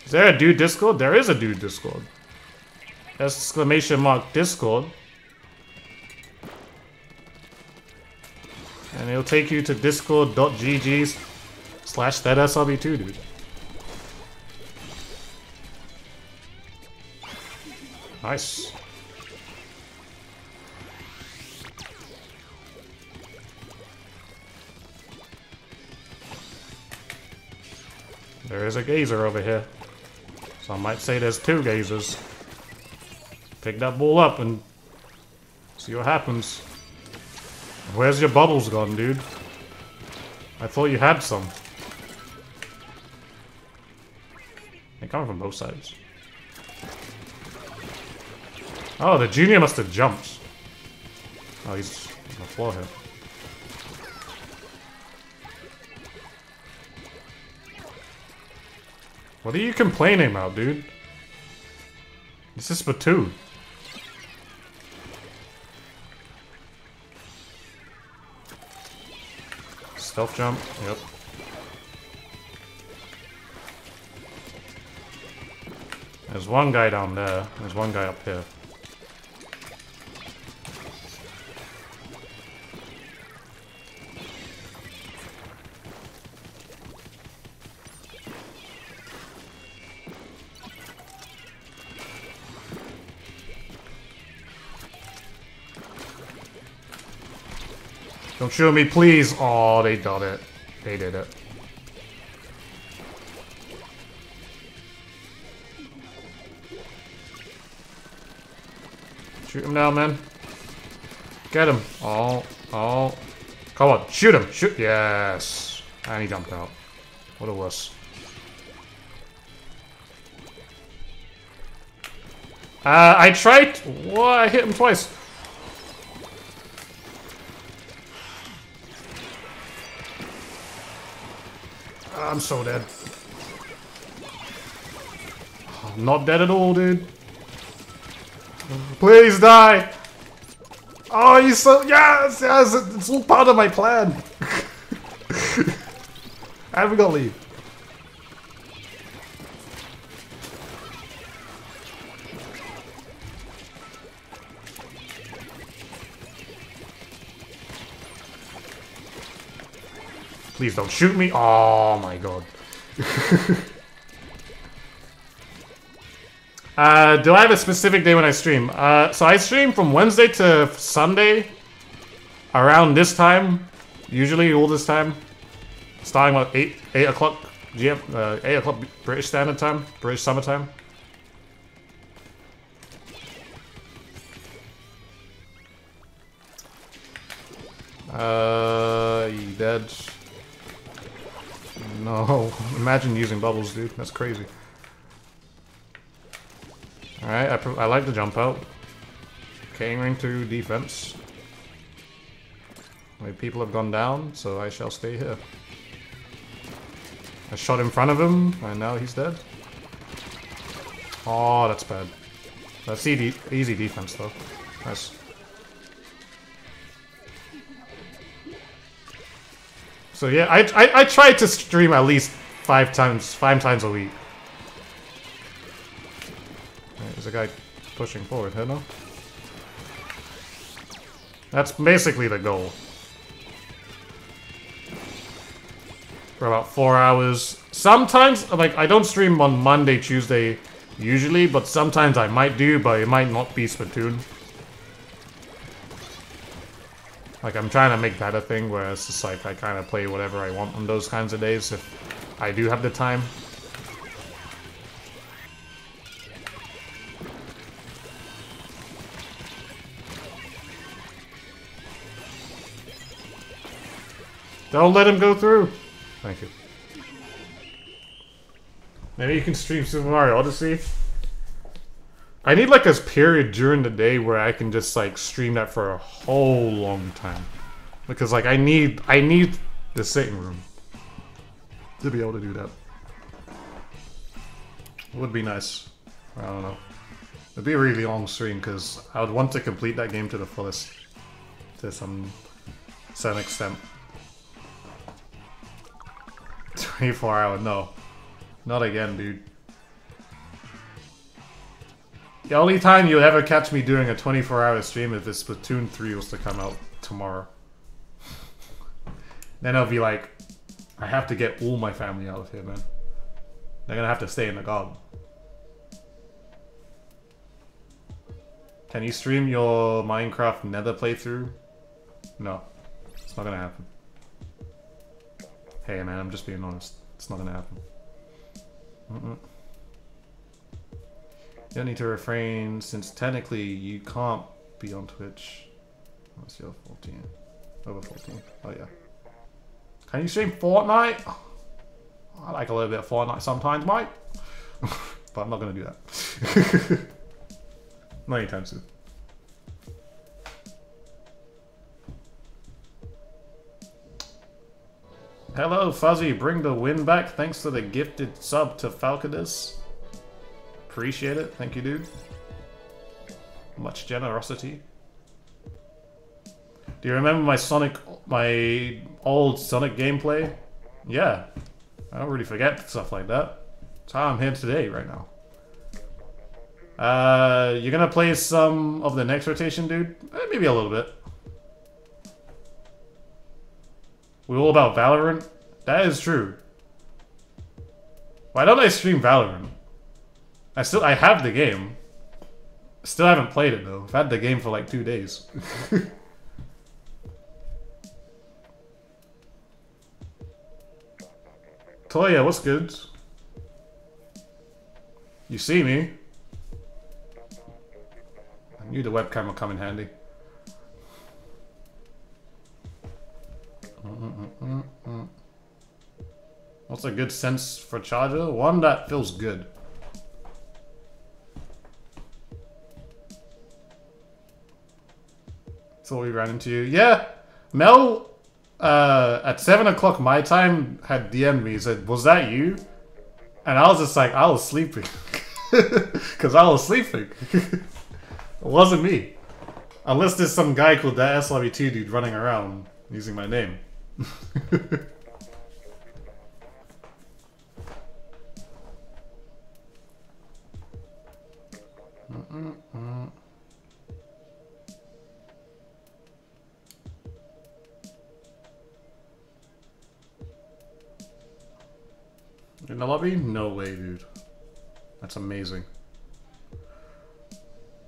Is there a dude Discord? There is a dude Discord. exclamation mark Discord. And it'll take you to discord.gg slash thatsrb2, dude. Nice. There is a gazer over here. Some might say there's two gazers. Pick that ball up and see what happens. Where's your bubbles gone, dude? I thought you had some. They come from both sides. Oh, the junior must have jumped. Oh, he's on the floor here. What are you complaining about, dude? This is Splatoon. Stealth jump, yep. There's one guy down there. There's one guy up here. Don't shoot me, please. Oh, they done it. They did it. Shoot him now, man. Get him. Oh, oh. Come on, shoot him. Shoot. Yes. And he jumped out. What a wuss. Uh, I tried. What? I hit him twice. I'm so dead. I'm not dead at all, dude. Please die! Oh, you so- Yes! Yes! It's all part of my plan! How we gonna leave? Please don't shoot me. Oh my god. [LAUGHS] uh, do I have a specific day when I stream? Uh, so I stream from Wednesday to Sunday around this time. Usually all this time. Starting at 8, 8 o'clock GM, uh, 8 o'clock British Standard Time, British Summer Time. Uh, you dead. No, [LAUGHS] imagine using bubbles, dude. That's crazy. Alright, I, I like the jump out. Catering to defense. My people have gone down, so I shall stay here. I shot in front of him, and now he's dead. Oh, that's bad. That's easy, easy defense, though. Nice. So yeah, I, I, I try to stream at least five times, five times a week. there's a guy pushing forward, here, no? That's basically the goal. For about four hours. Sometimes, like, I don't stream on Monday, Tuesday, usually, but sometimes I might do, but it might not be Splatoon. Like, I'm trying to make that a thing where it's just like I kind of play whatever I want on those kinds of days if I do have the time. Don't let him go through! Thank you. Maybe you can stream Super Mario Odyssey. I need like a period during the day where I can just like stream that for a whole long time. Because like I need I need the sitting room to be able to do that. It would be nice. I don't know. It'd be a really long stream because I would want to complete that game to the fullest. To some some extent. [LAUGHS] 24 hour, no. Not again, dude. The only time you'll ever catch me doing a 24 hour stream is if Splatoon 3 was to come out tomorrow. then I'll be like, I have to get all my family out of here, man. They're gonna have to stay in the garden. Can you stream your Minecraft Nether playthrough? No. It's not gonna happen. Hey man, I'm just being honest. It's not gonna happen. Mm -mm. You don't need to refrain since technically you can't be on Twitch. What's your 14? Over 14. Oh yeah. Can you stream Fortnite? I like a little bit of Fortnite sometimes, mate. [LAUGHS] but I'm not gonna do that. [LAUGHS] not anytime soon. Hello, Fuzzy. Bring the win back. Thanks for the gifted sub to Falcadus. Appreciate it. Thank you, dude. Much generosity. Do you remember my Sonic, my old Sonic gameplay? Yeah. I don't really forget stuff like that. That's how I'm here today, right now. Uh, you're gonna play some of the next rotation, dude? Eh, maybe a little bit. We all about Valorant? That is true. Why don't I stream Valorant? I still I have the game. Still haven't played it though. I've had the game for like two days. [LAUGHS] Toya, what's good? You see me? I knew the webcam would come in handy. What's a good sense for charger? One that feels good. So we ran into you. Yeah, Mel uh, at 7 o'clock my time had DM'd me. said, was that you? And I was just like, I was sleeping. [LAUGHS] Because I was sleeping. [LAUGHS] it wasn't me. Unless there's some guy called that SRB2 dude running around using my name. [LAUGHS] mm In the lobby? No way, dude. That's amazing.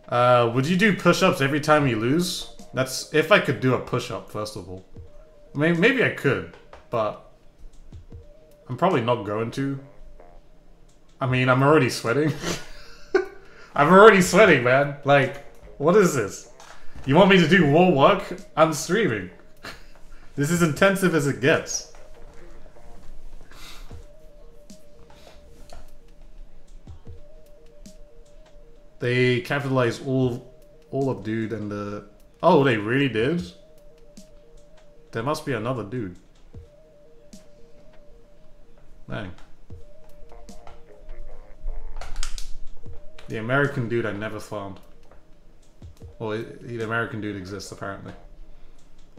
Uh, would you do push-ups every time you lose? That's if I could do a push-up, first of all. Maybe, maybe I could, but I'm probably not going to. I mean, I'm already sweating. [LAUGHS] I'm already sweating, man. Like, what is this? You want me to do more work? I'm streaming. [LAUGHS] this is intensive as it gets. They capitalized all all of dude and the Oh, they really did? There must be another dude. Dang. The American dude I never found. Well, the American dude exists apparently.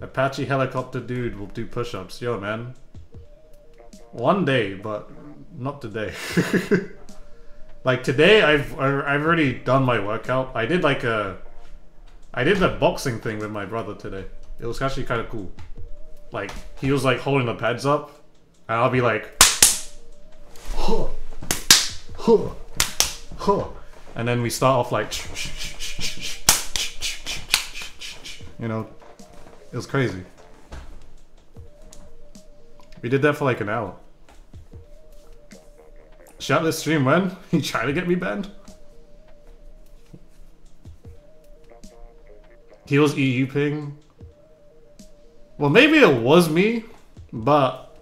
Apache helicopter dude will do push-ups. Yo, man. One day, but not today. [LAUGHS] Like today, I've I've already done my workout. I did like a, I did the boxing thing with my brother today. It was actually kind of cool. Like he was like holding the pads up, and I'll be like, huh, huh, huh, and then we start off like, you know, it was crazy. We did that for like an hour. Shut this stream when? [LAUGHS] You trying to get me banned? He was EU ping. Well, maybe it was me, but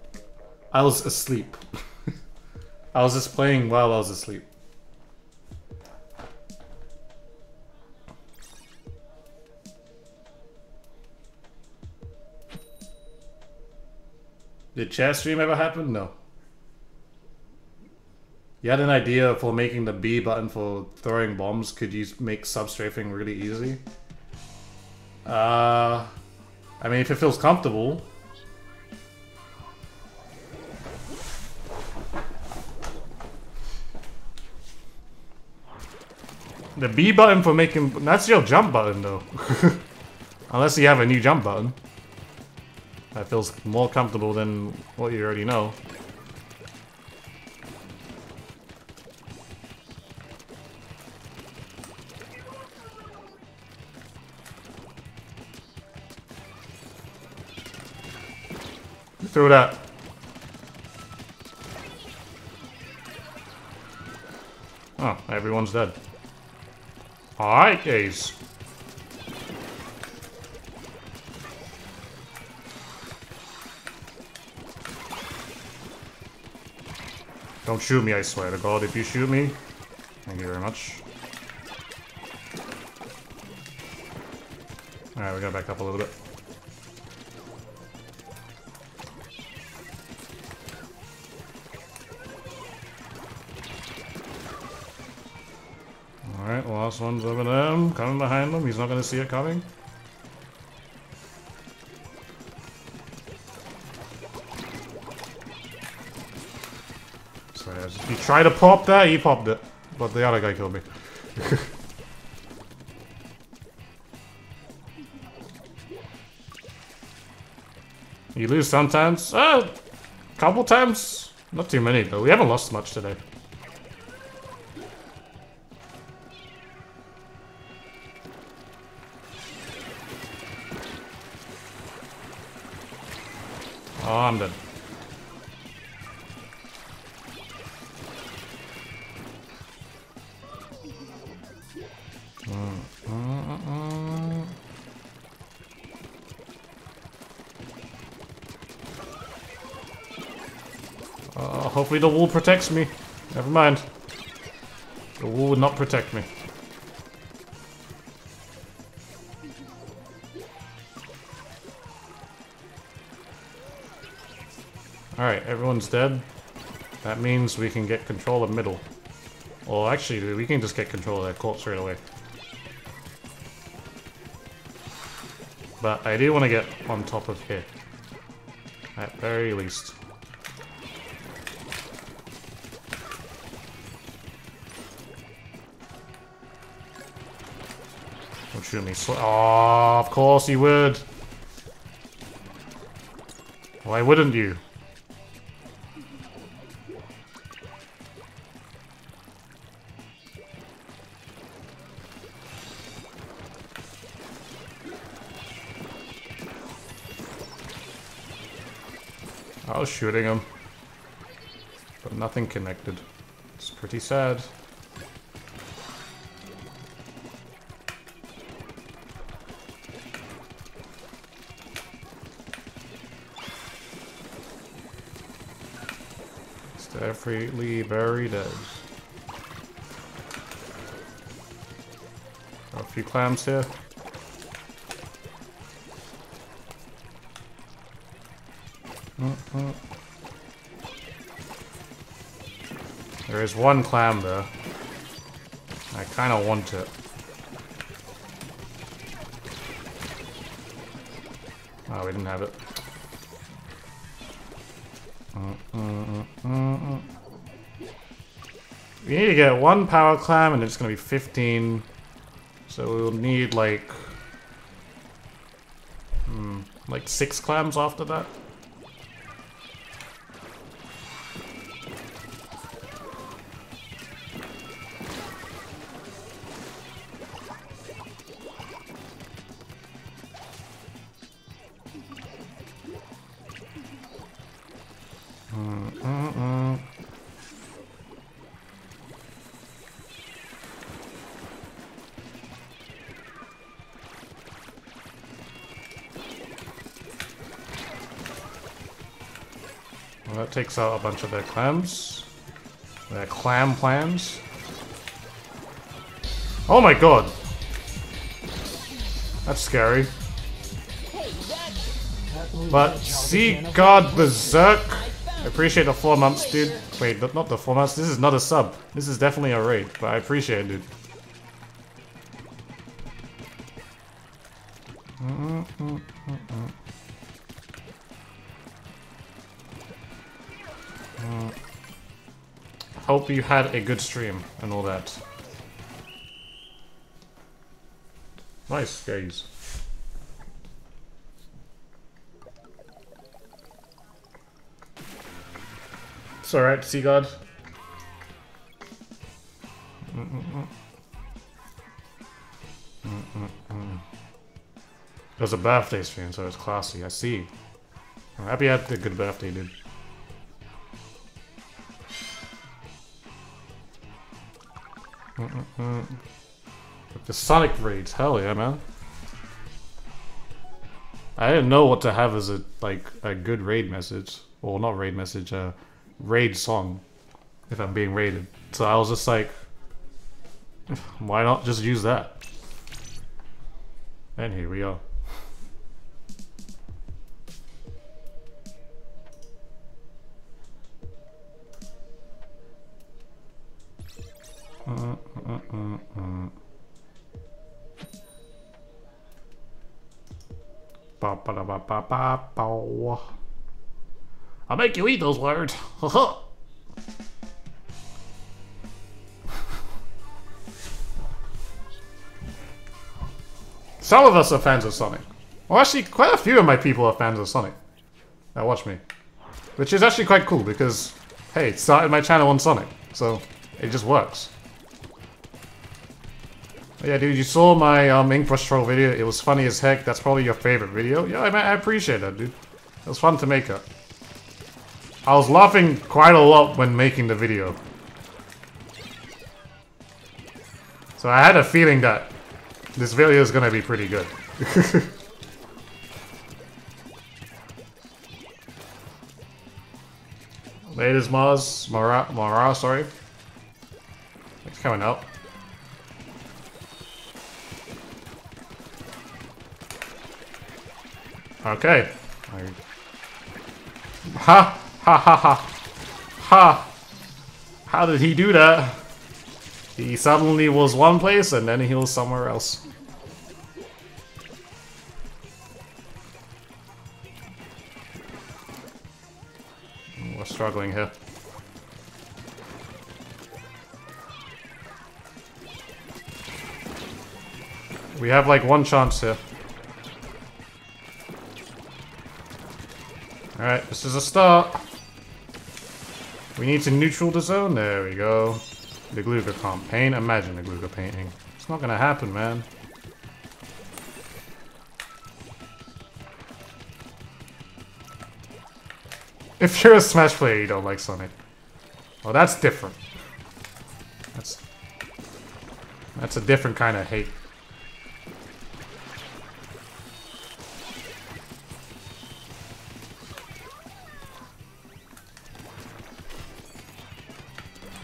I was asleep. [LAUGHS] I was just playing while I was asleep. Did chat stream ever happen? No. You had an idea for making the B button for throwing bombs. Could you make substrafing really easy? Uh, I mean, if it feels comfortable. The B button for making... That's your jump button, though. [LAUGHS] Unless you have a new jump button. That feels more comfortable than what you already know. Through that. Oh, everyone's dead. Alright, Ace. Don't shoot me, I swear to god. If you shoot me, thank you very much. Alright, we gotta back up a little bit. Alright, last one's over there. Coming behind him. He's not gonna see it coming. So yeah, you try to pop that, he popped it. But the other guy killed me. [LAUGHS] you lose sometimes. Uh, couple times. Not too many though. We haven't lost much today. Oh, I'm dead. Hopefully the wall protects me. Never mind. The wall would not protect me. Alright, everyone's dead. That means we can get control of middle. Well, actually, we can just get control of that corpse right away. But I do want to get on top of here. At very least. Don't shoot me. Oh, of course you would. Why wouldn't you? I was shooting him. But nothing connected. It's pretty sad. It's definitely very dead. A few clams here. There is one clam though. I kind of want it. Oh, we didn't have it. We need to get one power clam and it's gonna be 15. So we'll need like... Hmm, like six clams after that. Takes out a bunch of their clams. Their clam plans. Oh my god! That's scary. But see God Berserk. I appreciate the four months, dude. Wait, not the four months. This is not a sub. This is definitely a raid, but I appreciate it, dude. Hope you had a good stream and all that. Nice, gaze. It's alright, Sea God. It was a birthday stream, so it's classy. I see. I'm happy you had a good birthday, dude. The Sonic raids, hell yeah, man. I didn't know what to have as a like a good raid message, or not raid message, a raid song, if I'm being raided. So I was just like, [SIGHS] why not just use that? I'll make you eat those words. [LAUGHS] Some of us are fans of Sonic. Well, actually, quite a few of my people are fans of Sonic. Now watch me. Which is actually quite cool because, hey, it started my channel on Sonic. So, it just works. Yeah, dude, you saw my um, Ink Brush Troll video. It was funny as heck. That's probably your favorite video. Yeah, I, I appreciate that, dude. It was fun to make it. I was laughing quite a lot when making the video. So I had a feeling that this video is gonna be pretty good. [LAUGHS] Latest Mars, Mara, Mara, sorry. It's coming out. Okay. Ha! Ha ha ha! Ha! How did he do that? He suddenly was one place and then he was somewhere else. We're struggling here. We have like one chance here. Alright, this is a start. We need to neutral the zone. There we go. The Glooga can't paint. Imagine the Glooga painting. It's not gonna happen, man. If you're a Smash player, you don't like Sonic. Well, that's different. That's... That's a different kind of hate.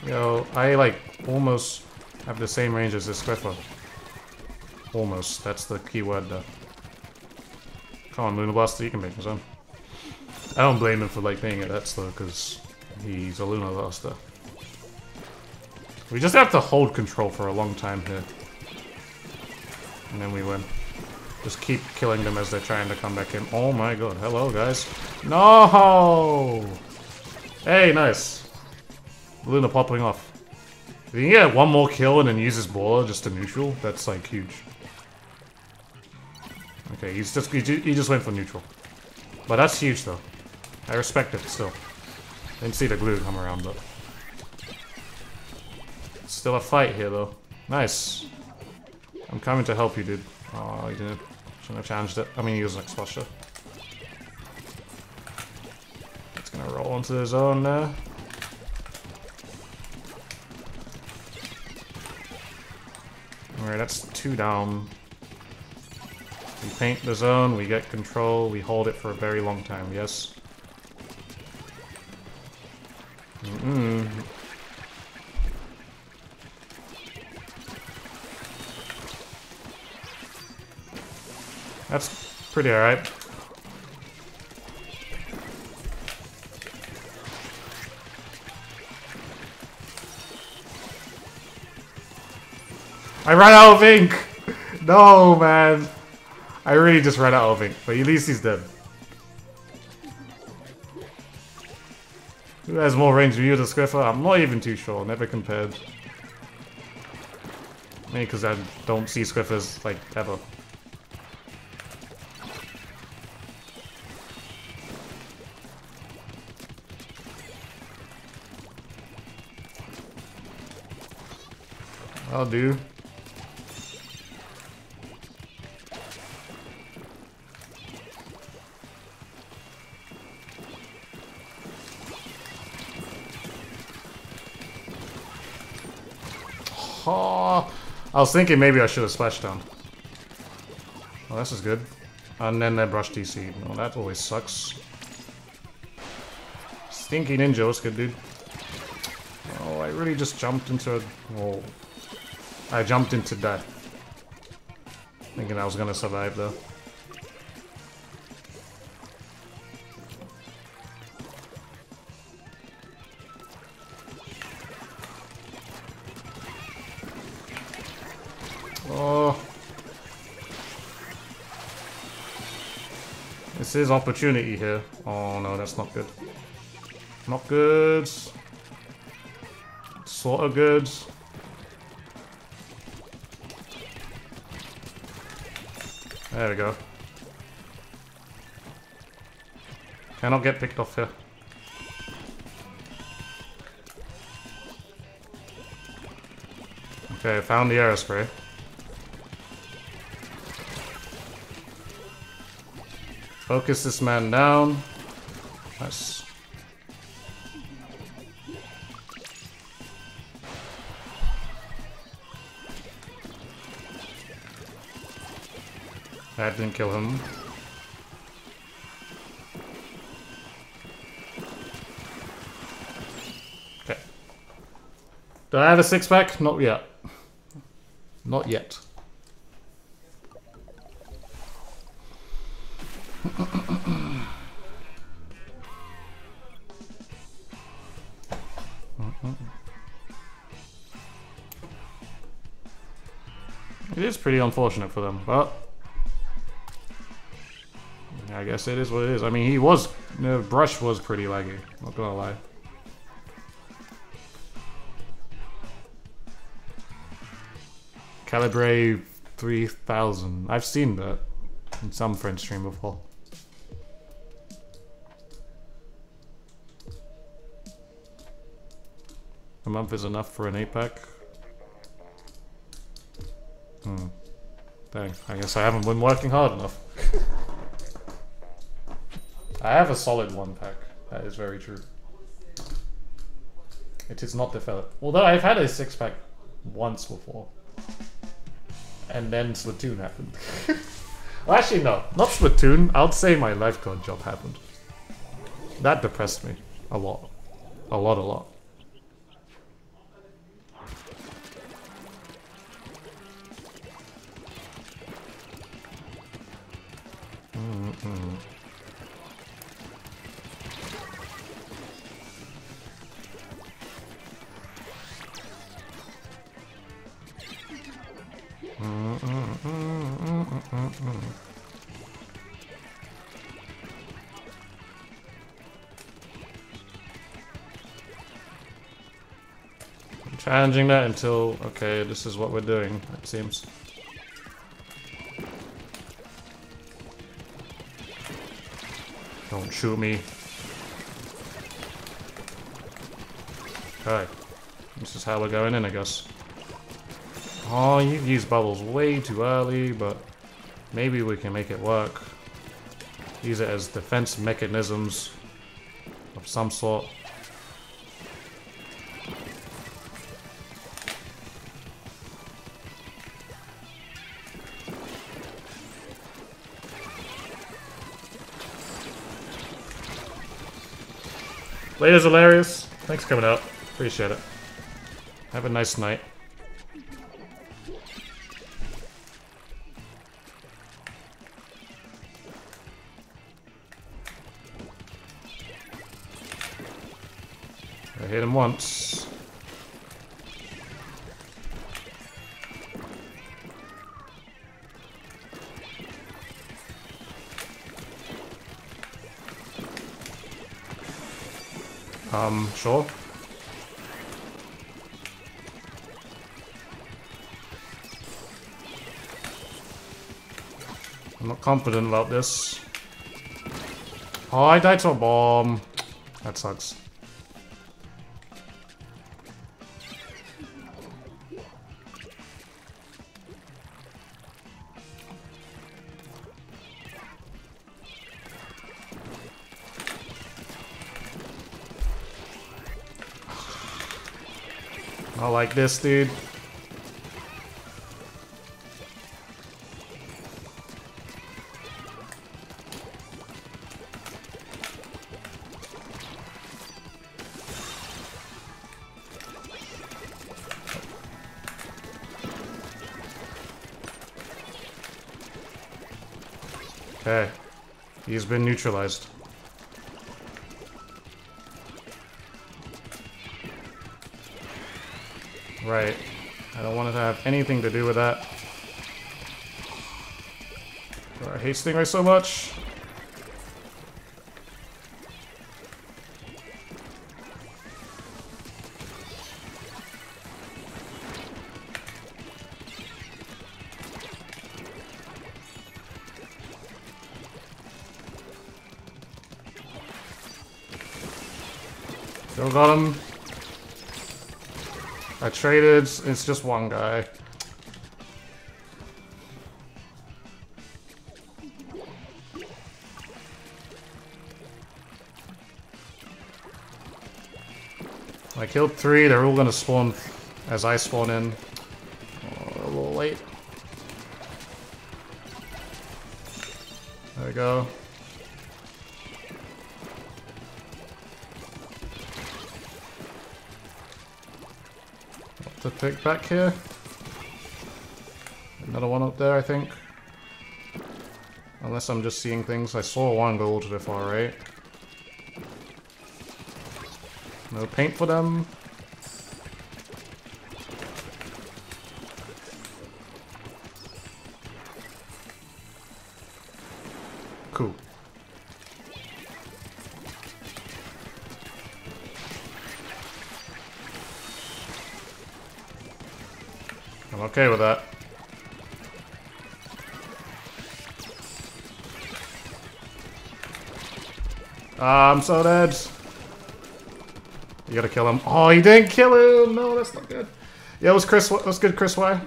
Yo, I like almost have the same range as this Squiffer. Almost. That's the key word though. Come on, Luna Blaster, you can make his own. I don't blame him for like being it that slow, because he's a Luna Blaster. We just have to hold control for a long time here. And then we win. Just keep killing them as they're trying to come back in. Oh my god, hello guys. No! Hey, nice. Luna popping off. If you can get one more kill and then use his baller just to neutral, that's like huge. Okay, he's just he just went for neutral. But that's huge though. I respect it still. Didn't see the glue come around, but still a fight here though. Nice. I'm coming to help you, dude. Oh, you didn't. Shouldn't have challenged it. I mean, use an expulsion. It's gonna roll into the zone there. Alright, that's two down. We paint the zone, we get control, we hold it for a very long time, yes. Mm -mm. That's pretty alright. I ran out of ink! No, man. I really just ran out of ink. But at least he's dead. Who has more range than you, the Squiffer? I'm not even too sure. Never compared. I mean, because I don't see Squiffers, like, ever. I'll do. Was thinking maybe I should have splashed down. Oh, this is good. And then that brush DC. No, that always sucks. Stinky ninja, what's good, dude? Oh, I really just jumped into a... Oh. I jumped into death. Thinking I was gonna survive, though. This is opportunity here. Oh no, that's not good. Not good. Sort of good. There we go. Cannot get picked off here. Okay, I found the aerospray. Focus this man down. Nice. That didn't kill him. Okay. Do I have a six pack? Not yet. Not yet. Pretty unfortunate for them, but I guess it is what it is. I mean, he was the brush was pretty laggy. Not gonna lie. Calibre 3000. I've seen that in some French stream before. A month is enough for an 8 pack. Hmm. Dang, I guess I haven't been working hard enough. I have a solid one pack. That is very true. It is not developed. Although I've had a six pack once before. And then Splatoon happened. [LAUGHS] well, actually, no. Not Splatoon. I'd say my lifeguard job happened. That depressed me. A lot. A lot, a lot. That until, okay, this is what we're doing, it seems. Don't shoot me. Okay. This is how we're going in, I guess. Oh, you've used bubbles way too early, but maybe we can make it work. Use it as defense mechanisms of some sort. Later's hilarious. Thanks for coming out. Appreciate it. Have a nice night. I hit him once. Sure. I'm not confident about this. Oh, I died to a bomb. That sucks. Like this, dude. Okay. He's been neutralized. Right. I don't want to have anything to do with that. I hate Stingray so much. Still got him. I traded. It's just one guy. I killed three. They're all gonna spawn as I spawn in. Oh, a little late. Back here. Another one up there, I think. Unless I'm just seeing things. I saw one go to the before, right? No paint for them. So dead. You gotta kill him. Oh, he didn't kill him! No, that's not good. Yeah, it was Chris. That's good, Chris Y.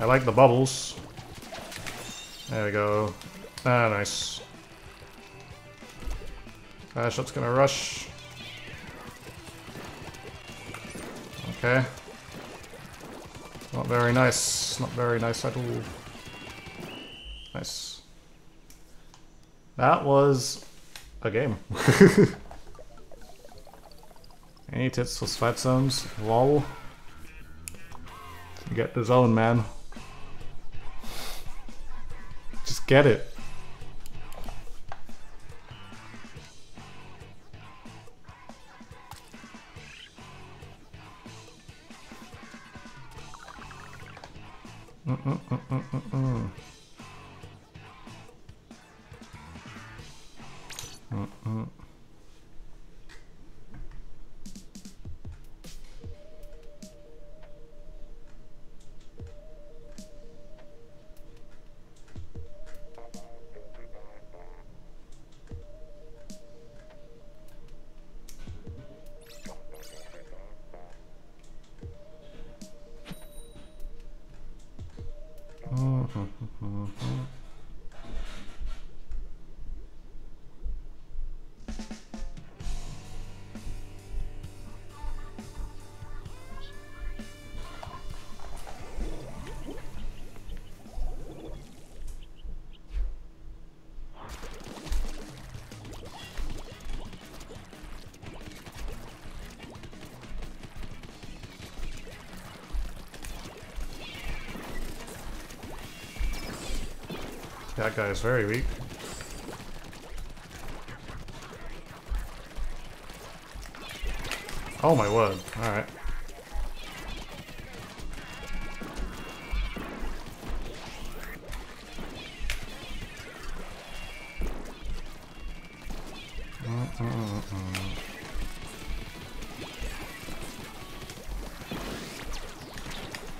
I like the bubbles. There we go. Ah, nice. Shot's gonna rush. Okay. Not very nice. Not very nice at all. Nice. That was a game. [LAUGHS] Any tits for sweat zones? Lol. Get the zone, man. Just get it. That guy is very weak. Oh my word. Alright.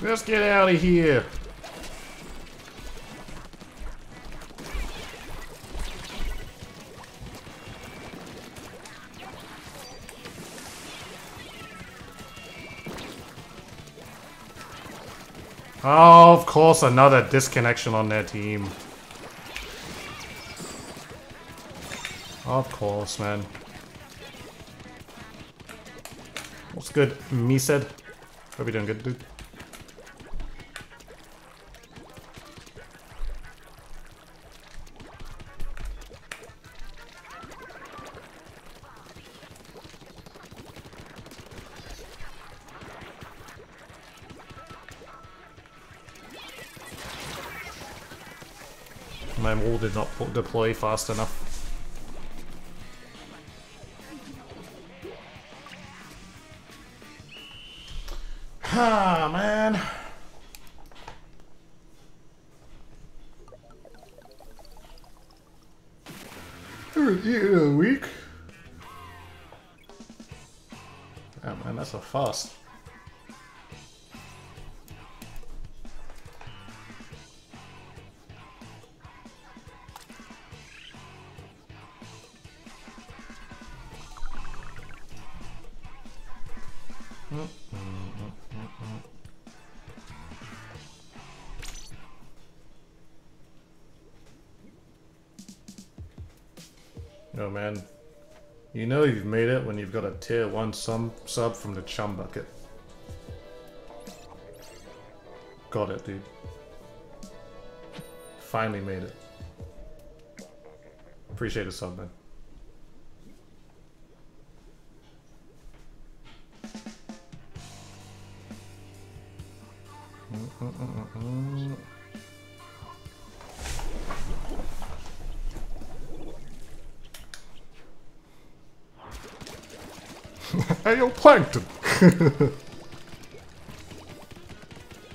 Let's get out of here. Another disconnection on their team. Of course, man. What's good, me said? Hope you're doing good, dude. Did not deploy fast enough. You've got a tier 1 sum sub from the chum bucket. Got it, dude. Finally made it. Appreciate the sub, man.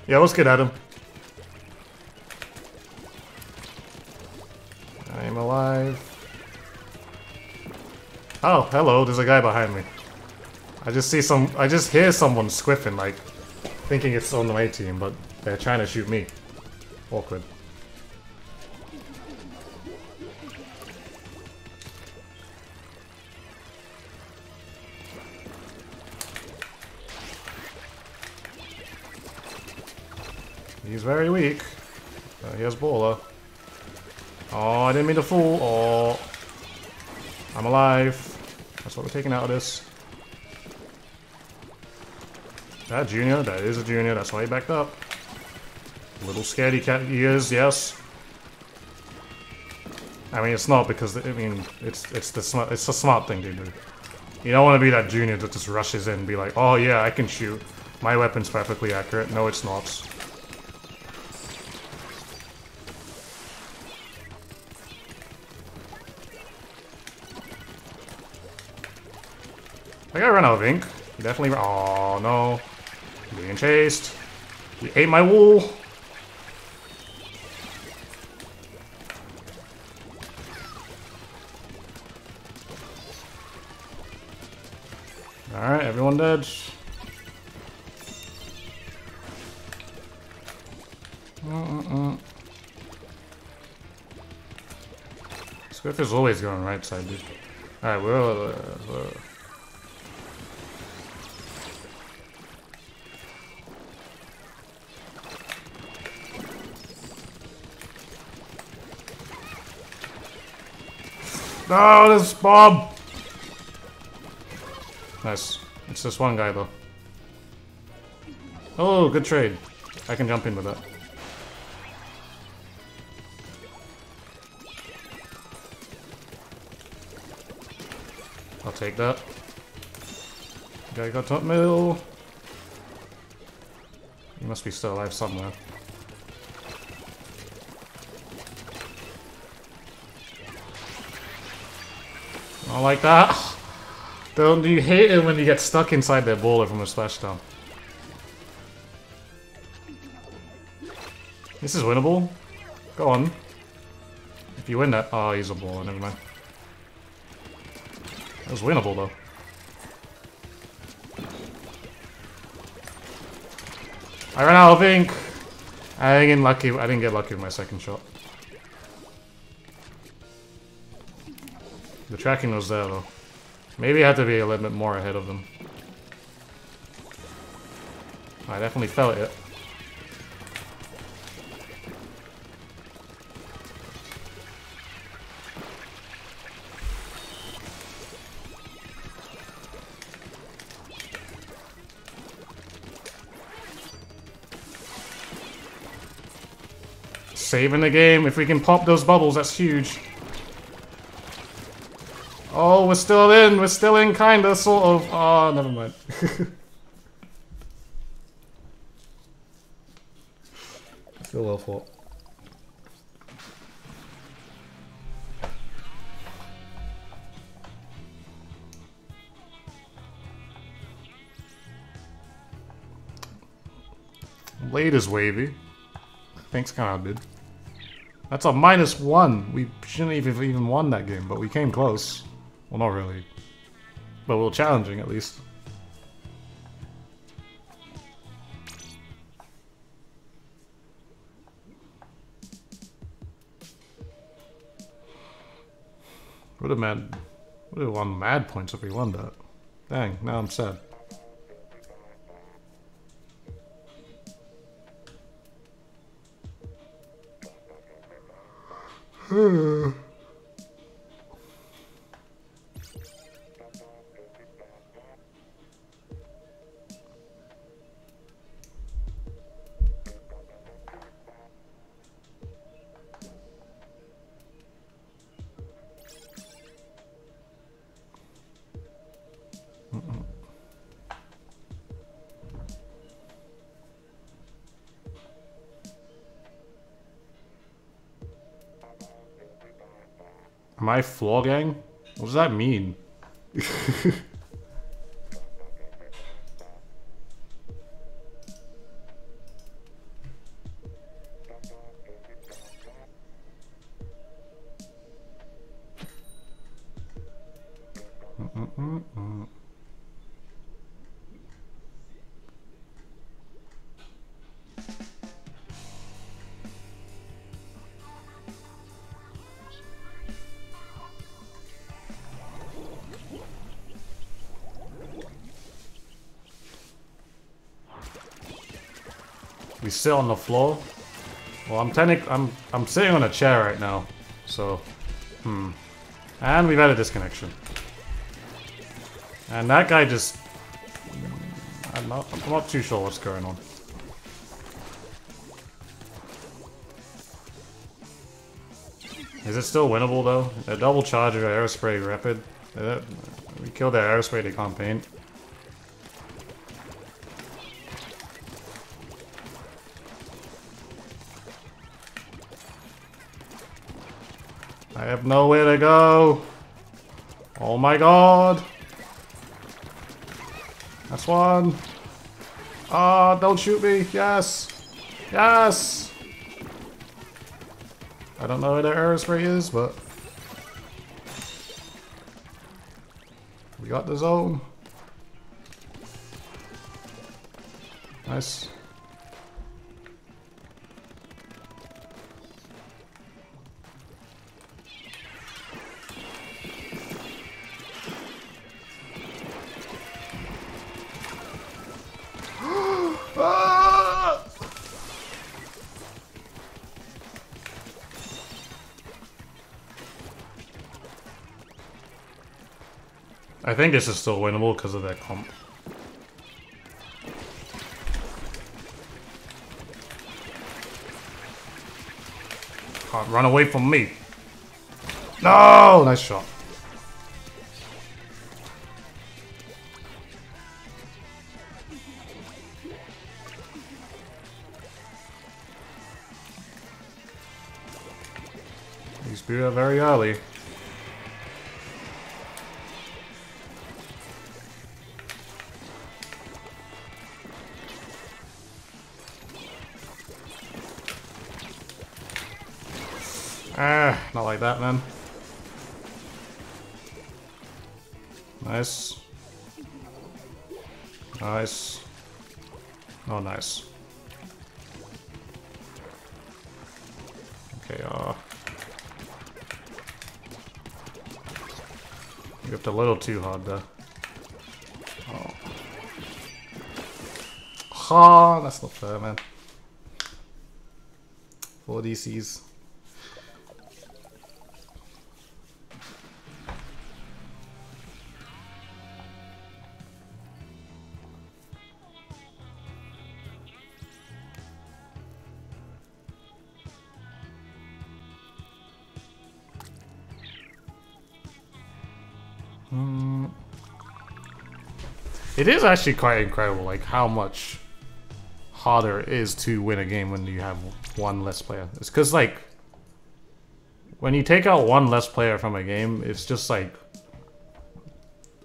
Yeah, let's get at him. I am alive. Oh, hello, there's a guy behind me. I just see some- I just hear someone squiffing, like, thinking it's on the my team, but they're trying to shoot me. Awkward. He's very weak. Uh, he has Baller. Oh, I didn't mean to fool. Oh. I'm alive. That's what we're taking out of this. That junior, that is a junior, that's why he backed up. Little scared cat he is, yes. I mean, it's not because, I mean, it's it's the smart, it's a smart thing to do. You don't want to be that junior that just rushes in and be like, oh yeah, I can shoot. My weapon's perfectly accurate. No, it's not. I gotta run out of ink. Definitely. Oh no. Being chased. He ate my wool. Alright, everyone dead. -mm. Swift is always going right side, dude. Alright, we're, uh, we're No, this Bob! Nice. It's this one guy, though. Oh, good trade. I can jump in with that. I'll take that. Guy got top mill. He must be still alive somewhere. I like that. Don't you hate it when you get stuck inside that bowler from a splashdown? This is winnable. Go on. If you win that... Oh, he's a bowler, never mind. That was winnable, though. I ran out of ink! I didn't get lucky. I didn't get lucky with my second shot. The tracking was there, though. Maybe I had to be a little bit more ahead of them. I definitely felt it. Saving the game. If we can pop those bubbles, that's huge. Oh, we're still in. We're still in, kinda, sort of. Oh, never mind. [LAUGHS] Still well fought. Late is wavy. Thanks, God, dude. That's a minus one. We shouldn't even even won that game, but we came close. Well, not really. But a little challenging, at least. Would have mad would have won mad points if we won that. Dang, now I'm sad. [SIGHS] [SIGHS] Am I flogging? What does that mean? [LAUGHS] sit on the floor. Well, I'm technic I'm I'm sitting on a chair right now, so hmm. And we've had a disconnection. And that guy just I'm not I'm not too sure what's going on. Is it still winnable though? A double charger, aerospray, rapid. We killed that aerospray, they can't paint. Have nowhere to go. Oh my god. That's one. Ah, oh, don't shoot me. Yes. Yes. I don't know where the aerospray is, but... We got the zone. I think this is still winnable because of that comp. Can't run away from me. No! Nice shot. These beer very early. Not like that, man. Nice. Nice. Oh, nice. Okay, uh... Got a little too hard there. Oh. Ha! That's not fair, man. Four DCs. It is actually quite incredible, like how much harder it is to win a game when you have one less player. It's because like when you take out one less player from a game, it's just like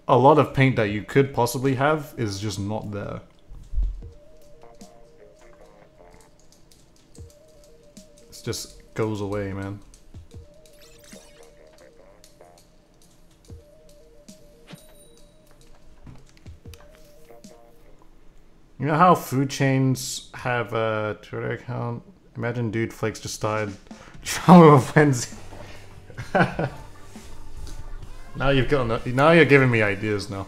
a lot of paint that you could possibly have is just not there. It just goes away, man. You know how food chains have a Twitter account? Imagine Dude Flakes just started Trauma of Wednesday. now you've got now you're giving me ideas now.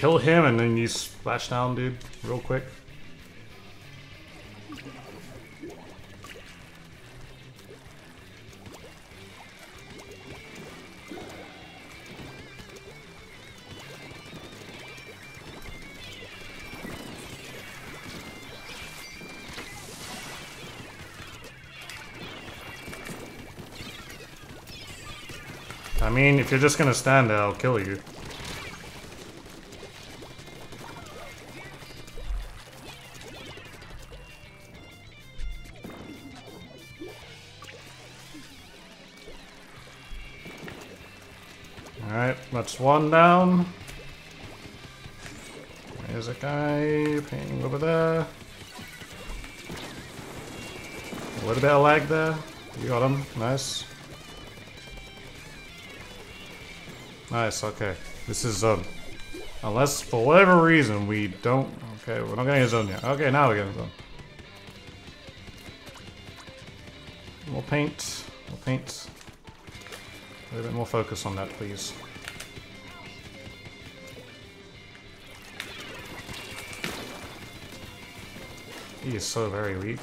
Kill him and then you splash down, dude, real quick. I mean, if you're just gonna stand there, I'll kill you. One down. There's a guy painting over there. A little bit of lag there. You got him. Nice. Nice, okay. This is zone. Unless, for whatever reason, we don't... Okay, we're not getting a zone yet. Okay, now we're getting a zone. More paint. More paint. A little bit more focus on that, please. He is so very weak.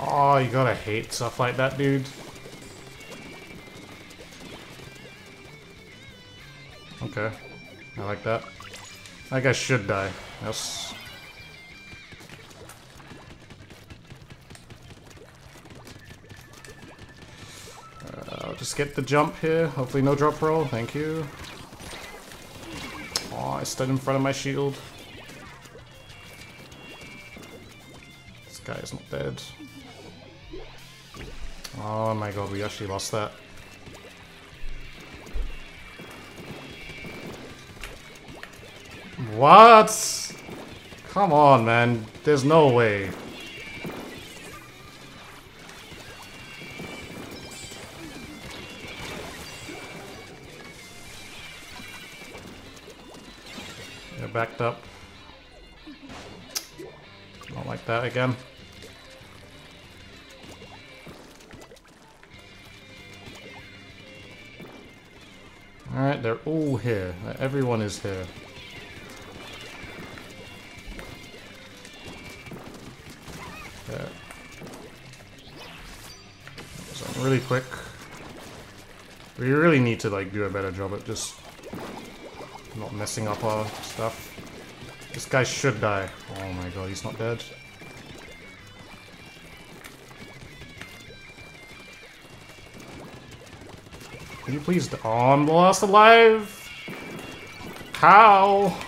Oh, you gotta hate stuff like that, dude. Okay. I like that. That guy should die. Yes. Uh, I'll just get the jump here. Hopefully no drop roll. Thank you. Stood in front of my shield. This guy is not dead. Oh my god, we actually lost that. What? Come on, man. There's no way. Backed up. Not like that again. Alright, they're all here. Everyone is here. There. Really quick. We really need to like do a better job at just not messing up our stuff. This guy should die. Oh my god, he's not dead. Can you please... Oh, I'm lost alive! How?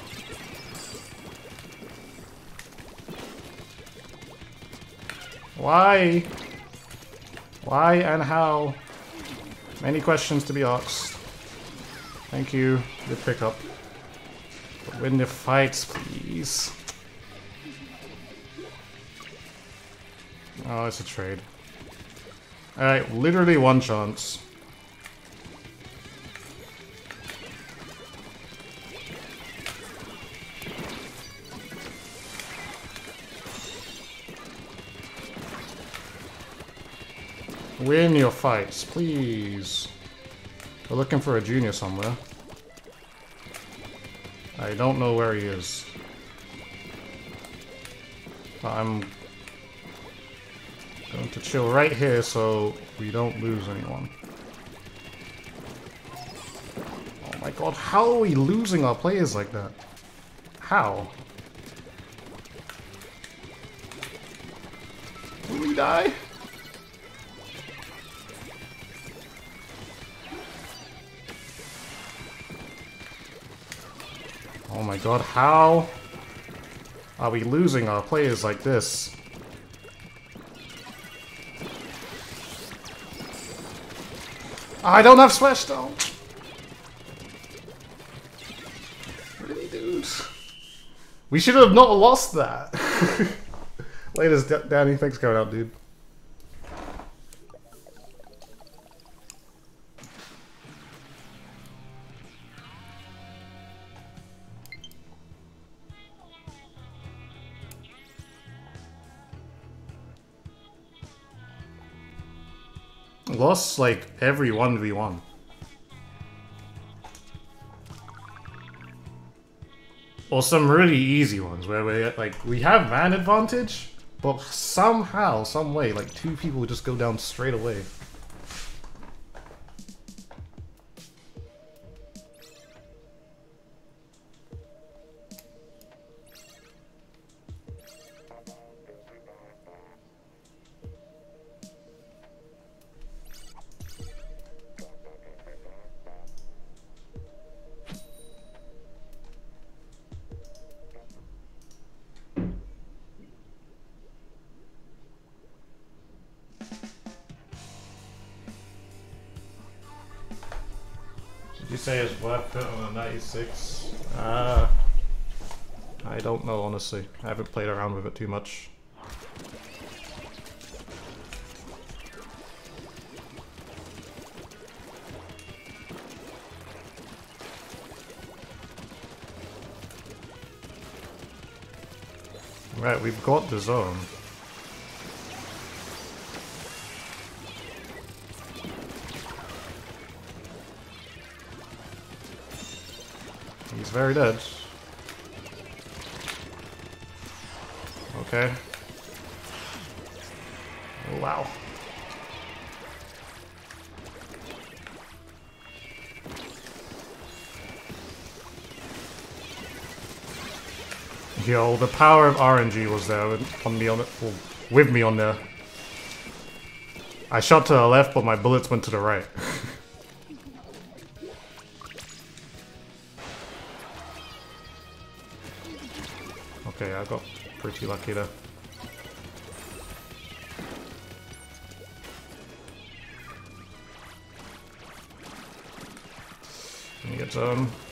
Why? Why and how? Many questions to be asked. Thank you. Good pickup. Win the fights, please. Oh, it's a trade. Alright, literally one chance. Win your fights, please. We're looking for a junior somewhere. I don't know where he is. I'm going to chill right here so we don't lose anyone. Oh my god, how are we losing our players like that? How? Will we die? Oh my god, how are we losing our players like this? I don't have Splashstone! Really, dude? We should have not lost that! [LAUGHS] Latest, Danny. Thanks coming out, dude. Lost like every 1v1. Or some really easy ones where we like we have man advantage, but somehow, some way, like two people just go down straight away. Honestly. I haven't played around with it too much. Right, we've got the zone. He's very dead. Okay. Wow. Yo, the power of RNG was there on me on it, well, with me on there. I shot to the left, but my bullets went to the right. [LAUGHS] okay, I got pretty lucky there. Let me get some. There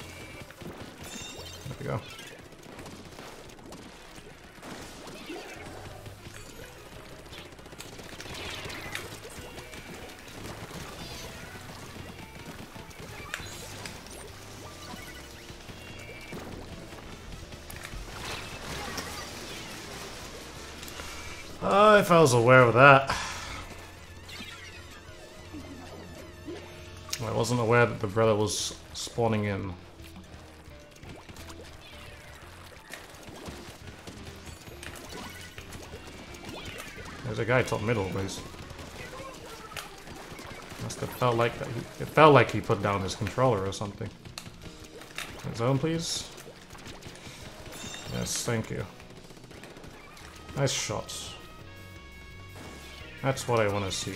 I was aware of that. I wasn't aware that the brother was spawning in. There's a guy top middle, please. Must have felt like that. He, it felt like he put down his controller or something. Zone, please. Yes, thank you. Nice shots. That's what I want to see.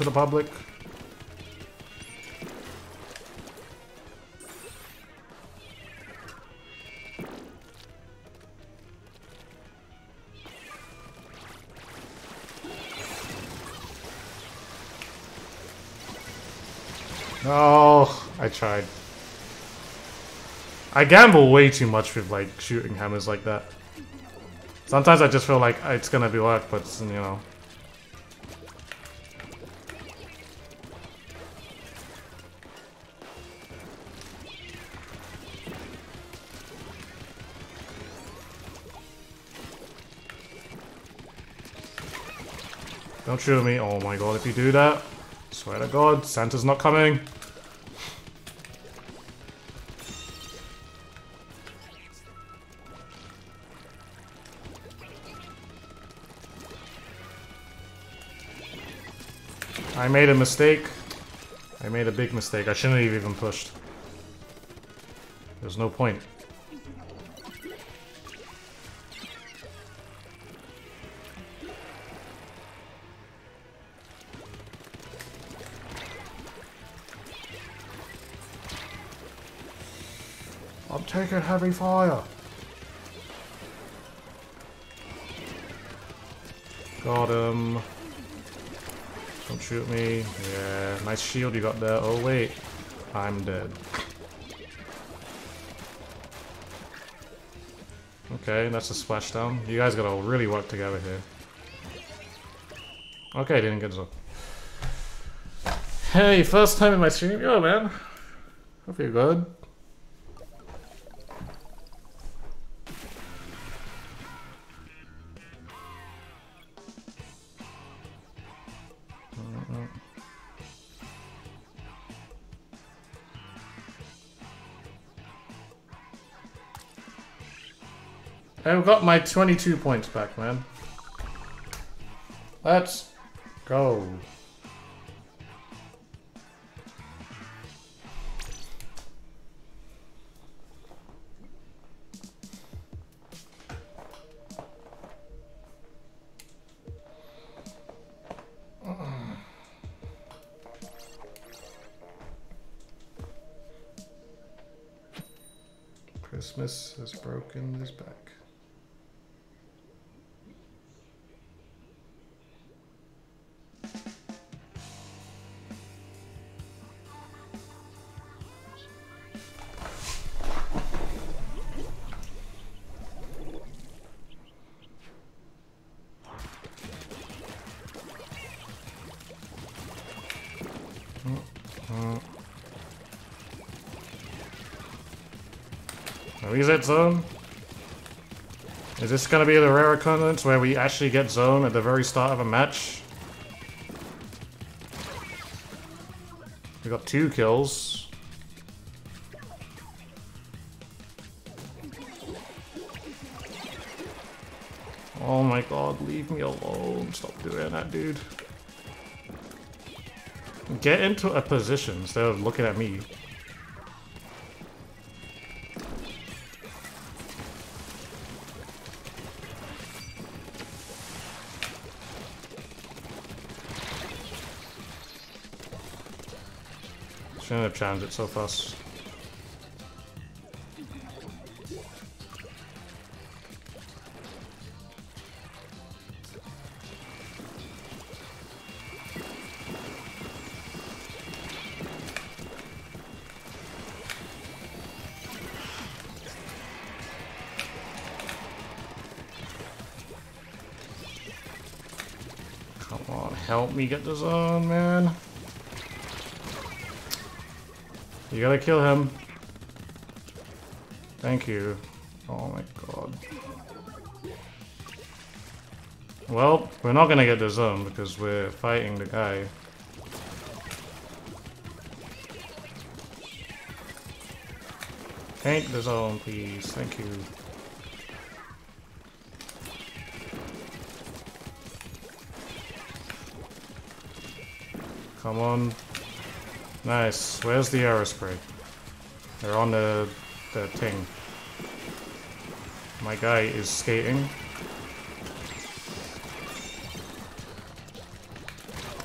To the public. Oh, I tried. I gamble way too much with like shooting hammers like that. Sometimes I just feel like it's gonna be work, but you know. Shoot me. Oh my god, if you do that. Swear to god, Santa's not coming. I made a mistake. I made a big mistake. I shouldn't have even pushed. There's no point. I'm taking heavy fire. Got him. Don't shoot me. Yeah, nice shield you got there. Oh wait, I'm dead. Okay, that's a splashdown. You guys gotta really work together here. Okay, didn't get so. Hey, first time in my stream? Yo, man. Hope you're good. I've got my 22 points back, man. Let's go. Christmas has broken his back. Reset zone? Is this gonna be the rare occurrence where we actually get zone at the very start of a match? We got two kills. Oh my god, leave me alone. Stop doing that, dude. Get into a position instead of looking at me. Challenged it so fast. Come on, help me get this on, man. You gotta kill him. Thank you. Oh my god. Well, we're not gonna get the zone because we're fighting the guy. Take the zone, please. Thank you. Come on, Nice. Where's the aerospray? They're on the, the thing. My guy is skating.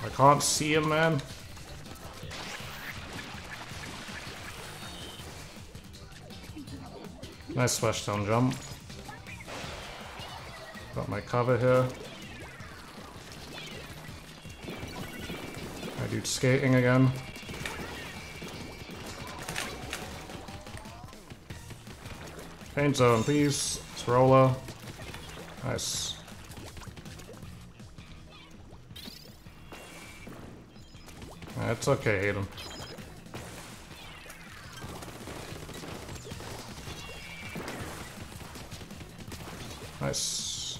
I can't see him, man. Nice splashdown jump. Got my cover here. My dude skating again. Paint zone, please. It's. Nice. That's okay, Hayden. Nice.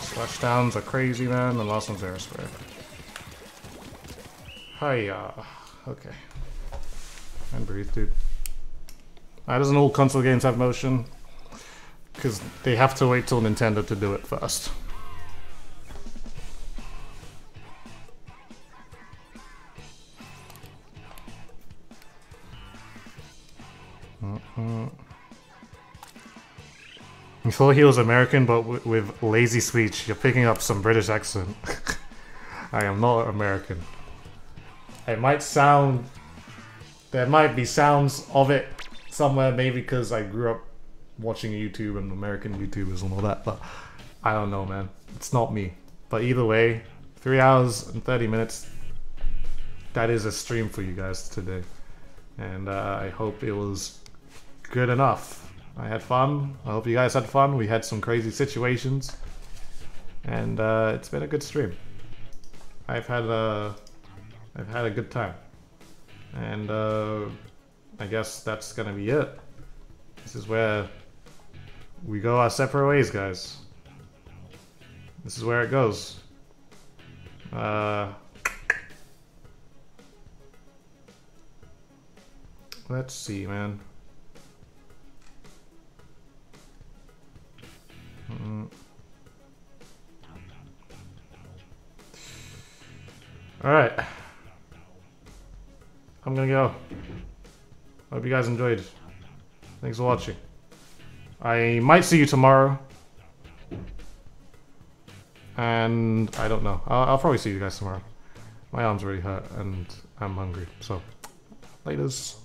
Splashdowns are crazy, man. The last one's airspray. Hiya. Okay. And breathe, dude. Why doesn't all console games have motion? Because they have to wait till Nintendo to do it first. Mm-hmm. You thought he was American, but with lazy speech, you're picking up some British accent. [LAUGHS] I am not American. It might sound... There might be sounds of it somewhere, maybe because I grew up watching YouTube and American YouTubers and all that, but I don't know, man. It's not me. But either way, 3 hours and 30 minutes, that is a stream for you guys today. And uh, I hope it was good enough. I had fun. I hope you guys had fun. We had some crazy situations. And uh, it's been a good stream. I've had a, I've had a good time. And uh, I guess that's gonna be it. This is where we go our separate ways, guys. This is where it goes. Uh, let's see, man. Mm. Alright. I'm gonna go. Hope you guys enjoyed. Thanks for watching. I might see you tomorrow. And I don't know. I'll, I'll probably see you guys tomorrow. My arm's really hurt and I'm hungry. So, laters.